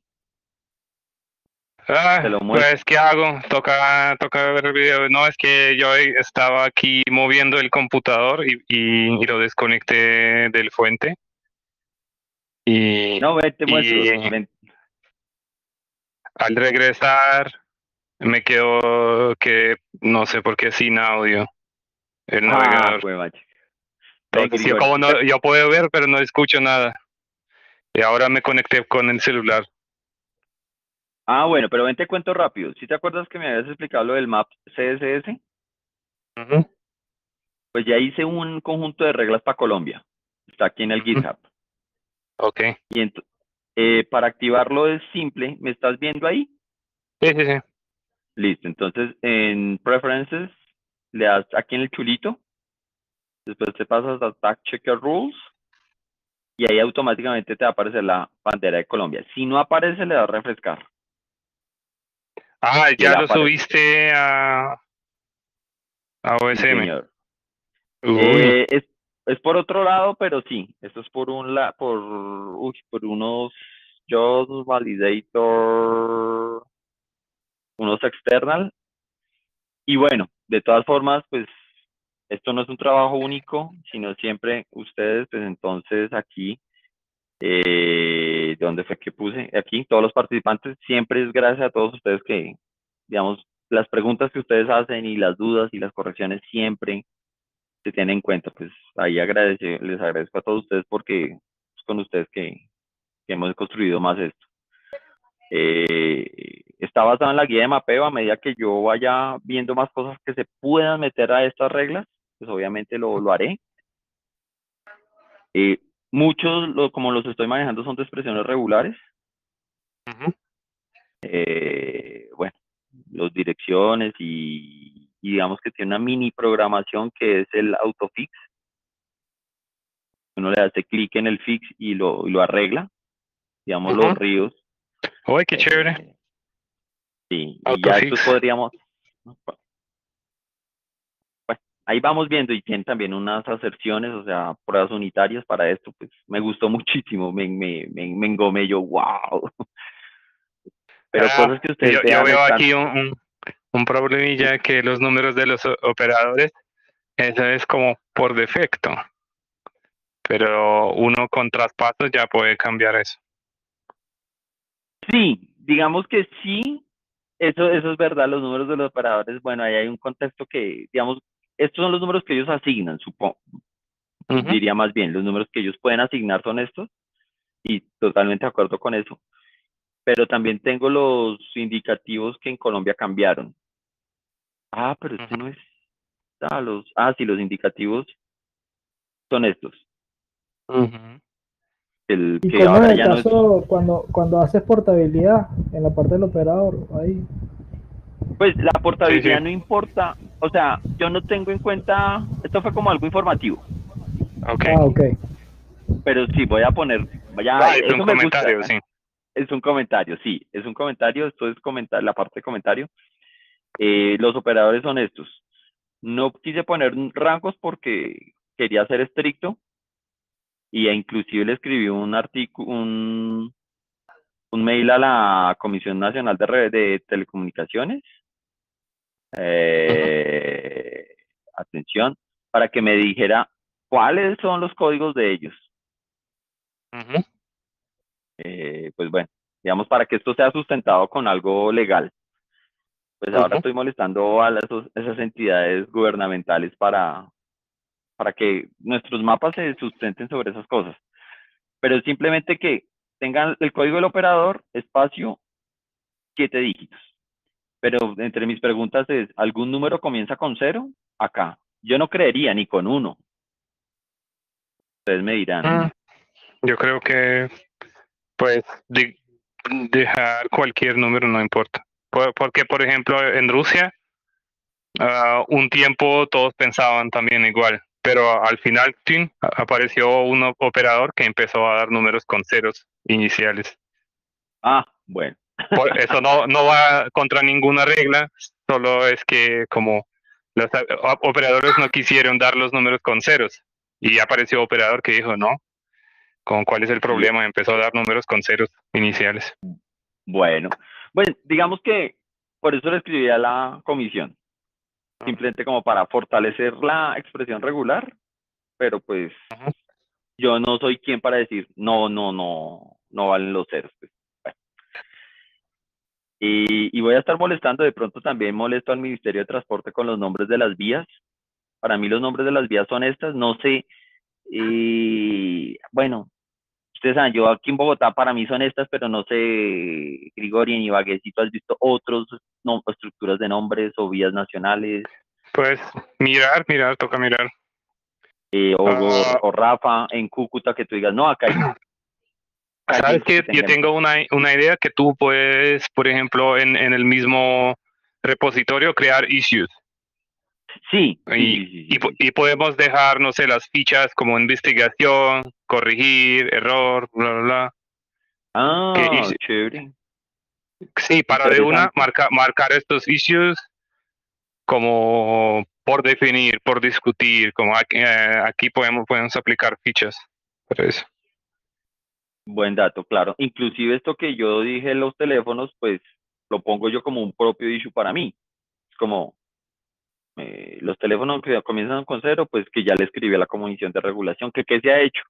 Speaker 6: Ah, pues, ¿qué hago? Toca, toca ver el video. No, es que yo estaba aquí moviendo el computador y, y, lo desconecté del fuente. Y,
Speaker 1: no, vete, muestro.
Speaker 6: Al regresar, me quedo que no sé por qué sin audio. El ah, navegador. yo, como no, yo puedo ver, pero no escucho nada. Y ahora me conecté con el celular.
Speaker 1: Ah, bueno, pero ven te cuento rápido. ¿Sí te acuerdas que me habías explicado lo del map CSS? Pues ya hice un conjunto de reglas para Colombia. Está aquí en el GitHub.
Speaker 6: Ok.
Speaker 1: Y eh, para activarlo es simple. ¿Me estás viendo ahí?
Speaker 6: Sí, sí, sí.
Speaker 1: Listo. Entonces, en Preferences, le das aquí en el chulito, después te pasas a Tag Checker Rules y ahí automáticamente te va a aparecer la bandera de Colombia. Si no aparece, le das refrescar.
Speaker 6: Ah, ya lo subiste a, a OSM.
Speaker 1: Eh, es, es, por otro lado, pero sí, esto es por un la, por, por unos JOS Validator, unos external. Y bueno, de todas formas, pues esto no es un trabajo único, sino siempre ustedes, pues entonces aquí Eh, ¿Dónde fue que puse? Aquí, todos los participantes. Siempre es gracias a todos ustedes que, digamos, las preguntas que ustedes hacen y las dudas y las correcciones siempre se tienen en cuenta. Pues ahí agradece, les agradezco a todos ustedes porque es con ustedes que, que hemos construido más esto. Eh, está basado en la guía de mapeo. A medida que yo vaya viendo más cosas que se puedan meter a estas reglas, pues obviamente lo, lo haré. Eh, muchos, lo, como los estoy manejando, son de expresiones regulares. Eh, bueno, los direcciones y, y digamos que tiene una mini programación que es el autofix. Uno le hace clic en el fix y lo, y lo arregla. Digamos, los
Speaker 6: Ujú.
Speaker 1: ríos.
Speaker 6: Uy, qué
Speaker 1: eh,
Speaker 6: chévere.
Speaker 1: Sí, y ya
Speaker 6: Autofix.
Speaker 1: podríamos. Bueno, ahí vamos viendo y tiene también unas aserciones, o sea, pruebas unitarias para esto, pues me gustó muchísimo, me, me, me, me engomé yo, wow. Pero
Speaker 6: Ah,
Speaker 1: cosas que ustedes
Speaker 6: yo, yo veo aquí un, un, un problemilla que los números de los operadores, eso es como por defecto. Pero uno con traspasos ya puede cambiar eso.
Speaker 1: Sí, digamos que sí, eso, eso es verdad, los números de los operadores, bueno, ahí hay un contexto que, digamos, estos son los números que ellos asignan, supongo, diría más bien, los números que ellos pueden asignar son estos, y totalmente de acuerdo con eso. Pero también tengo los indicativos que en Colombia cambiaron. Ah, pero este no es, ah, los, ah, sí, los indicativos son estos.
Speaker 6: Ujú.
Speaker 1: El
Speaker 4: ¿Y
Speaker 1: que
Speaker 4: cómo
Speaker 1: ahora
Speaker 4: en el
Speaker 1: ya no es,
Speaker 4: caso cuando, cuando haces portabilidad en la parte del operador? Ahí.
Speaker 1: Pues la portabilidad
Speaker 6: sí.
Speaker 1: no importa, o sea, yo no tengo en cuenta, esto fue como algo informativo,
Speaker 6: Ok.
Speaker 4: Ah, ok.
Speaker 1: pero sí voy a poner, vaya,
Speaker 6: Ah, es
Speaker 1: eso
Speaker 6: un
Speaker 1: me gusta.
Speaker 6: comentario, sí.
Speaker 1: Es un comentario, sí, es un comentario, esto es comentar, la parte de comentario. Eh, los operadores son estos. No quise poner rangos porque quería ser estricto y e inclusive le escribí un artículo, un, un mail a la Comisión Nacional de, Re- de Telecomunicaciones. Eh, Atención, para que me dijera cuáles son los códigos de ellos. Eh, pues bueno, digamos, para que esto sea sustentado con algo legal. Pues ahora estoy molestando a las, esas entidades gubernamentales para, para que nuestros mapas se sustenten sobre esas cosas. Pero simplemente que tengan el código del operador, espacio, siete dígitos. Pero entre mis preguntas es, ¿algún número comienza con cero? Acá. Yo no creería ni con uno. Ustedes me dirán.
Speaker 6: Mm, Yo creo que, pues, de- dejar cualquier número no importa. Por- Porque, por ejemplo, en Rusia, ah, un tiempo todos pensaban también igual, pero al final tin, a- apareció un operador que empezó a dar números con ceros iniciales.
Speaker 1: Ah, bueno.
Speaker 6: Por- eso no, no va contra ninguna regla, solo es que como los operadores no quisieron dar los números con ceros y apareció operador que dijo no, con cuál es el problema, empezó a dar números con ceros iniciales.
Speaker 1: Bueno, bueno, digamos que por eso le escribí a la comisión, simplemente como para fortalecer la expresión regular, pero pues
Speaker 6: Ajá.
Speaker 1: yo no soy quien para decir no, no, no, no valen los ceros. pues, bueno. Y, y voy a estar molestando, de pronto también molesto al Ministerio de Transporte con los nombres de las vías. Para mí los nombres de las vías son estas, no sé, eh, bueno, ustedes saben, yo aquí en Bogotá para mí son estas, pero no sé, Grigori, en Ibagué, si tú has visto otros no, estructuras de nombres o vías nacionales,
Speaker 6: Pues mirar, mirar, toca mirar.
Speaker 1: eh, o,
Speaker 6: Ah.
Speaker 1: o Rafa, en Cúcuta, que tú digas, no, acá hay
Speaker 6: Sabes
Speaker 1: calles
Speaker 6: que yo tengo una, una idea que tú puedes, por ejemplo, en, en el mismo repositorio crear issues
Speaker 1: Sí,
Speaker 6: y,
Speaker 1: sí, sí,
Speaker 6: y, podemos dejar, no sé, las fichas como investigación, corregir, error, bla, bla, bla.
Speaker 1: Ah,
Speaker 6: que
Speaker 1: chévere.
Speaker 6: Sí, para de una marca, marcar estos issues como por definir, por discutir, como aquí, eh, aquí podemos, podemos aplicar fichas para eso.
Speaker 1: Buen dato, claro. Inclusive esto que yo dije en los teléfonos, pues lo pongo yo como un propio issue para mí. Es como eh, los teléfonos que comienzan con cero, pues que ya le escribí a la comisión de regulación, que qué se ha hecho.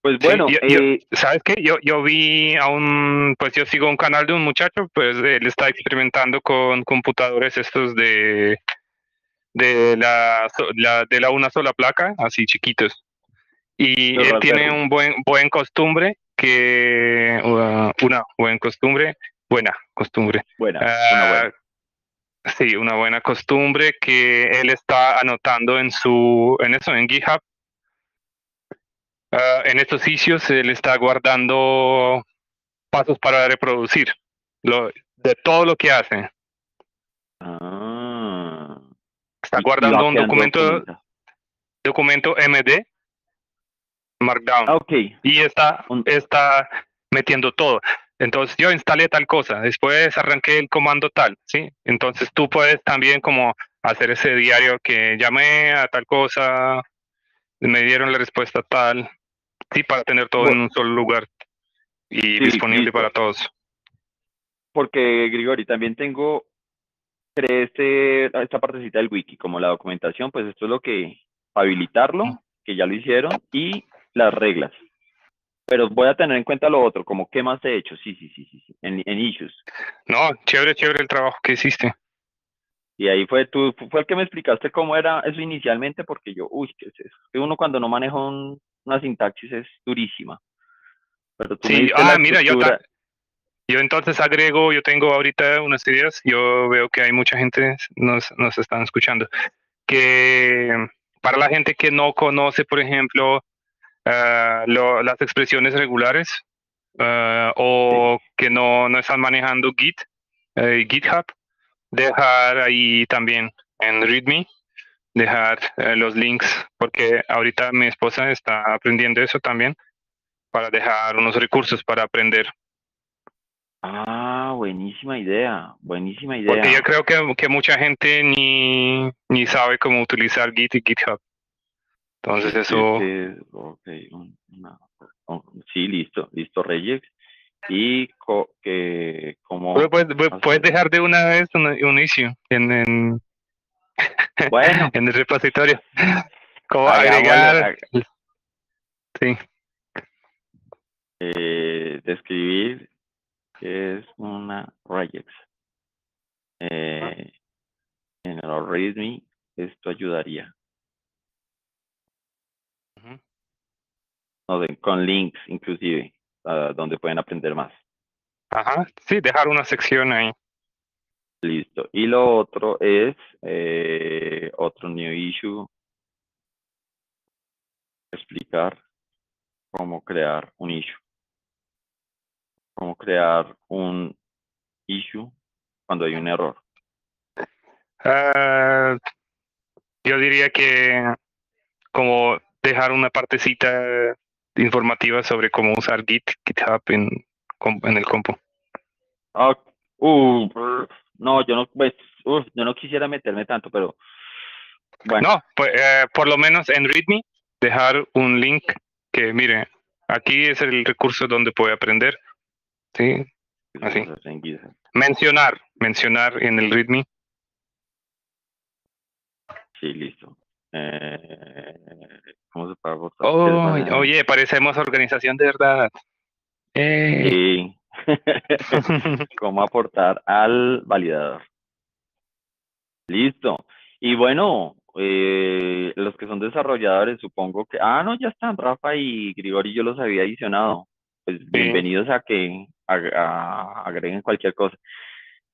Speaker 1: Pues bueno,
Speaker 6: yo-
Speaker 1: eh,
Speaker 6: ¿sabes qué? Yo, yo vi a un, pues yo sigo un canal de un muchacho, pues él está experimentando con computadores estos de, de la, de la una sola placa, así chiquitos. Y él tiene un buen, buen costumbre que, uh, una buen costumbre, buena costumbre.
Speaker 1: buena, una
Speaker 6: Ah,
Speaker 1: buena.
Speaker 6: Sí, una buena costumbre que él está anotando en su, en eso, en GitHub. Ah, en estos sitios él está guardando pasos para reproducir lo, de todo lo que hace.
Speaker 1: Ah.
Speaker 6: Está guardando un documento, documento MD, Markdown,
Speaker 1: Ah, ok.
Speaker 6: y está, está metiendo todo. Entonces yo instalé tal cosa, después arranqué el comando tal, ¿sí? Entonces tú puedes también como hacer ese diario que llamé a tal cosa, me dieron la respuesta tal, sí, para tener todo en un solo lugar y
Speaker 1: Sí,
Speaker 6: disponible para todos.
Speaker 1: Porque, Grigori, también tengo, creé este, esta partecita del wiki, como la documentación, pues esto es lo que, habilitarlo, que ya lo hicieron, y las reglas. Pero voy a tener en cuenta lo otro, como qué más he hecho, sí, sí, sí, sí, sí, en, en issues.
Speaker 6: No, chévere, chévere el trabajo que hiciste.
Speaker 1: Y ahí fue tú, fue el que me explicaste cómo era eso inicialmente, porque yo, uy, ¿qué es eso? Que uno cuando no maneja un- una sintaxis es durísima. Pero tú
Speaker 6: Sí, ah, mira, yo,
Speaker 1: estructura.
Speaker 6: yo entonces agrego, yo tengo ahorita unas ideas, yo veo que hay mucha gente nos, nos están escuchando, que para la gente que no conoce, por ejemplo, lo- las expresiones regulares ah, o que no, no están manejando Git, eh, GitHub, dejar ahí también en README, dejar eh, los links, porque ahorita mi esposa está aprendiendo eso también, para dejar unos recursos para aprender.
Speaker 1: Ah, buenísima idea, buenísima idea.
Speaker 6: Porque yo creo que, que mucha gente ni, ni sabe cómo utilizar Git y GitHub. Entonces eso,
Speaker 1: Este, una- sí, listo, listo, Reyes. Y co- que como
Speaker 6: Puedes, dejar de una vez un, un issue en, en,
Speaker 1: Bueno,
Speaker 6: en el repositorio. Como agregar, sí,
Speaker 1: eh, describir qué es una regex. Eh, en el README esto ayudaría. No, con links inclusive, donde pueden aprender más.
Speaker 6: ajá, sí, dejar una sección ahí.
Speaker 1: Listo. Y lo otro es eh, otro new issue. Explicar cómo crear un issue. Cómo crear un issue cuando hay un error.
Speaker 6: Ah, yo diría que como dejar una partecita informativa sobre cómo usar Git, GitHub en, en el compu.
Speaker 1: Ah, uh, no, yo no, pues, uf, yo no quisiera meterme tanto, pero bueno,
Speaker 6: No, pues, eh, por lo menos en README, dejar un link que, mire, aquí es el recurso donde puede aprender. Sí, así. mencionar, mencionar en el README.
Speaker 1: Sí, listo. Eh, ¿Cómo se?
Speaker 6: Oh,
Speaker 1: Eh,
Speaker 6: oye, parecemos organización de verdad. Eh,
Speaker 1: Sí. cómo aportar al validador. Listo. Y bueno, eh, los que son desarrolladores, supongo que. Ah, no, ya están. Rafa y Grigori, yo los había adicionado. Pues bienvenidos a que a- agreguen cualquier cosa.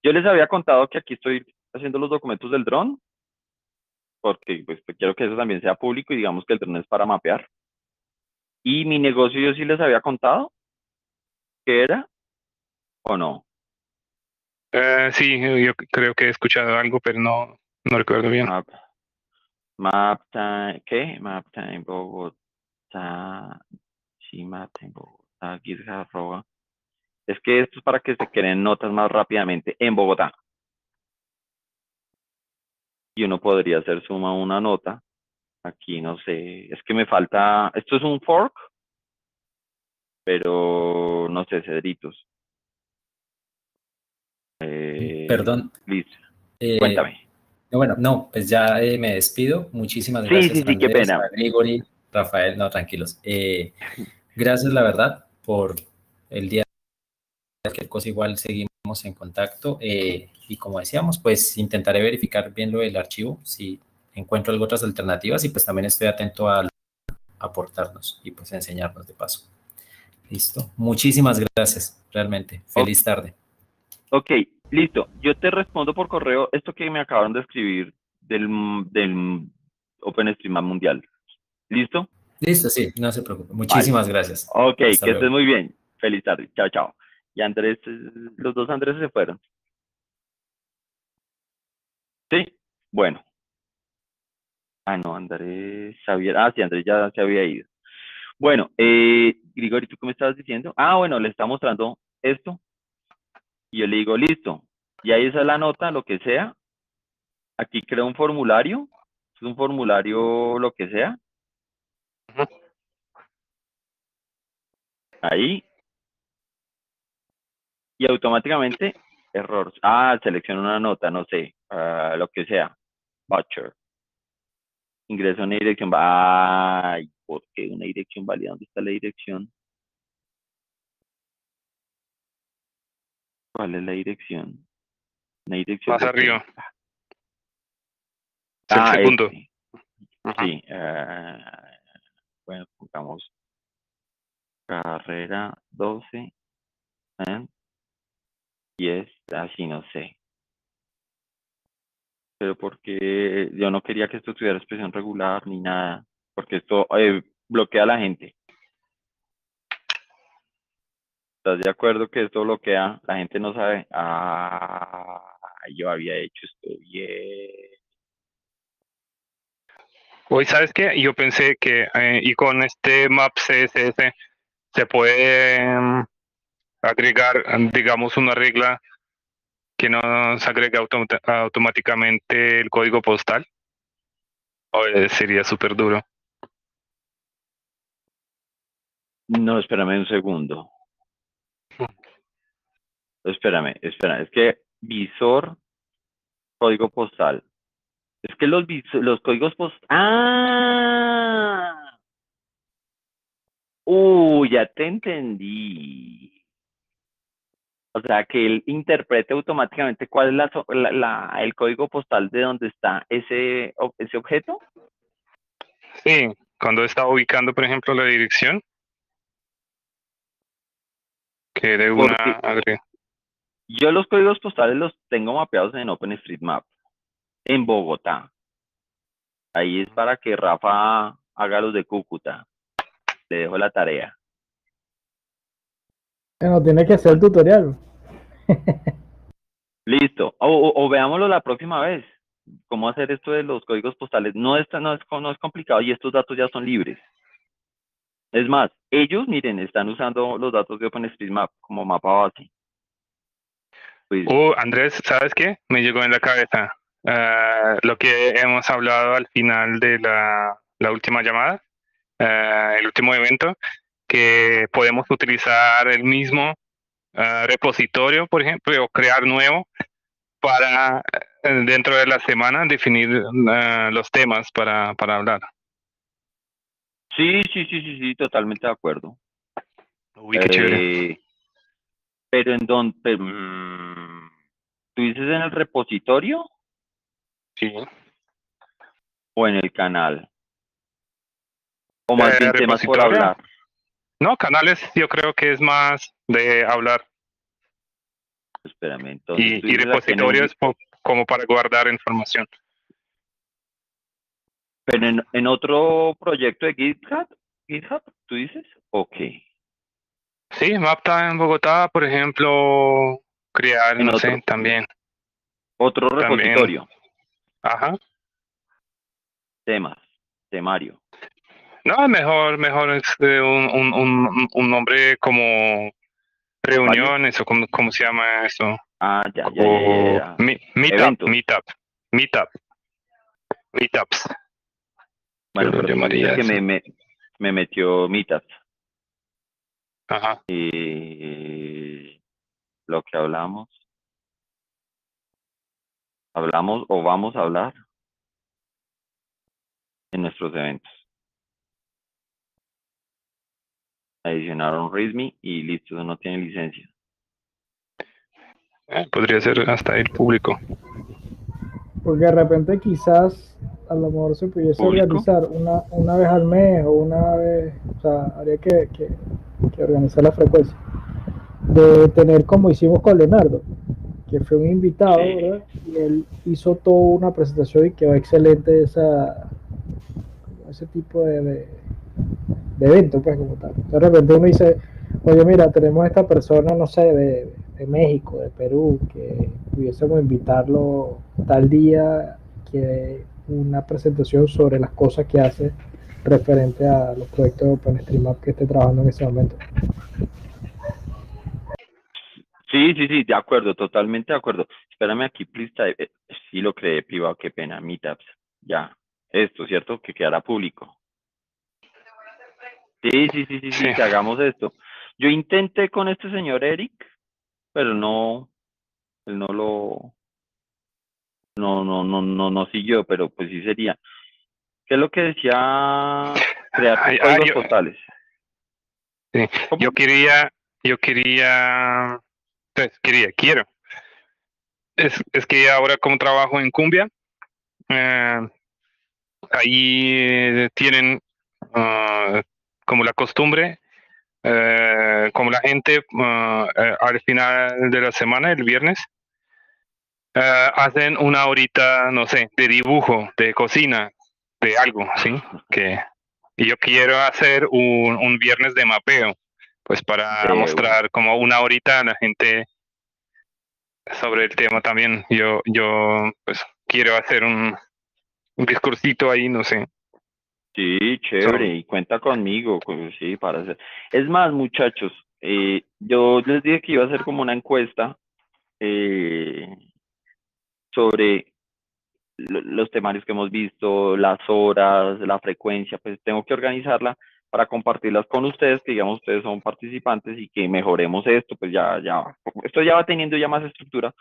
Speaker 1: Yo les había contado que aquí estoy haciendo los documentos del dron, porque pues quiero que eso también sea público y digamos que el dron es para mapear. Y mi negocio yo sí les había contado qué era o no.
Speaker 6: eh, sí, yo creo que he escuchado algo, pero no, no recuerdo bien.
Speaker 1: Map, map time, ¿qué? Map time Bogotá. Sí, map time Bogotá, GitHub, arroba. Es que esto es para que se creen notas más rápidamente en Bogotá. Y uno podría hacer suma una nota. Aquí no sé, es que me falta, esto es un fork, pero no sé, cedritos. Eh,
Speaker 3: Perdón.
Speaker 1: Listo,
Speaker 3: eh,
Speaker 1: cuéntame.
Speaker 3: Bueno, no, pues ya eh, me despido. Muchísimas
Speaker 1: Sí,
Speaker 3: gracias.
Speaker 1: sí, sí, qué pena.
Speaker 3: Grigori, Rafael, no, tranquilos. Gracias, la verdad, por el día. Cualquier cosa igual seguimos en contacto. eh, y como decíamos, pues intentaré verificar bien lo del archivo, si encuentro algo otras alternativas y pues también estoy atento a aportarnos y pues enseñarnos de paso. Listo. Muchísimas gracias, realmente. Feliz tarde.
Speaker 1: Ok, listo. Yo te respondo por correo esto que me acabaron de escribir del, del OpenStreetMap Mundial. ¿Listo?
Speaker 3: Listo, sí, no se preocupe. Muchísimas gracias.
Speaker 1: Ok,
Speaker 3: Hasta
Speaker 1: que
Speaker 3: luego.
Speaker 1: estés muy bien. Feliz tarde. Chao, chao. Y Andrés, los dos Andrés se fueron. Sí, bueno. Ah, no, Andrés Xavier. Ah, sí, Andrés ya se había ido. Bueno, eh, Grigori, ¿tú qué me estabas diciendo? Ah, bueno, le está mostrando esto. Y yo le digo, listo. Y ahí esa es la nota, lo que sea. Aquí creo un formulario. Es un formulario, lo que sea. Ahí. Y automáticamente, error. Ah, selecciona una nota, no sé, ah, lo que sea. Butcher. Ingreso a una dirección. Ay, ¿por qué una dirección válida? ¿Dónde está la dirección? ¿Cuál es la dirección? Una dirección.
Speaker 6: Más arriba.
Speaker 1: Ah,
Speaker 6: el segundo.
Speaker 1: este. Sí. ah, bueno, pongamos carrera 12. ¿eh? Y es así, no sé. Pero porque yo no quería que esto tuviera expresión regular ni nada. Porque esto eh, bloquea a la gente. ¿Estás de acuerdo que esto bloquea? La gente no sabe. Ah, yo había hecho esto bien.
Speaker 6: Hoy, ¿sabes qué? Yo pensé que, eh, y con este map CSS se puede mm, agregar, digamos, una regla que nos agregue automata- automáticamente el código postal. O eh, sería súper duro.
Speaker 1: No, espérame un segundo. Espérame, espérame. Es que visor, código postal. Es que los, los códigos postales. ¡Ah! Uy, ya te entendí. O sea, que él interprete automáticamente cuál es la, la- la- el código postal de donde está ese, ese objeto.
Speaker 6: Sí, cuando está ubicando, por ejemplo, la dirección, que de una
Speaker 1: Porque- Yo los códigos postales los tengo mapeados en OpenStreetMap, en Bogotá. Ahí es para que Rafa haga los de Cúcuta. Le dejo la tarea.
Speaker 4: Bueno, tiene que hacer el tutorial.
Speaker 1: Listo. O, o- o veámoslo la próxima vez. Cómo hacer esto de los códigos postales. No es, no es, no es complicado y estos datos ya son libres. Es más, ellos, miren, están usando los datos de OpenStreetMap como mapa base. Pues,
Speaker 6: Uh, Andrés, ¿sabes qué? Me llegó en la cabeza ah, lo que hemos hablado al final de la, la última llamada, ah, el último evento, que podemos utilizar el mismo ah, repositorio, por ejemplo, o crear nuevo para eh, dentro de la semana definir ah, los temas para, para hablar.
Speaker 1: sí, sí, sí, sí, sí, totalmente de acuerdo.
Speaker 6: Uy, qué chévere.
Speaker 1: Eh, pero en donde, mm, ¿tú dices en el repositorio
Speaker 6: Sí.
Speaker 1: o en el canal? O más
Speaker 6: Eh,
Speaker 1: bien temas por hablar.
Speaker 6: No, canales yo creo que es más de hablar
Speaker 1: Espérame, entonces.
Speaker 6: y, repositorios po- como para guardar información.
Speaker 1: Pero en, en otro proyecto de GitHub, GitHub, ¿tú dices? Ok.
Speaker 6: Sí, Mapta en Bogotá, por ejemplo, crear,
Speaker 1: En
Speaker 6: no sé,
Speaker 1: otro.
Speaker 6: también.
Speaker 1: Otro
Speaker 6: También.
Speaker 1: repositorio,
Speaker 6: Ajá.
Speaker 1: temas, temario.
Speaker 6: No, mejor, mejor es eh, un, un, un, un nombre como reuniones o como, ¿cómo se llama eso?
Speaker 1: Ah, ya, ya, ya, ya,
Speaker 6: O
Speaker 1: ya.
Speaker 6: mi- meetup, meetup, meetup, meetups.
Speaker 1: Bueno,
Speaker 6: yo
Speaker 1: pero
Speaker 6: llamaría
Speaker 1: que me, me, me metió Meetup.
Speaker 6: Ajá.
Speaker 1: Y lo que hablamos. Hablamos o vamos a hablar en nuestros eventos. Adicionaron RISMI y listo, no tiene licencia.
Speaker 6: Eh, podría ser hasta el público.
Speaker 4: Porque de repente quizás a lo mejor se pudiese
Speaker 1: ¿Público?
Speaker 4: organizar una, una vez al mes o una vez, o sea, habría que, que- que organizar la frecuencia. De tener como hicimos con Leonardo, que fue un invitado,
Speaker 6: Sí.
Speaker 4: ¿verdad? Y él hizo toda una presentación y quedó excelente esa, ese tipo de, de, de evento, pues como tal. De repente uno dice, oye, mira, tenemos esta persona, no sé, de, de México, de Perú, que pudiésemos invitarlo tal día, que una presentación sobre las cosas que hace referente a los proyectos de OpenStreetMap que esté trabajando en ese momento.
Speaker 1: Sí, sí, sí, de acuerdo, totalmente de acuerdo. Espérame aquí, please. type. Eh, Sí lo creé privado, qué pena, meetups. Ya, esto, ¿cierto? Que quedará público. Sí, sí, sí, sí, sí, que hagamos esto. Yo intenté con este señor Eric, pero no, él no lo, no, no, no, no, no siguió, pero pues sí sería. ¿Qué es lo que decía crear
Speaker 6: Ay, ah, yo-
Speaker 1: postales?
Speaker 6: Sí. Yo quería, yo quería, pues quería, quiero. Es, es que ahora como trabajo en Cumbia, eh, ahí eh, tienen ah, como la costumbre, eh, como la gente ah, eh, al final de la semana, el viernes, eh, hacen una horita, no sé, de dibujo, de cocina, de algo, ¿sí? Que, y yo quiero hacer un, un viernes de mapeo, pues para mostrar como una horita a la gente sobre el tema también. Yo, yo, pues quiero hacer un, un discursito ahí, no sé.
Speaker 1: Sí, chévere, y cuenta conmigo, pues, sí, para hacer. Es más, muchachos, eh, yo les dije que iba a hacer como una encuesta eh, sobre lo- los temarios que hemos visto, las horas, la frecuencia, pues tengo que organizarla para compartirlas con ustedes, que digamos ustedes son participantes y que mejoremos esto, pues ya, ya, esto ya va teniendo ya más estructura,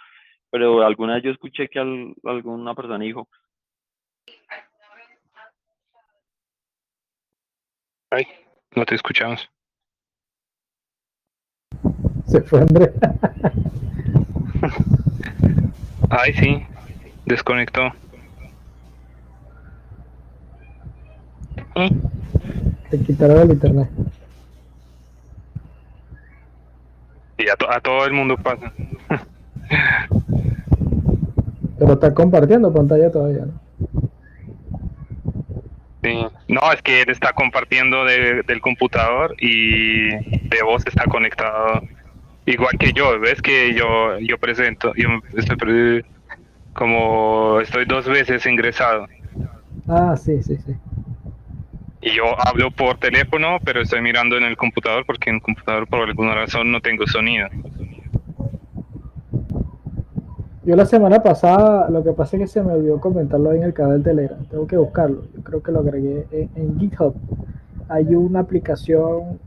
Speaker 1: pero alguna vez yo escuché que al- alguna persona dijo,
Speaker 6: Ay, no te escuchamos.
Speaker 4: Se fue Andrés.
Speaker 6: Ay, sí, desconectó.
Speaker 4: Te quitaron el internet.
Speaker 6: Y a, to- a todo el mundo pasa.
Speaker 4: Pero está compartiendo pantalla todavía, ¿no?
Speaker 6: Sí. No, es que él está compartiendo de- del computador y de voz está conectado igual que yo. Ves que yo yo presento, yo estoy como estoy dos veces ingresado
Speaker 4: Ah, sí, sí, sí.
Speaker 6: y yo hablo por teléfono, pero estoy mirando en el computador porque en el computador por alguna razón no tengo sonido.
Speaker 4: Yo la semana pasada, lo que pasa es que se me olvidó comentarlo ahí en el canal de Telegram. Tengo que buscarlo. Yo creo que lo agregué en, en GitHub. Hay una aplicación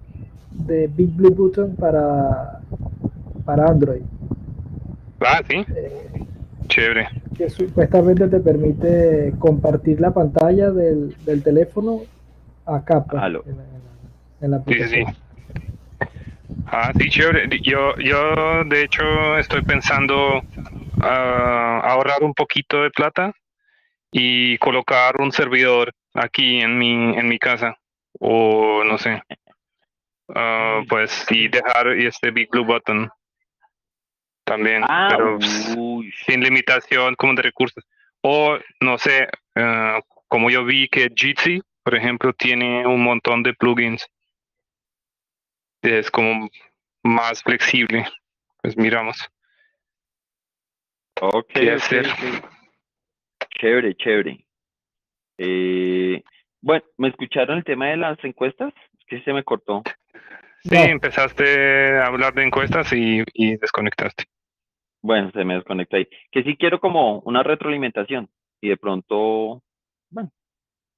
Speaker 4: de Big Blue Button para, para Android.
Speaker 6: Ah, sí,
Speaker 4: eh,
Speaker 6: chévere.
Speaker 4: que supuestamente te permite compartir la pantalla del, del teléfono acá pues, en, la- en la
Speaker 6: Sí, sí, sí.
Speaker 4: aplicación.
Speaker 6: Ah, sí, chévere. Yo, yo de hecho estoy pensando ah, ahorrar un poquito de plata y colocar un servidor aquí en mi, en mi casa. O no sé. Ah, pues y dejar este Big Blue Button también.
Speaker 1: ah,
Speaker 6: pero pues,
Speaker 1: uy,
Speaker 6: sin limitación como de recursos. O no sé, ah, como yo vi que Jitsi, por ejemplo, tiene un montón de plugins. Es como más flexible. Pues miramos.
Speaker 1: Ok,
Speaker 6: ¿Qué
Speaker 1: ok,
Speaker 6: hacer?
Speaker 1: ok. Chévere, chévere. Eh, bueno, ¿me escucharon el tema de las encuestas? Es que se me cortó.
Speaker 6: Sí,
Speaker 4: No.
Speaker 6: empezaste a hablar de encuestas y, y desconectaste.
Speaker 1: Bueno, se me desconectó ahí. Que sí quiero como una retroalimentación y de pronto, bueno,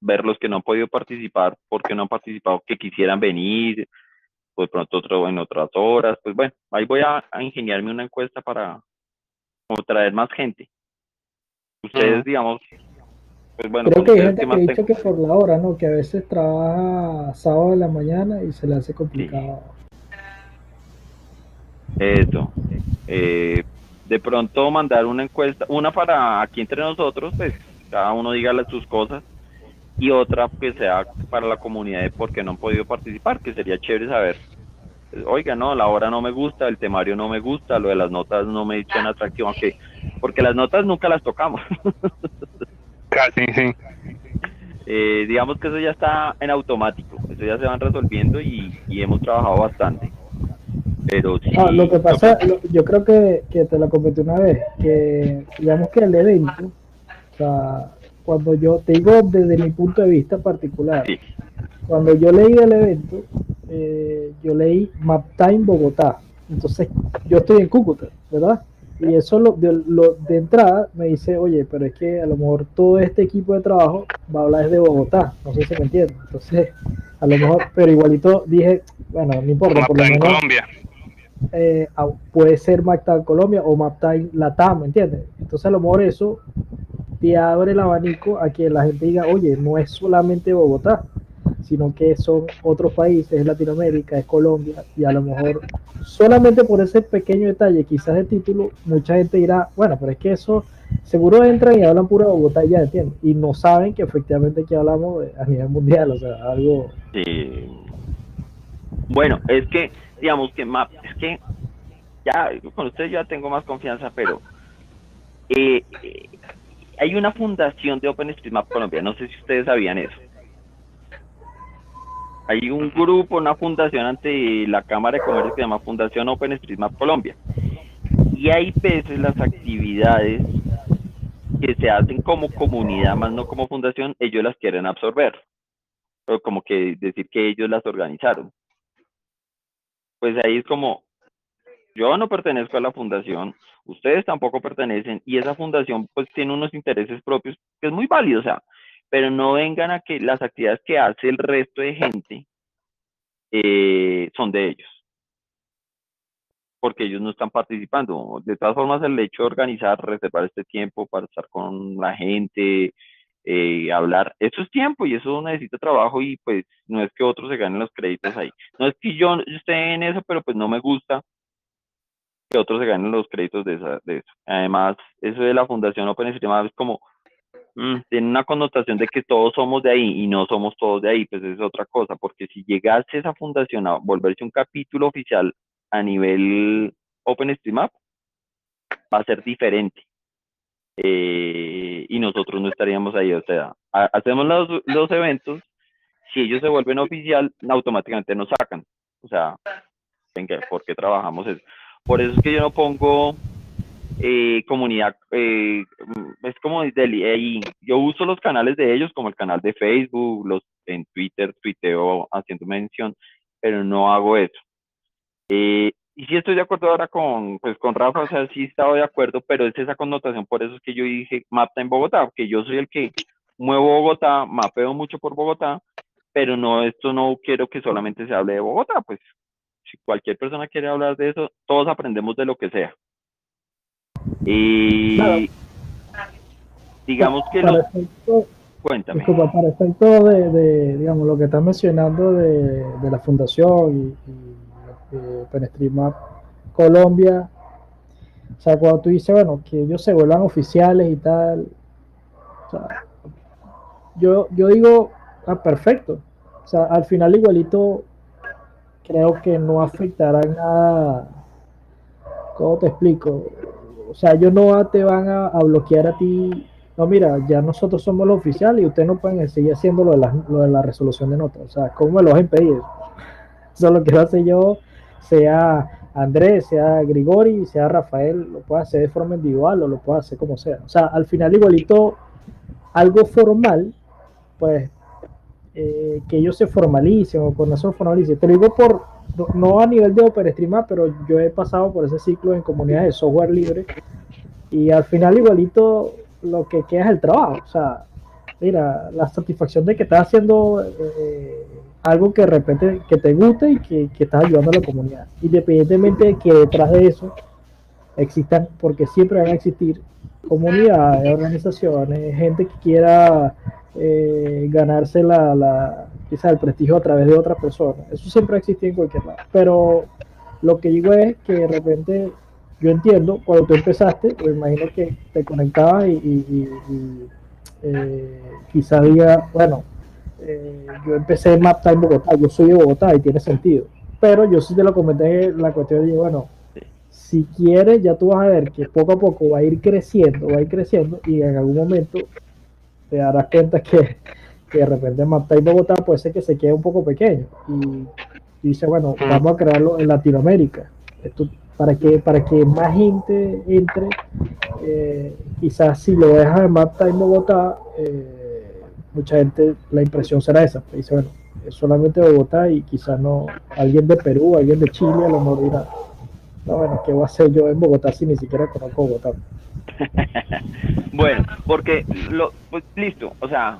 Speaker 1: ver los que no han podido participar, porque no han participado, que quisieran venir, o de pronto otro en otras horas. Pues bueno, ahí voy a, a ingeniarme una encuesta para como traer más gente. Ustedes, digamos, Pues bueno,
Speaker 4: Creo que hay gente
Speaker 1: ¿qué
Speaker 4: que ha dicho que por la hora, ¿no? Que a veces trabaja sábado de la mañana y se le hace complicado.
Speaker 1: Eso. Eh, de pronto mandar una encuesta, una para aquí entre nosotros, pues cada uno diga sus cosas, y otra que sea para la comunidad de por qué no han podido participar, que sería chévere saber. Oiga, no, la hora no me gusta, el temario no me gusta, lo de las notas no me suena atractivo, aunque, porque las notas nunca las tocamos.
Speaker 6: Casi, sí.
Speaker 1: Eh, digamos que eso ya está en automático, eso ya se van resolviendo y, y hemos trabajado bastante. Pero sí,
Speaker 4: Ah, lo que
Speaker 1: yo
Speaker 4: pasa, lo- yo creo que, que te lo comenté una vez, que digamos que el evento, o sea, cuando yo te digo desde mi punto de vista particular,
Speaker 1: Sí.
Speaker 4: Cuando yo leí el evento, eh, yo leí Map Time Bogotá, entonces yo estoy en Cúcuta, ¿verdad? Y eso lo, de, lo- de entrada me dice, oye, pero es que a lo mejor todo este equipo de trabajo va a hablar desde Bogotá, no sé si me entiendes. Entonces, a lo mejor, pero igualito dije, bueno, no importa, por lo menos
Speaker 6: Colombia.
Speaker 4: eh, puede ser MapTime Colombia o MapTime Latam, ¿me entiendes? Entonces a lo mejor eso te abre el abanico a que la gente diga, oye, no es solamente Bogotá, sino que son otros países, es Latinoamérica, es Colombia, y a lo mejor solamente por ese pequeño detalle, quizás de título, mucha gente dirá, bueno, pero es que eso seguro entran y hablan pura Bogotá y ya, ¿entiendes? Y no saben que efectivamente aquí hablamos a nivel mundial, o sea, algo...
Speaker 1: Sí. Bueno, es que, digamos que Map, es que ya con ustedes ya tengo más confianza, pero eh, eh, hay una fundación de OpenStreetMap Colombia, no sé si ustedes sabían eso. Hay un grupo, una fundación ante la Cámara de Comercio que se llama Fundación OpenStreetMap Colombia. Y hay veces las actividades que se hacen como comunidad, más no como fundación, ellos las quieren absorber. O como que decir que ellos las organizaron. Pues ahí es como, yo no pertenezco a la fundación, ustedes tampoco pertenecen, y esa fundación pues tiene unos intereses propios, que es muy válido, o sea, pero no vengan a que las actividades que hace el resto de gente eh, son de ellos, porque ellos no están participando. De todas formas, el hecho de organizar, reservar este tiempo para estar con la gente, eh, hablar, eso es tiempo y eso necesita trabajo y pues no es que otros se ganen los créditos ahí. No es que yo esté en eso, pero pues no me gusta que otros se ganen los créditos de, esa, de eso. Además, eso de la Fundación OpenStreetMap es como, mm, tiene una connotación de que todos somos de ahí y no somos todos de ahí, pues es otra cosa, porque si llegase esa fundación a volverse un capítulo oficial a nivel OpenStreetMap, va a ser diferente. Eh, y nosotros no estaríamos ahí, o sea, ha- hacemos los, los eventos, si ellos se vuelven oficial, automáticamente nos sacan, o sea, venga, ¿por qué trabajamos eso? Por eso es que yo no pongo eh, comunidad, eh, es como del- ahí, yo uso los canales de ellos, como el canal de Facebook, los en Twitter, tuiteo haciendo mención, pero no hago eso. Eh, y sí estoy de acuerdo ahora con, pues, con Rafa, o sea, sí estaba de acuerdo, pero es esa connotación, por eso es que yo dije mapta en Bogotá, porque yo soy el que muevo Bogotá, mapeo mucho por Bogotá, pero no, esto no quiero que solamente se hable de Bogotá, pues si cualquier persona quiere hablar de eso, todos aprendemos de lo que sea. Y
Speaker 4: Claro.
Speaker 1: digamos que
Speaker 4: para efecto,
Speaker 1: cuéntame.
Speaker 4: disculpa, para efecto de, de, digamos, lo que estás mencionando de, de la fundación y, y de OpenStreetMap Colombia, o sea, cuando tú dices, bueno, que ellos se vuelvan oficiales y tal, o sea, yo, yo digo, ah, perfecto, o sea, al final igualito creo que no afectará nada, ¿cómo te explico? O sea, ellos no te van a, bloquear a ti no, mira, ya nosotros somos los oficiales y ustedes no pueden seguir haciendo lo de la, lo de resolución de notas. O sea, ¿cómo me lo vas a impedir? Eso lo que hace yo, sea Andrés, sea Grigori, sea Rafael, lo puede hacer de forma individual o lo puede hacer como sea. O sea, al final igualito, algo formal, pues, eh, que ellos se formalicen o cuando se formalicen. Te lo digo por, no a nivel de OpenStreetMap, pero yo he pasado por ese ciclo en comunidades de software libre y al final igualito lo que queda es el trabajo. O sea, mira, la satisfacción de que estás haciendo eh, algo que de repente que te guste y que, que, estás ayudando a la comunidad. Independientemente de que detrás de eso existan, porque siempre van a existir comunidades, organizaciones, gente que quiera eh, ganarse la, la, quizás el prestigio a través de otras personas. Eso siempre ha existido en cualquier lado. Pero lo que digo es que de repente yo entiendo, cuando tú empezaste, me imagino que te conectabas y, y, y eh, quizá diga, bueno, eh, yo empecé en MapTime Bogotá, yo soy de Bogotá y tiene sentido. Pero yo sí te lo comenté la cuestión de, bueno, si quieres, ya tú vas a ver que poco a poco va a ir creciendo, va a ir creciendo y en algún momento te darás cuenta que, que de repente MapTime Bogotá puede ser que se quede un poco pequeño. Y, y dice, bueno, vamos a crearlo en Latinoamérica. Esto, para que para que más gente entre eh, quizás si lo dejas en MapTime Bogotá eh, mucha gente la impresión será esa. Dice bueno es solamente Bogotá y quizás no alguien de Perú alguien de Chile a lo mejor dirá no bueno qué voy a hacer yo en Bogotá si ni siquiera conozco Bogotá
Speaker 1: bueno porque lo pues listo o sea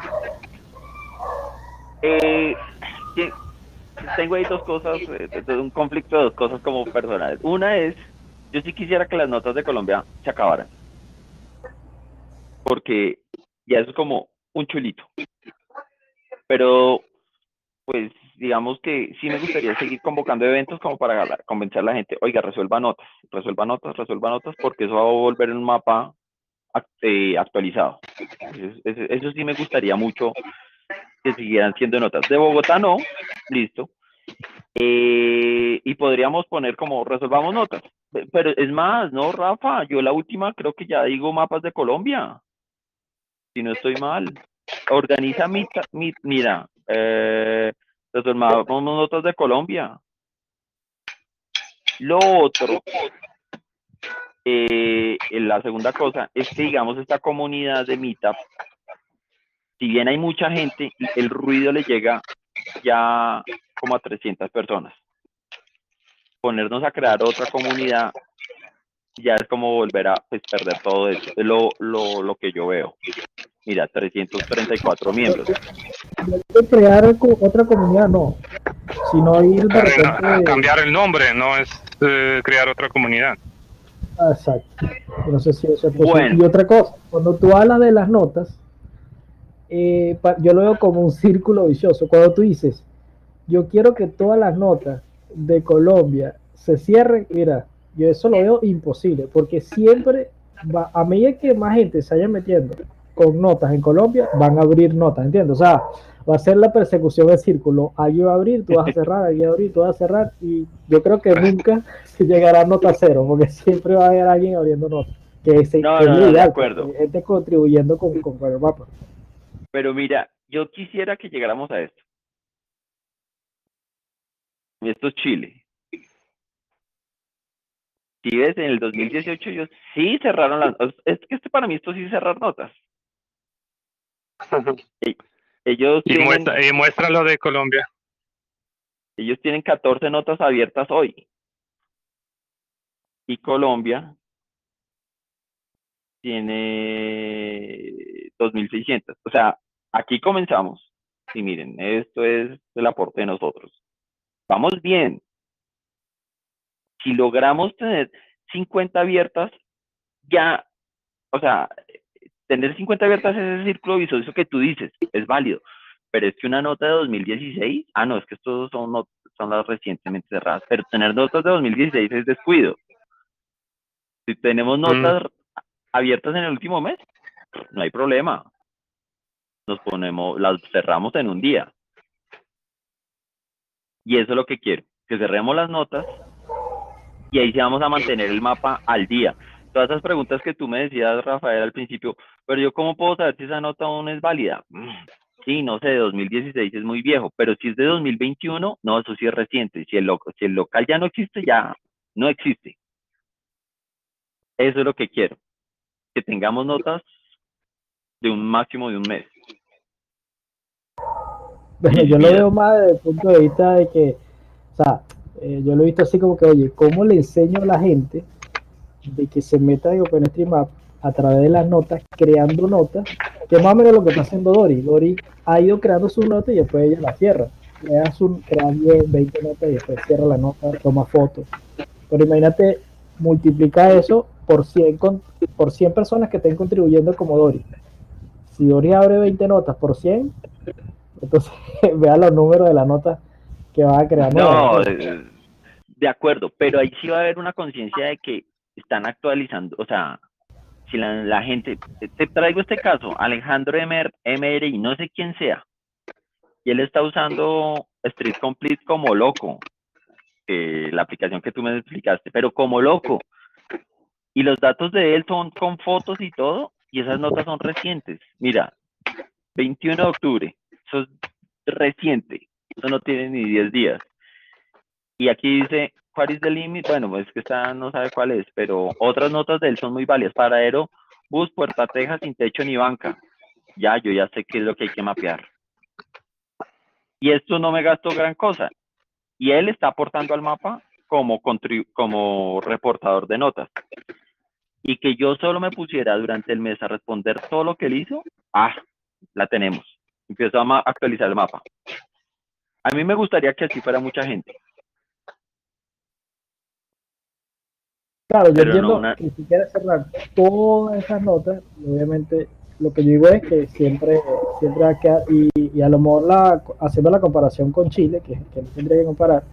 Speaker 1: eh, tengo ahí dos cosas, eh, un conflicto de dos cosas como personales. Una es, yo sí quisiera que las notas de Colombia se acabaran. Porque ya es como un chulito. Pero, pues, digamos que sí me gustaría seguir convocando eventos como para convencer a la gente, oiga, resuelva notas, resuelva notas, resuelva notas, porque eso va a volver un mapa eh, actualizado. Eso, sí me gustaría mucho que siguieran siendo notas. De Bogotá no, listo. Eh, y podríamos poner como resolvamos notas. Pero es más, no, Rafa, yo la última creo que ya digo mapas de Colombia. Si no estoy mal. Organiza mi, mira, eh, resolvamos notas de Colombia. Lo otro, eh, la segunda cosa es que digamos esta comunidad de Meetup si bien hay mucha gente, el ruido le llega ya como a 300 personas. Ponernos a crear otra comunidad ya es como volver a pues, perder todo eso. Es lo, lo, lo que yo veo. Mira, 334 miembros.
Speaker 4: Crear otra comunidad, no. Sino ir de
Speaker 6: repente... Cambiar el nombre, no es eh, crear otra comunidad.
Speaker 4: Exacto. No sé si eso es posible. Y otra cosa, cuando tú hablas de las notas, eh, yo lo veo como un círculo vicioso. Cuando tú dices, yo quiero que todas las notas de Colombia se cierren, mira, yo eso lo veo imposible, porque siempre, va, a medida que más gente se vaya metiendo con notas en Colombia, van a abrir notas, ¿entiendes? O sea, va a ser la persecución del círculo. Alguien va a abrir, tú vas a cerrar, alguien va a abrir, tú vas a cerrar, y yo creo que nunca se llegará a nota cero, porque siempre va a haber alguien abriendo notas. Que, es,
Speaker 1: no, no, de acuerdo.
Speaker 4: gente contribuyendo con, con, el mapa.
Speaker 1: Pero mira, yo quisiera que llegáramos a esto. Esto es Chile. Si ves, en el 2018 ellos sí cerraron las... Es que este para mí esto sí cerrar notas. Ellos
Speaker 6: y, muestra, y muestra lo de Colombia.
Speaker 1: Ellos tienen 14 notas abiertas hoy. Y Colombia tiene 2.600. O sea, Aquí comenzamos. Y miren, esto es el aporte de nosotros. Vamos bien. Si logramos tener 50 abiertas, ya, o sea, tener 50 abiertas es ese círculo vicioso que tú dices, es válido. Pero es que una nota de 2016, ah, no, es que estos son, son las recientemente cerradas, pero tener notas de 2016 es descuido. Si tenemos mm. notas abiertas en el último mes, no hay problema nos ponemos, las cerramos en un día. Y eso es lo que quiero, que cerremos las notas y ahí sí vamos a mantener el mapa al día. Todas esas preguntas que tú me decías, Rafael, al principio, pero yo cómo puedo saber si esa nota aún es válida? Mm, sí, no sé, de 2016 es muy viejo, pero si es de 2021, no, eso sí es reciente. Si el, si el local ya no existe, ya no existe. Eso es lo que quiero, que tengamos notas de un máximo de un mes.
Speaker 4: yo lo veo más desde el punto de vista de que, o sea, eh, yo lo he visto así como que, oye, ¿cómo le enseño a la gente de que se meta en OpenStreetMap a través de las notas, creando notas, que más o menos lo que está haciendo Dori. Dori ha ido creando sus notas y después ella la cierra. Crea, su, crea 10, 20 notas y después cierra la nota, toma fotos. Pero imagínate multiplica eso por 100, con, por 100 personas que estén contribuyendo como Dori. Si Dori abre 20 notas por 100, entonces vea los números de la nota que va a crear.
Speaker 1: No, de, de acuerdo, pero ahí sí va a haber una conciencia de que están actualizando, o sea, si la, gente, te traigo este caso, Alejandro MR, MRI, no sé quién sea, y él está usando Street Complete como loco, eh, la aplicación que tú me explicaste, pero como loco. Y los datos de él son con fotos y todo, y esas notas son recientes. Mira, 21 de octubre, eso es reciente, eso no tiene ni 10 días. Y aquí dice, ¿cuál es el límite? Bueno, es que esta no sabe cuál es, pero otras notas de él son muy válidas. Paradero, bus, puerta teja, sin techo ni banca. Ya, yo ya sé qué es lo que hay que mapear. Y esto no me gastó gran cosa. Y él está aportando al mapa como, como reportador de notas. Y que yo solo me pusiera durante el mes a responder todo lo que él hizo, ah, la tenemos. Empiezo a actualizar el mapa. A mí me gustaría que así fuera mucha gente.
Speaker 4: Claro, yo entiendo que si quieres cerrar todas esas notas, obviamente lo que yo digo es que siempre, siempre a quedar, y, y a lo mejor la, haciendo la comparación con Chile, que, que no tendría que comparar,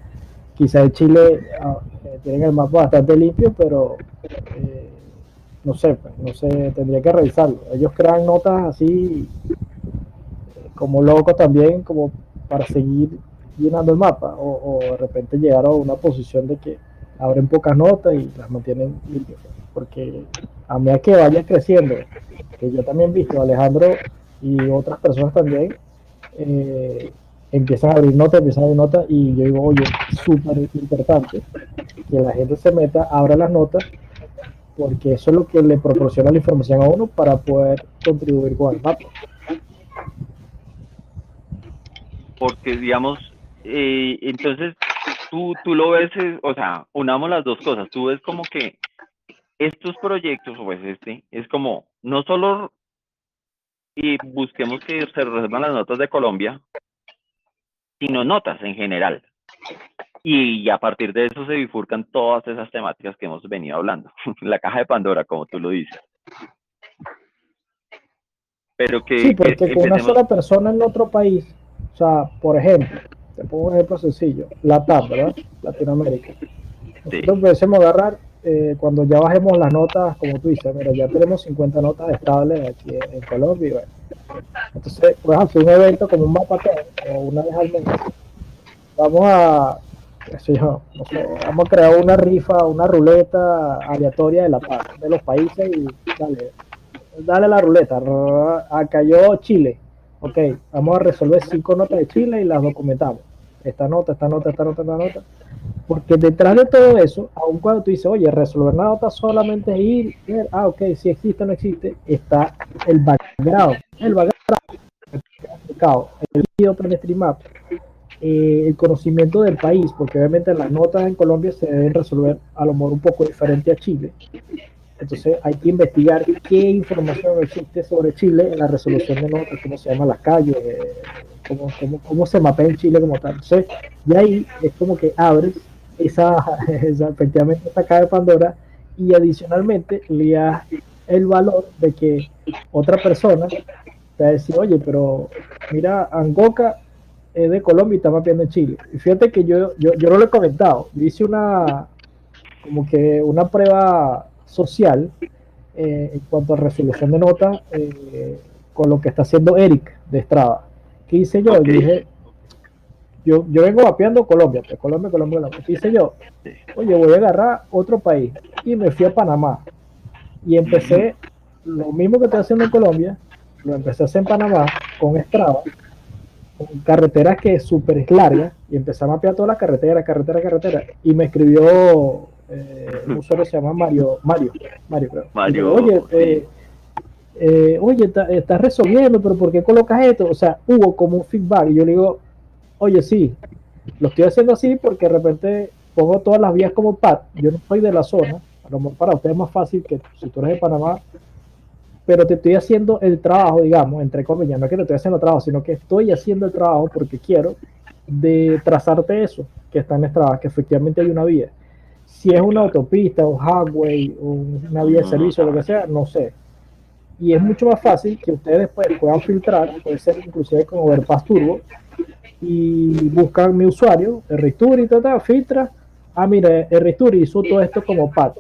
Speaker 4: quizás Chile ah, eh, tienen el mapa bastante limpio, pero eh, no sé, pues, no sé, tendría que revisarlo. Ellos crean notas así eh, como locos también, como para seguir llenando el mapa, o, o de repente llegar a una posición de que abren pocas notas y las mantienen limpias. Porque a medida que vaya creciendo, que yo también he visto, Alejandro y otras personas también, eh, empiezan a abrir notas, empiezan a abrir notas, y yo digo, oye, súper importante que la gente se meta, abra las notas, porque eso es lo que le proporciona la información a uno para poder contribuir con el mapa.
Speaker 1: Porque, digamos, eh, entonces tú, tú lo ves, o sea, unamos las dos cosas. Tú ves como que estos proyectos, o pues este, es como, no solo y busquemos que se resuelvan las notas de Colombia, sino notas en general. Y a partir de eso se bifurcan todas esas temáticas que hemos venido hablando. La caja de Pandora, como tú lo dices. Pero que...
Speaker 4: Sí, porque con una sola persona en otro país, o sea, por ejemplo, te pongo un ejemplo sencillo, la TAP, ¿verdad? Latinoamérica. Nosotros sí. pudiésemos agarrar, eh, cuando ya bajemos las notas, como tú dices, mira, ya tenemos 50 notas estables aquí en, Colombia. Bueno. Entonces, puedes hacer un evento como un mapa o una vez al mes. Vamos a, sé yo, no sé, vamos a crear una rifa, una ruleta aleatoria de la paz, de los países y dale, dale la ruleta. Acá cayó Chile. Ok, vamos a resolver cinco notas de Chile y las documentamos esta nota, esta nota, esta nota, esta nota. Porque detrás de todo eso, aun cuando tú dices, oye, resolver una nota solamente es ir, ver, ah, ok, si existe o no existe, está el background, el background, el video Map, eh, el conocimiento del país, porque obviamente las notas en Colombia se deben resolver a lo mejor un poco diferente a Chile. Entonces hay que investigar qué información existe sobre Chile en la resolución de notas, cómo se llaman las calles, cómo, cómo, cómo se mapea en Chile como tal. Entonces, y ahí es como que abres esa, esa efectivamente esta caja de Pandora y adicionalmente le das el valor de que otra persona te va a decir, oye, pero mira, Angoca es de Colombia y está mapeando en Chile. Y fíjate que yo, yo, yo no lo he comentado, yo hice una como que una prueba social eh, en cuanto a resolución de notas eh, con lo que está haciendo Eric de Estrada. ¿Qué hice yo? Okay. Yo dije, yo, yo vengo mapeando Colombia, pues Colombia, Colombia, Colombia. ¿Qué hice yo? Oye, voy a agarrar otro país y me fui a Panamá y empecé lo mismo que estoy haciendo en Colombia, lo empecé a hacer en Panamá con Estrada, con carreteras que es súper larga y empecé a mapear toda la carretera, carretera, carretera y me escribió eh, un usuario se llama Mario, Mario, Mario, creo.
Speaker 1: Mario,
Speaker 4: oye, eh, eh, oye, estás está resolviendo, pero ¿por qué colocas esto? O sea, hubo como un feedback y yo le digo, oye, sí, lo estoy haciendo así porque de repente pongo todas las vías como pad, yo no soy de la zona, a lo mejor para usted es más fácil que si tú eres de Panamá, pero te estoy haciendo el trabajo, digamos, entre comillas, no es que te estoy haciendo el trabajo, sino que estoy haciendo el trabajo porque quiero de trazarte eso que está en Strava, que efectivamente hay una vía Si es una autopista, un highway, una vía de servicio, lo que sea, no sé. Y es mucho más fácil que ustedes pues, puedan filtrar, puede ser inclusive con Overpass Turbo, y buscan mi usuario, tal, filtra. Ah, mire, el hizo todo esto como pat.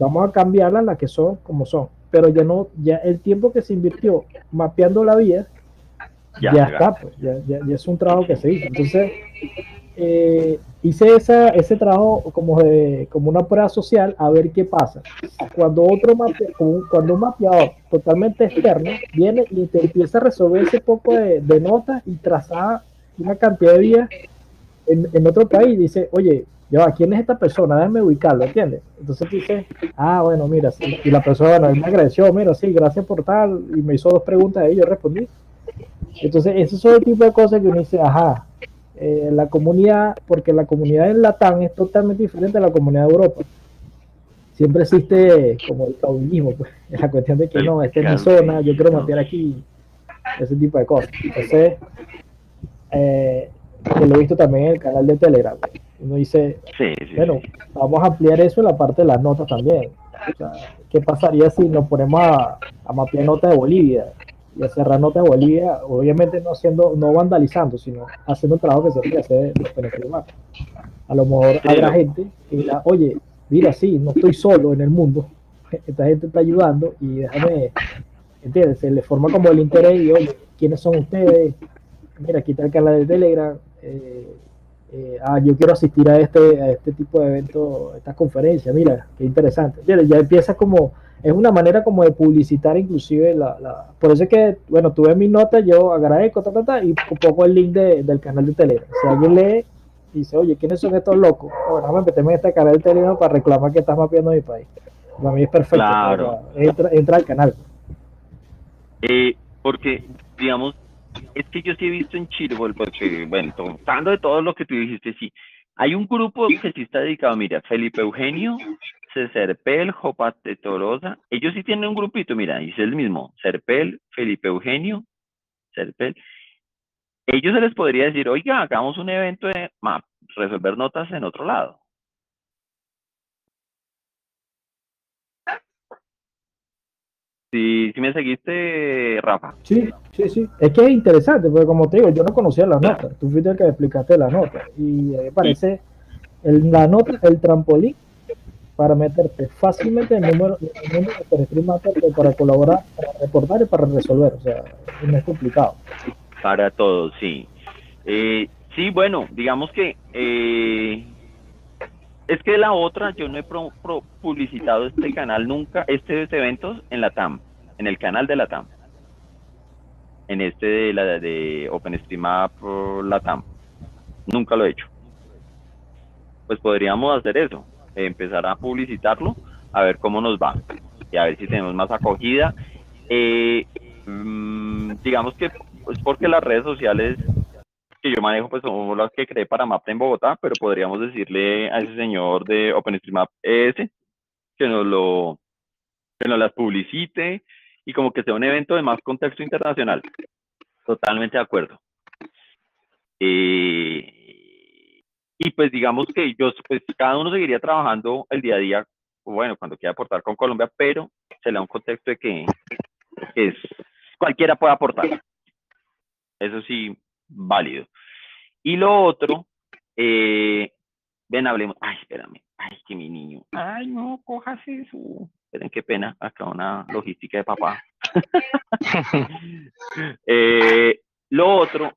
Speaker 4: Vamos a cambiarla las que son como son. Pero ya no, ya el tiempo que se invirtió mapeando la vía, ya, está, pues, ya, ya, es un trabajo que se hizo. Entonces, eh, hice esa, ese trabajo como, de, como una prueba social a ver qué pasa. Cuando otro mape, cuando un mapeador totalmente externo viene y te empieza a resolver ese poco de, de notas y trazar una cantidad de vías en, en otro país, dice, oye, ya ¿quién es esta persona? Déjame ubicarlo, ¿entiendes? Entonces dice, ah, bueno, mira, y la persona, bueno, me agradeció, mira, sí, gracias por tal, y me hizo dos preguntas y yo respondí. Entonces, esos son el tipo de cosas que uno dice, ajá, eh, la comunidad, porque la comunidad en Latam es totalmente diferente a la comunidad de Europa. Siempre existe como el caudillismo, pues, la cuestión de que no, esta es mi zona, yo quiero mapear aquí, ese tipo de cosas. Entonces, eh, que lo he visto también en el canal de Telegram. Uno dice, bueno, vamos a ampliar eso en la parte de las notas también. ¿Qué pasaría si nos ponemos a, a mapear notas de Bolivia? Y a cerrar notas de Bolivia, obviamente no haciendo, no vandalizando, sino haciendo el trabajo que se que hacer los A lo mejor habrá gente que dirá, oye, mira, sí, no estoy solo en el mundo, esta gente está ayudando y déjame, ¿entiendes? Se le forma como el interés y, oye, ¿quiénes son ustedes? Mira, aquí está el canal de Telegram, eh, eh, ah, yo quiero asistir a este, a este tipo de eventos, a estas conferencias, mira, qué interesante. Ya empieza como es una manera como de publicitar inclusive la, la, por eso es que bueno tuve mi nota yo agradezco ta, ta, ta, y pongo el link de, del canal de Telegram si alguien lee dice oye quiénes son estos locos bueno vamos a meterme en este canal de Telegram para reclamar que estás mapeando mi país para mí es perfecto
Speaker 1: claro.
Speaker 4: entra, entra al canal
Speaker 1: eh, porque digamos es que yo sí he visto en Chile porque bueno tratando de todo lo que tú dijiste sí hay un grupo que sí está dedicado, mira, Felipe Eugenio, Serpel, Jopate Torosa, ellos sí tienen un grupito, mira, dice el mismo, Serpel, Felipe Eugenio, Serpel. Ellos se les podría decir, oiga, hagamos un evento de resolver notas en otro lado. Si, si me seguiste, Rafa.
Speaker 4: Sí, sí, sí. Es que es interesante, porque como te digo, yo no conocía las notas. Tú fuiste el que explicaste las notas. Y me parece el, la nota, el trampolín para meterte fácilmente en el número, el número de para colaborar, para reportar y para resolver. O sea, no es complicado.
Speaker 1: Para todos, sí. Eh, sí, bueno, digamos que eh, es que la otra, yo no he publicitado este canal nunca, estos eventos en la TAM, en el canal de la TAM. En este de la de OpenStreetMap la TAM. Nunca lo he hecho. Pues podríamos hacer eso empezar a publicitarlo, a ver cómo nos va y a ver si tenemos más acogida. Eh, mm, digamos que es porque las redes sociales que yo manejo pues son las que creé para Mapta en Bogotá, pero podríamos decirle a ese señor de OpenStreetMap ES que nos lo que nos las publicite y como que sea un evento de más contexto internacional. Totalmente de acuerdo. Eh, y pues digamos que yo, pues cada uno seguiría trabajando el día a día, bueno, cuando quiera aportar con Colombia, pero se le da un contexto de que, es, cualquiera puede aportar. Eso sí, válido. Y lo otro, eh, ven, hablemos. Ay, espérame. Ay, que mi niño. Ay, no, cojas eso. Esperen, qué pena. Acá una logística de papá. eh, lo otro,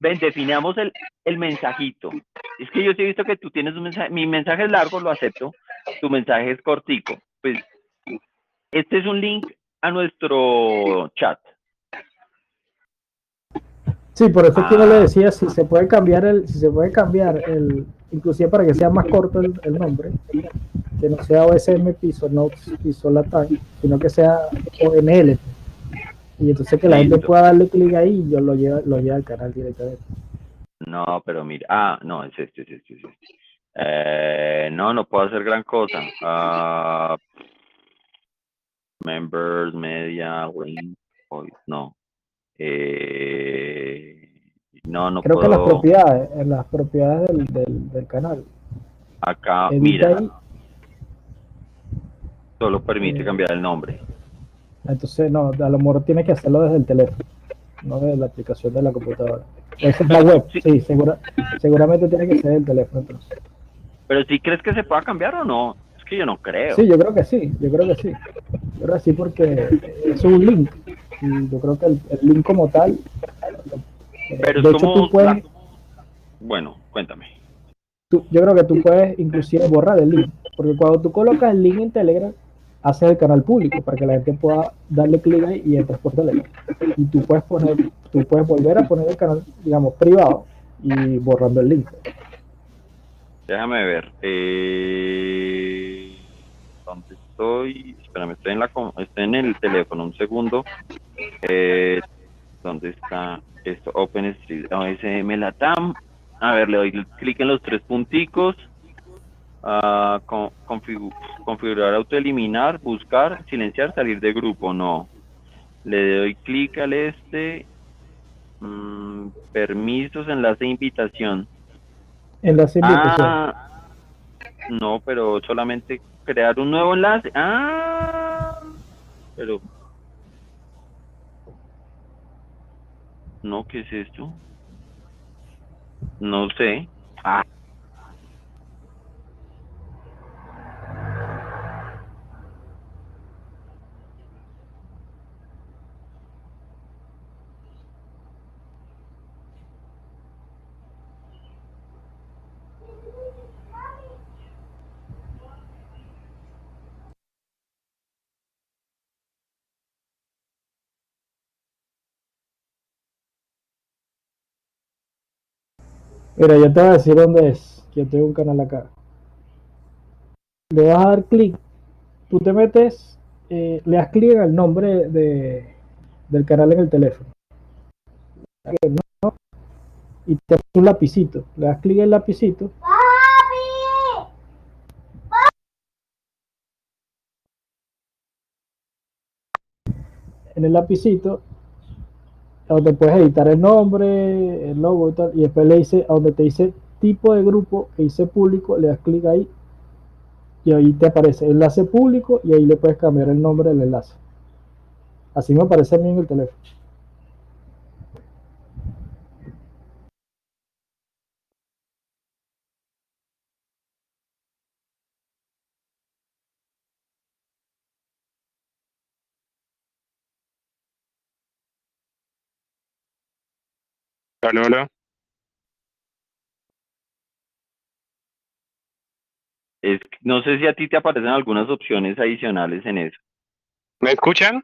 Speaker 1: ven, definamos el, el mensajito. Es que yo sí he visto que tú tienes un mensaje, mi mensaje es largo, lo acepto, tu mensaje es cortico. Pues este es un link a nuestro chat.
Speaker 4: Sí, por eso es que yo le
Speaker 1: Ah.
Speaker 4: decía si se puede cambiar el, si se puede cambiar el, inclusive para que sea más corto el, el nombre, que no sea OSM piso, no piso latam, sino que sea ONL. Y entonces que la gente pueda darle clic ahí y yo lo lleva, lo lleva al canal directamente.
Speaker 1: No, pero mira, ah, no, es este, es este, es este. Eh, no, no puedo hacer gran cosa. Ah, members, media, link, no. Eh, no, no
Speaker 4: Creo
Speaker 1: puedo.
Speaker 4: que las propiedades, en las propiedades del, del, del canal.
Speaker 1: Acá,
Speaker 4: Edita
Speaker 1: mira,
Speaker 4: ahí
Speaker 1: Solo permite
Speaker 4: Eh,
Speaker 1: cambiar el nombre.
Speaker 4: Entonces, no, a lo mejor tienes que hacerlo desde el teléfono, no desde la aplicación de la computadora. Esa es la web, sí, segura, seguramente tiene que ser el teléfono entonces.
Speaker 1: Pero si crees que se pueda cambiar o no, es que yo no creo.
Speaker 4: Sí, yo creo que sí, yo creo que sí. Yo creo que sí porque es un link. Y yo creo que el, el link como tal.
Speaker 1: Pero
Speaker 4: de hecho,
Speaker 1: como
Speaker 4: tú puedes,
Speaker 1: la- Bueno, cuéntame.
Speaker 4: tú- yo creo que tú puedes inclusive borrar el link. Porque cuando tú colocas el link en Telegram, haces el canal público para que la gente pueda darle clic ahí y entres por Telegram. Y tú puedes poner, tú puedes volver a poner el canal, digamos, privado y borrando el link.
Speaker 1: Déjame ver. Eh... ¿Dónde estoy? Espérame, estoy en, la, estoy en el teléfono, un segundo. Eh, ¿Dónde está esto? OpenStreet, OSM Latam. A ver, le doy clic en los tres punticos. Con- configu- configurar autoeliminar, buscar, silenciar, salir de grupo. No. Le doy clic al este. Mm, permisos, enlace de invitación.
Speaker 4: Enlace de invitación.
Speaker 1: Ah, no, pero solamente crear un nuevo enlace. Ah, pero. No, ¿qué es esto? No sé. Ah.
Speaker 4: Mira, yo te voy a decir dónde es, que yo tengo un canal acá. Le vas a dar clic, tú te metes, eh, le das clic al nombre de, del canal en el teléfono. ¿no? Y te hace un lapicito, le das clic en el lapicito. En el lapicito donde puedes editar el nombre, el logo y tal, y después le dice, a donde te dice tipo de grupo, que dice público, le das clic ahí y ahí te aparece enlace público y ahí le puedes cambiar el nombre del enlace. Así me aparece a mí en el teléfono.
Speaker 6: Hola, hola.
Speaker 1: Es, no sé si a ti te aparecen algunas opciones adicionales en eso.
Speaker 6: ¿Me escuchan?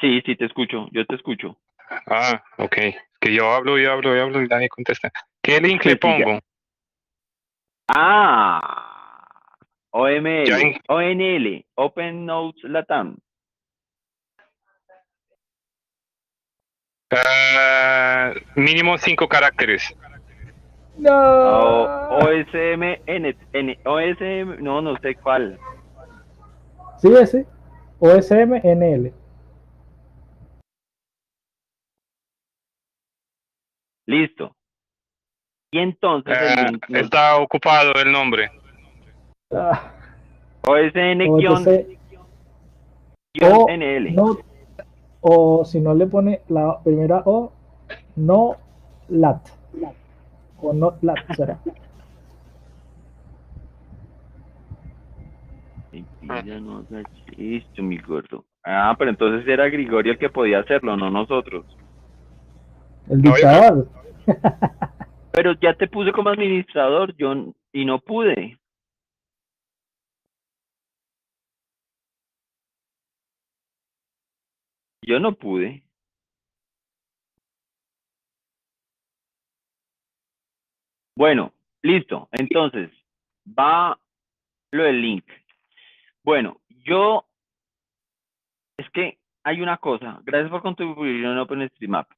Speaker 1: Sí, sí te escucho, yo te escucho.
Speaker 6: Ah, ok. Que yo hablo y hablo y hablo y nadie contesta. ¿Qué link le pongo?
Speaker 1: Ah, OML,
Speaker 6: Ya en-
Speaker 1: ONL, Open Notes Latam.
Speaker 6: Ah, mínimo cinco caracteres.
Speaker 4: No.
Speaker 1: O, OSM, N, N, OSM, no, no sé cuál.
Speaker 4: Sí, ese. OSM NL.
Speaker 1: Listo. Y entonces el
Speaker 6: Ah, está ocupado el nombre.
Speaker 4: Ah,
Speaker 1: OSN
Speaker 4: o entonces, o,
Speaker 1: NL.
Speaker 4: no, o si no le pone la primera O, no lat. O no lat será.
Speaker 1: Mentira, no hagas esto, mi gordo. Ah, pero entonces era Grigorio el que podía hacerlo, no nosotros.
Speaker 4: El dictador.
Speaker 1: Pero ya te puse como administrador, yo y no pude. Yo no pude. Bueno, listo. Entonces, va lo del link. Bueno, yo es que hay una cosa. Gracias por contribuir en OpenStreetMap.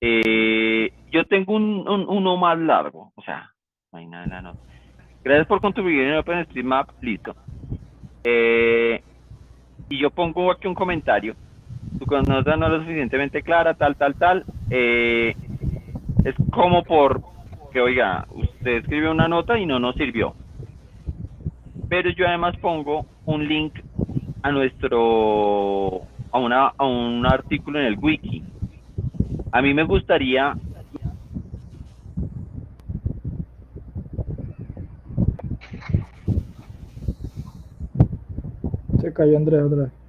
Speaker 1: Eh, yo tengo un, un- uno más largo, o sea, no en la nota. Gracias por contribuir en OpenStreetMap, listo. Eh, y yo pongo aquí un comentario. Tu nota no lo suficientemente clara, tal, tal, tal. Eh, es como por que, oiga, usted escribió una nota y no nos sirvió. Pero yo además pongo un link a nuestro, a, una, a un artículo en el wiki. A mí me gustaría
Speaker 4: Se cayó Andrés otra vez.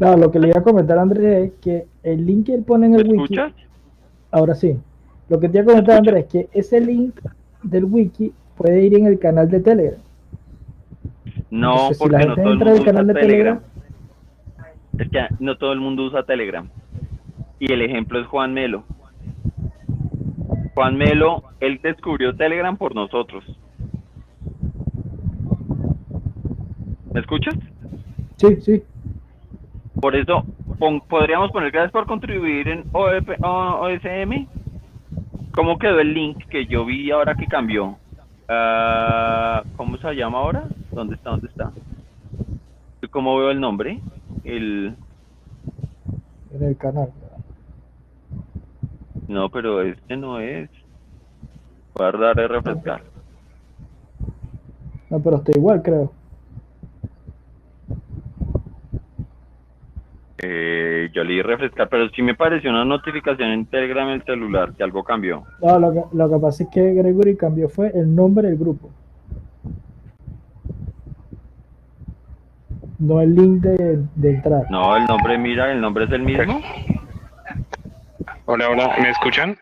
Speaker 4: Claro, lo que le iba a comentar a Andrés es que el link que él pone en
Speaker 1: ¿Me
Speaker 4: el wiki,
Speaker 1: escuchas?
Speaker 4: ahora sí, lo que te iba a comentar Andrés es que ese link del wiki puede ir en el canal de Telegram.
Speaker 1: No,
Speaker 4: Entonces,
Speaker 1: porque no todo el mundo
Speaker 4: canal
Speaker 1: usa
Speaker 4: de
Speaker 1: Telegram.
Speaker 4: Telegram,
Speaker 1: Es que no todo el mundo usa Telegram. Y el ejemplo es Juan Melo. Juan Melo, él descubrió Telegram por nosotros. ¿Me escuchas?
Speaker 4: sí, sí,
Speaker 1: Por eso pon- podríamos poner gracias por contribuir en OSM. ¿Cómo quedó el link que yo vi ahora que cambió? Ah, ¿Cómo se llama ahora? ¿Dónde está? ¿Dónde está? ¿Cómo veo el nombre? El
Speaker 4: en el canal.
Speaker 1: no, pero este no es. Voy a dar a refrescar.
Speaker 4: No, pero está igual, creo.
Speaker 1: Eh, yo le di refrescar, pero sí me pareció una notificación en Telegram en el celular que algo cambió.
Speaker 4: No, lo que, lo que pasa es que Gregory cambió fue el nombre del grupo. No el link de, de entrada.
Speaker 1: No, el nombre, mira, el nombre es el mismo.
Speaker 6: Hola, hola, ¿me escuchan?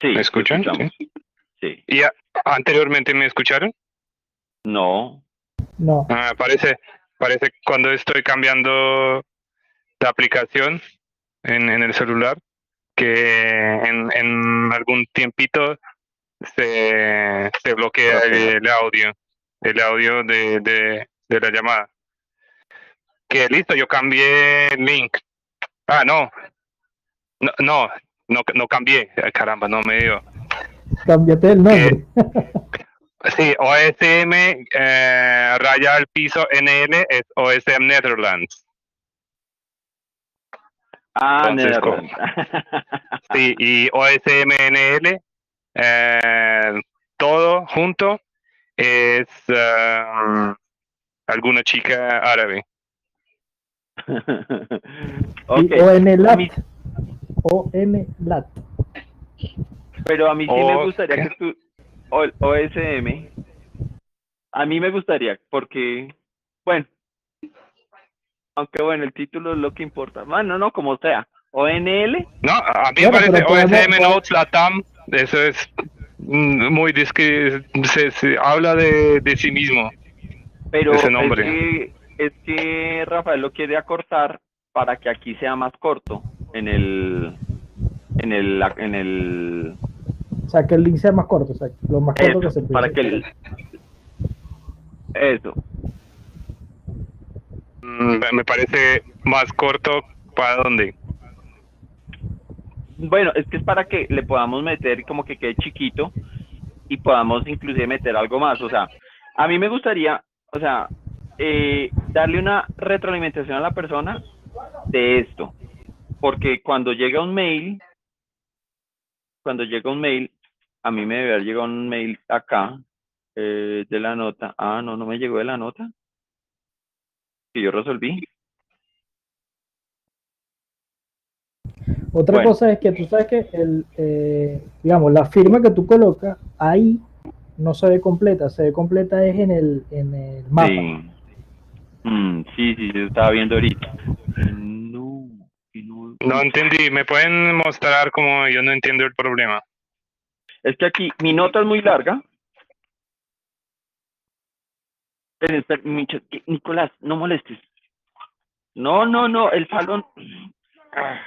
Speaker 1: Sí,
Speaker 6: ¿Me escuchan? Sí.
Speaker 1: Sí.
Speaker 6: ¿Y a- anteriormente me escucharon?
Speaker 1: No.
Speaker 4: No,
Speaker 6: Ah, parece, parece cuando estoy cambiando de aplicación en, en el celular, que en, en algún tiempito se, se bloquea el, el audio, el audio de, de, de la llamada. Que listo, yo cambié el link. Ah, no. No, no, no, no cambié. Caramba, no me dio.
Speaker 4: cámbiate el nombre.
Speaker 6: Sí, OSM eh, raya al piso NL es OSM Netherlands.
Speaker 1: Ah. Netherlands.
Speaker 6: Sí, y OSM NL eh, todo junto es eh, alguna chica árabe.
Speaker 1: Ok,
Speaker 4: Y ON
Speaker 1: A mí-
Speaker 4: LAT. ON LAT.
Speaker 1: Pero a mí sí me gustaría que tú, o- OSM, a mí me gustaría, porque, bueno, aunque bueno, el título es lo que importa. Bueno, no, como sea. ONL,
Speaker 6: No, a mí me
Speaker 4: Bueno,
Speaker 6: parece OSM Notes Latam, eso es mm, muy disque, se, se habla de, de sí mismo.
Speaker 1: pero
Speaker 6: Ese
Speaker 1: es que, es que Rafael lo quiere acortar para que aquí sea más corto en el, en el, en el,
Speaker 4: O sea, que el link sea más corto, o sea, lo más corto que se pueda.
Speaker 1: para que el- eso
Speaker 6: Me parece más corto para dónde.
Speaker 1: bueno es que es para que le podamos meter como que quede chiquito y podamos inclusive meter algo más o sea a mí me gustaría o sea eh, darle una retroalimentación a la persona de esto porque cuando llega un mail cuando llega un mail a mí me debe haber llegado un mail acá eh, de la nota ah no no me llegó de la nota que yo resolví
Speaker 4: Otra
Speaker 1: Bueno.
Speaker 4: cosa es que tú sabes que el, eh, digamos, la firma que tú colocas ahí no se ve completa, se ve completa es en el, en el mapa.
Speaker 1: Sí. Mm, sí, sí, yo estaba viendo ahorita. No- No
Speaker 6: entendí, ¿me pueden mostrar cómo yo no entiendo el problema?
Speaker 1: Es que aquí mi nota es muy larga. Esperen, esperen, Micho, que- Nicolás, no molestes. No, no, no, el salón. Ah,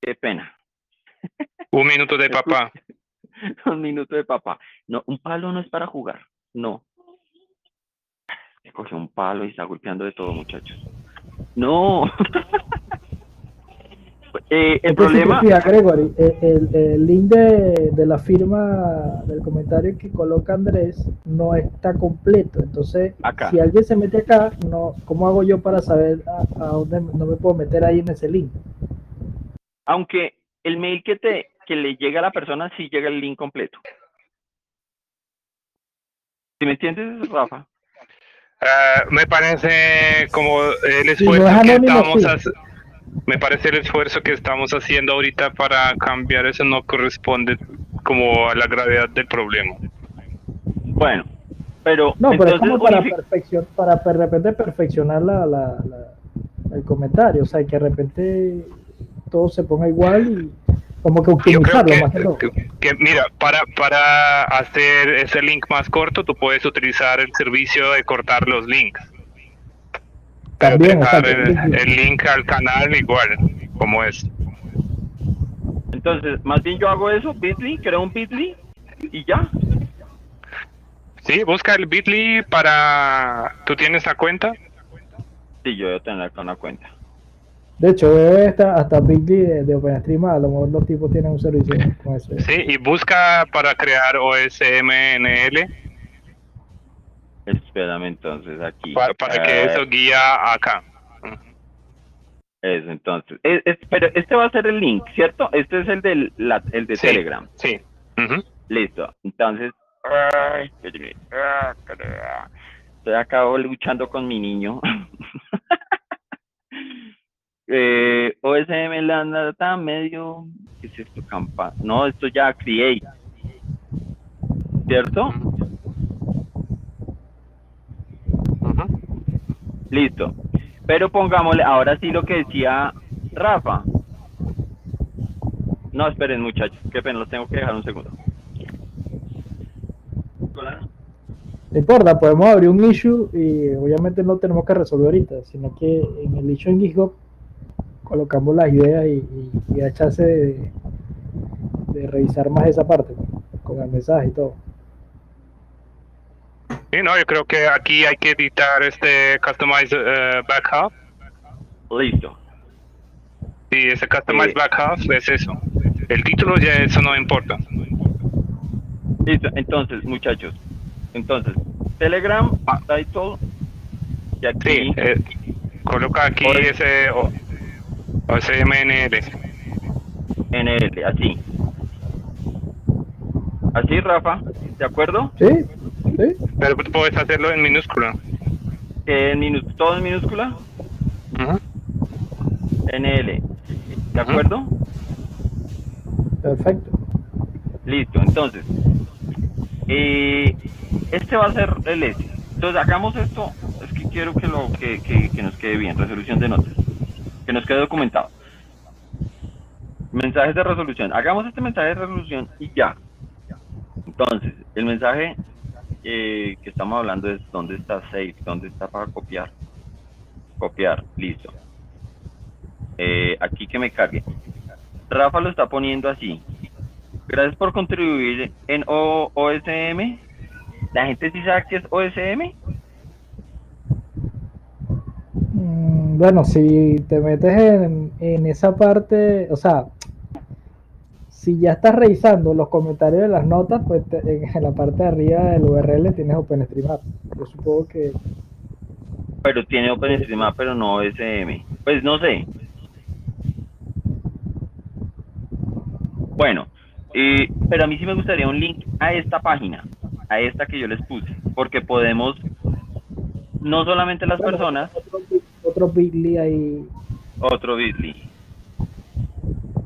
Speaker 1: qué pena.
Speaker 6: Un minuto de papá.
Speaker 1: un minuto de papá. No, un palo no es para jugar. No. Me cogió un palo y está golpeando de todo, muchachos. No. Eh, el
Speaker 4: Es
Speaker 1: problema.
Speaker 4: Gregory, eh, el, el link de, de la firma del comentario que coloca Andrés no está completo. Entonces,
Speaker 1: Acá.
Speaker 4: si alguien se mete acá, no, ¿cómo hago yo para saber a, a dónde no me puedo meter ahí en ese link?
Speaker 1: aunque el mail que te que le llega a la persona sí llega el link completo. ¿Sí me entiendes, Rafa?
Speaker 6: Ah, me parece como el
Speaker 4: no
Speaker 6: esfuerzo
Speaker 4: es
Speaker 6: que
Speaker 4: anónimo,
Speaker 6: estamos
Speaker 4: sí.
Speaker 6: hac- me parece el esfuerzo que estamos haciendo ahorita para cambiar eso no corresponde como a la gravedad del problema.
Speaker 1: Bueno, pero
Speaker 4: No, pero es como para, perfeccion, para de repente perfeccionar la, la- la- el comentario, o sea, que de repente todo se ponga igual y como que
Speaker 6: Yo creo
Speaker 4: optimizarlo
Speaker 6: que,
Speaker 4: más que todo.
Speaker 6: que- que, mira, para, para hacer ese link más corto, tú puedes utilizar el servicio de cortar los links.
Speaker 4: También,
Speaker 6: dejar el, el link al canal igual, como es.
Speaker 1: entonces, más bien yo hago eso, Bitly, creo un Bitly y ya.
Speaker 6: Sí, busca el Bitly para... ¿Tú tienes la cuenta?
Speaker 1: Sí, yo voy a tener una cuenta.
Speaker 4: De hecho, veo hasta, hasta Bigly de, de OpenStream, a lo mejor los tipos tienen un servicio con eso.
Speaker 6: Sí, y busca para crear OSMNL
Speaker 1: Espérame entonces aquí.
Speaker 6: para, para que
Speaker 1: Eh,
Speaker 6: eso guía acá.
Speaker 1: Eso, entonces. Es- es- pero este va a ser el link, ¿cierto? Este es el, del, la- el de
Speaker 6: Sí.
Speaker 1: Telegram.
Speaker 6: Sí.
Speaker 1: Listo. Entonces. ah. Estoy acá luchando con mi niño. eh, OSM la data medio. ¿Qué es esto? Campa. No, esto ya create. ¿Cierto? Listo. Pero pongámosle, ahora sí lo que decía Rafa. No, esperen muchachos, qué pena, los tengo que dejar un segundo.
Speaker 4: No importa, podemos abrir un issue y obviamente no tenemos que resolver ahorita, sino que en el issue en GitHub colocamos las ideas y, y, y da chance de, de revisar más esa parte con el mensaje y todo.
Speaker 6: Sí, no, yo creo que aquí hay que editar este Customize eh, Back Half.
Speaker 1: Listo.
Speaker 6: Sí, ese Customize
Speaker 1: Sí.
Speaker 6: Back Half es eso. El título ya eso no importa.
Speaker 1: Listo, entonces, muchachos. Entonces, Telegram, title, y aquí,
Speaker 6: Sí, eh, coloca aquí ese o- OSMNL.
Speaker 1: NL, así. Así, Rafa, ¿de acuerdo?
Speaker 4: ¿Sí? ¿Sí?
Speaker 6: Pero tú puedes hacerlo en minúscula.
Speaker 1: En minus- todo en minúscula,
Speaker 6: Ujú.
Speaker 1: NL, ¿de acuerdo?
Speaker 4: Perfecto.
Speaker 1: Listo, entonces, eh, este va a ser el S. Entonces, hagamos esto, es que quiero que, lo, que, que, que nos quede bien, resolución de notas, que nos quede documentado. Mensajes de resolución, hagamos este mensaje de resolución y ya. Entonces, el mensaje que estamos hablando es dónde está save, dónde está para copiar. Copiar, listo. Eh, aquí que me cargue. Rafa lo está poniendo así. Gracias por contribuir en O- OSM. ¿La gente sí sabe qué es OSM?
Speaker 4: Mm, Bueno, si te metes en, en esa parte, o sea, si ya estás revisando los comentarios de las notas, pues te- en, la parte de arriba del URL tienes OpenStreetMap. Yo supongo que
Speaker 1: Pero tiene OpenStreetMap, pero no OSM. Pues no sé. Bueno, eh, pero a mí sí me gustaría un link a esta página, a esta que yo les puse, porque podemos, no solamente las personas,
Speaker 4: otro, otro bit.ly ahí.
Speaker 1: otro Bitly.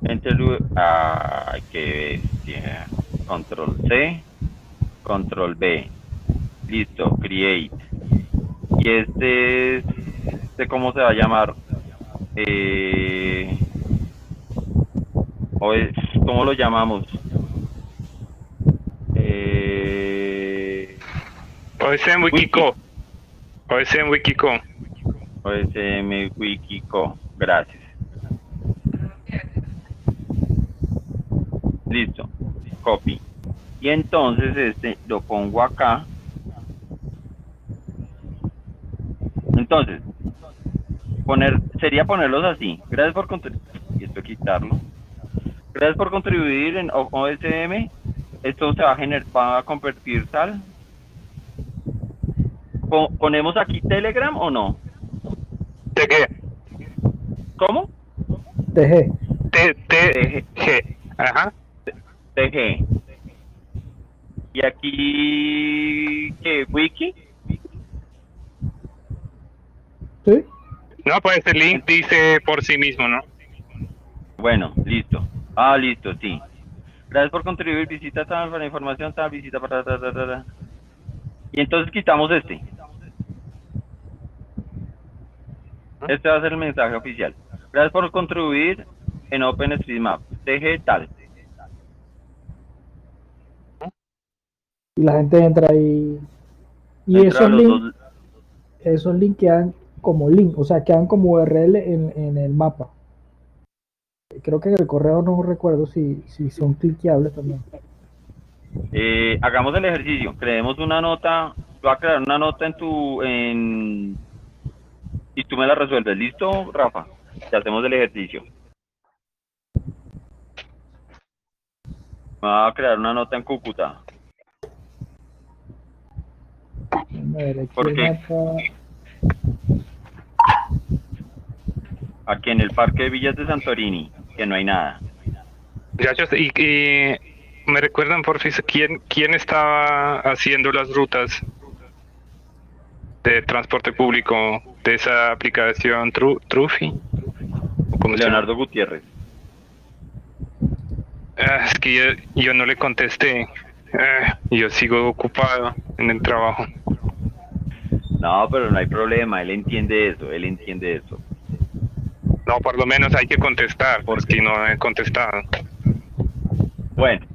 Speaker 1: Enter, ay, qué bestia. Control C, Control B. Listo, create. Y este es, este cómo se va a llamar. Eh, o es, ¿Cómo lo llamamos? Eh,
Speaker 6: OSM Wikiko. OSM Wikiko.
Speaker 1: OSM Wikiko. Gracias. Listo. Copy. Y entonces este lo pongo acá. Entonces, poner sería ponerlos así. Gracias por contribuir. Y esto quitarlo. Gracias por contribuir en OSM. Esto se va a generar, va a convertir tal. Po- ¿Ponemos aquí Telegram o no?
Speaker 6: ¿De qué?
Speaker 1: ¿Cómo?
Speaker 4: TG.
Speaker 6: T, T, G. Ajá.
Speaker 1: TG. Y aquí, ¿qué? ¿Wiki?
Speaker 4: ¿Sí?
Speaker 6: No, pues el link dice por sí mismo, ¿no?
Speaker 1: Bueno, listo. Ah, listo, sí. Gracias por contribuir. Visita tal para información, tal, visita para. ta, ta, ta, ta. Y entonces quitamos este. Este va a ser el mensaje oficial. Gracias por contribuir en OpenStreetMap. TG tal.
Speaker 4: Y la gente entra ahí. Y
Speaker 1: Entra
Speaker 4: esos links, esos links quedan como link, o sea, quedan como URL en, en el mapa. Creo que en el correo no recuerdo si, si son cliqueables también.
Speaker 1: Eh, hagamos el ejercicio. Creemos una nota. Voy a crear una nota en tu. En... Y tú me la resuelves. ¿Listo, Rafa? Ya hacemos el ejercicio. Voy a crear una nota en Cúcuta.
Speaker 4: Ver, aquí
Speaker 1: ¿Por
Speaker 4: el
Speaker 1: qué?
Speaker 4: mapa.
Speaker 1: Aquí en el Parque de Villas de Santorini. Que no hay nada.
Speaker 6: Muchachos, y, y me recuerdan, por fin, ¿quién, quién estaba haciendo las rutas de transporte público de esa aplicación Tru, Trufi?
Speaker 1: Leonardo Gutiérrez.
Speaker 6: Ah, es que yo, yo no le contesté. Ah, yo sigo ocupado en el trabajo.
Speaker 1: No, pero no hay problema. Él entiende eso. Él entiende eso.
Speaker 6: No, por lo menos hay que contestar, porque no he contestado.
Speaker 1: Bueno,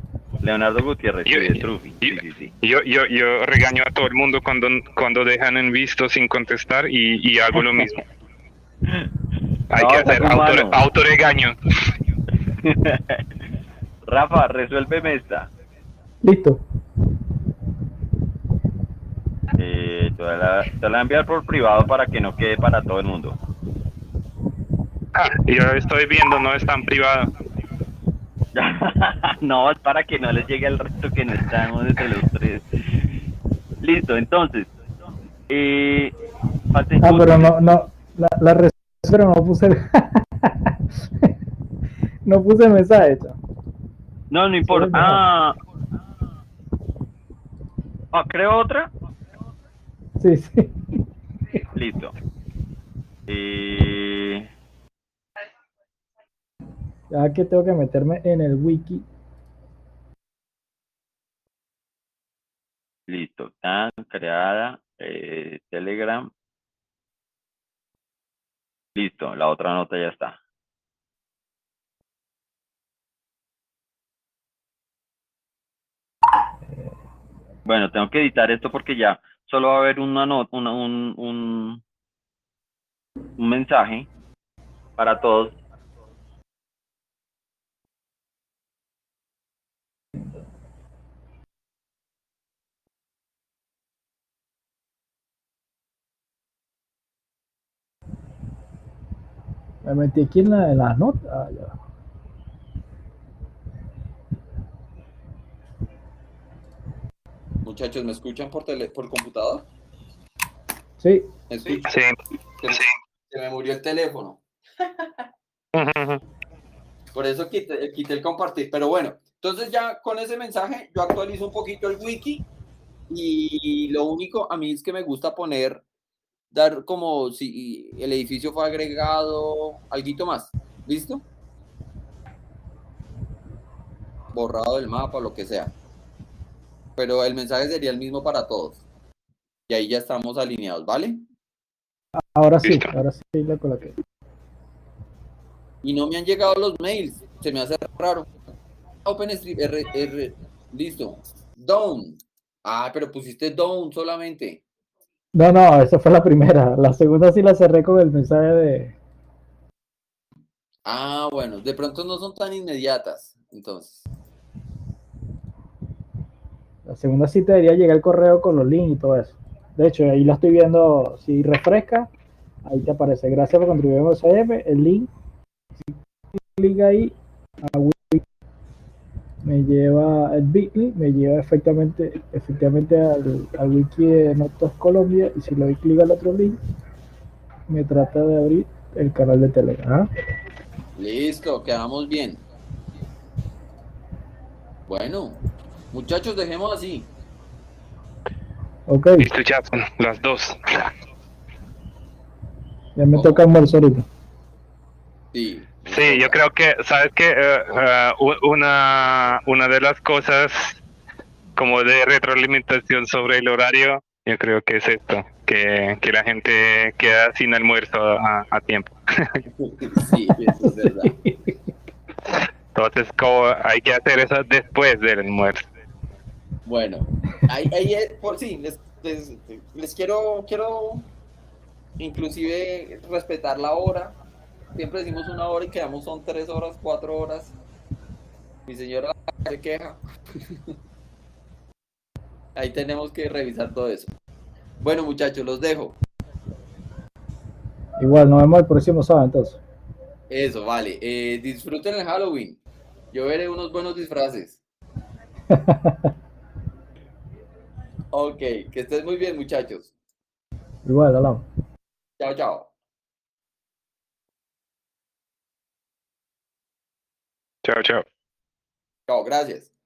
Speaker 1: Leonardo Gutiérrez.
Speaker 6: Yo-
Speaker 1: sí, de Trufi. Sí,
Speaker 6: yo-
Speaker 1: sí, sí.
Speaker 6: Yo, yo, yo regaño a todo el mundo cuando, cuando dejan en visto sin contestar y, y hago lo mismo. Hay
Speaker 1: No,
Speaker 6: que hacer
Speaker 1: humano.
Speaker 6: auto, autoregaño.
Speaker 1: Rafa, resuélveme esta.
Speaker 4: Listo.
Speaker 1: Eh, te, la, te la voy a enviar por privado para que no quede para todo el mundo.
Speaker 6: Ah, yo estoy viendo, no es tan privado.
Speaker 1: no, es para que no les llegue el resto que no estamos entre los tres. Listo, entonces. Eh,
Speaker 4: Ah, pero no, no, la, la res- pero no puse el- no puse el mensaje.
Speaker 1: No, no importa. Ah, ah, creo otra.
Speaker 4: Sí, sí.
Speaker 1: Listo. Eh,
Speaker 4: Ya que tengo que meterme en el wiki.
Speaker 1: listo. Tan creada. eh, Telegram. Listo, la otra nota ya está. Bueno, tengo que editar esto porque ya solo va a haber una nota, una, un, un, un mensaje para todos.
Speaker 4: Me metí aquí en, la, en las notas. Ah,
Speaker 5: Muchachos, ¿me escuchan por, tele, por computador?
Speaker 4: Sí,
Speaker 5: ¿Me escuchan?
Speaker 6: Sí.
Speaker 5: Se, me- se me murió el teléfono. Por eso quité, quité el compartir. Pero bueno, entonces ya con ese mensaje yo actualizo un poquito el wiki y lo único a mí es que me gusta poner, dar como si el edificio fue agregado, algo más. ¿Listo? Borrado del mapa, lo que sea. Pero el mensaje sería el mismo para todos. Y ahí ya estamos alineados, ¿vale?
Speaker 4: ahora sí,
Speaker 6: Listo.
Speaker 4: ahora sí lo coloqué.
Speaker 5: y no me han llegado los mails. Se me hace raro. OpenStreet, R, R, listo. Down. Ah, pero pusiste down solamente.
Speaker 4: No, no, esa fue la primera. La segunda sí la cerré con el mensaje de.
Speaker 5: Ah, bueno, de pronto no son tan inmediatas. Entonces,
Speaker 4: La segunda sí debería llegar el correo con los links y todo eso. De hecho, ahí la estoy viendo. Si refresca, ahí te aparece. Gracias por contribuir en OSM. El link. Si clic ahí, a Wiki, me lleva el Bitly, me lleva efectivamente, efectivamente al, al wiki de Notas Colombia. Y si le doy clic al otro link, me trata de abrir el canal de Telegram. ¿ah?
Speaker 5: listo, quedamos bien. Bueno, muchachos, dejemos así.
Speaker 4: Ok,
Speaker 6: Listo, ya son las dos.
Speaker 4: Ya me
Speaker 1: Oh.
Speaker 4: toca almuerzo ahorita.
Speaker 1: Sí.
Speaker 6: Sí, yo creo que, ¿sabes qué? Eh, eh, u- una, una de las cosas como de retroalimentación sobre el horario, yo creo que es esto, que, que la gente queda sin almuerzo a, a tiempo.
Speaker 1: Sí, eso es verdad.
Speaker 6: Entonces, como hay que hacer eso después del almuerzo.
Speaker 1: Bueno, ahí, ahí es- por sí, les, les, les quiero, quiero inclusive respetar la hora. Siempre decimos una hora y quedamos son tres horas, cuatro horas. Mi señora se queja. Ahí tenemos que revisar todo eso. Bueno, muchachos, los dejo.
Speaker 4: Igual, nos vemos el próximo sábado entonces.
Speaker 1: Eso, vale. Eh, disfruten el Halloween. Yo veré unos buenos disfraces. Ok, que estés muy bien, muchachos.
Speaker 4: Igual, hablamos.
Speaker 1: Chao, chao.
Speaker 6: Chao, chao.
Speaker 1: Chao, gracias.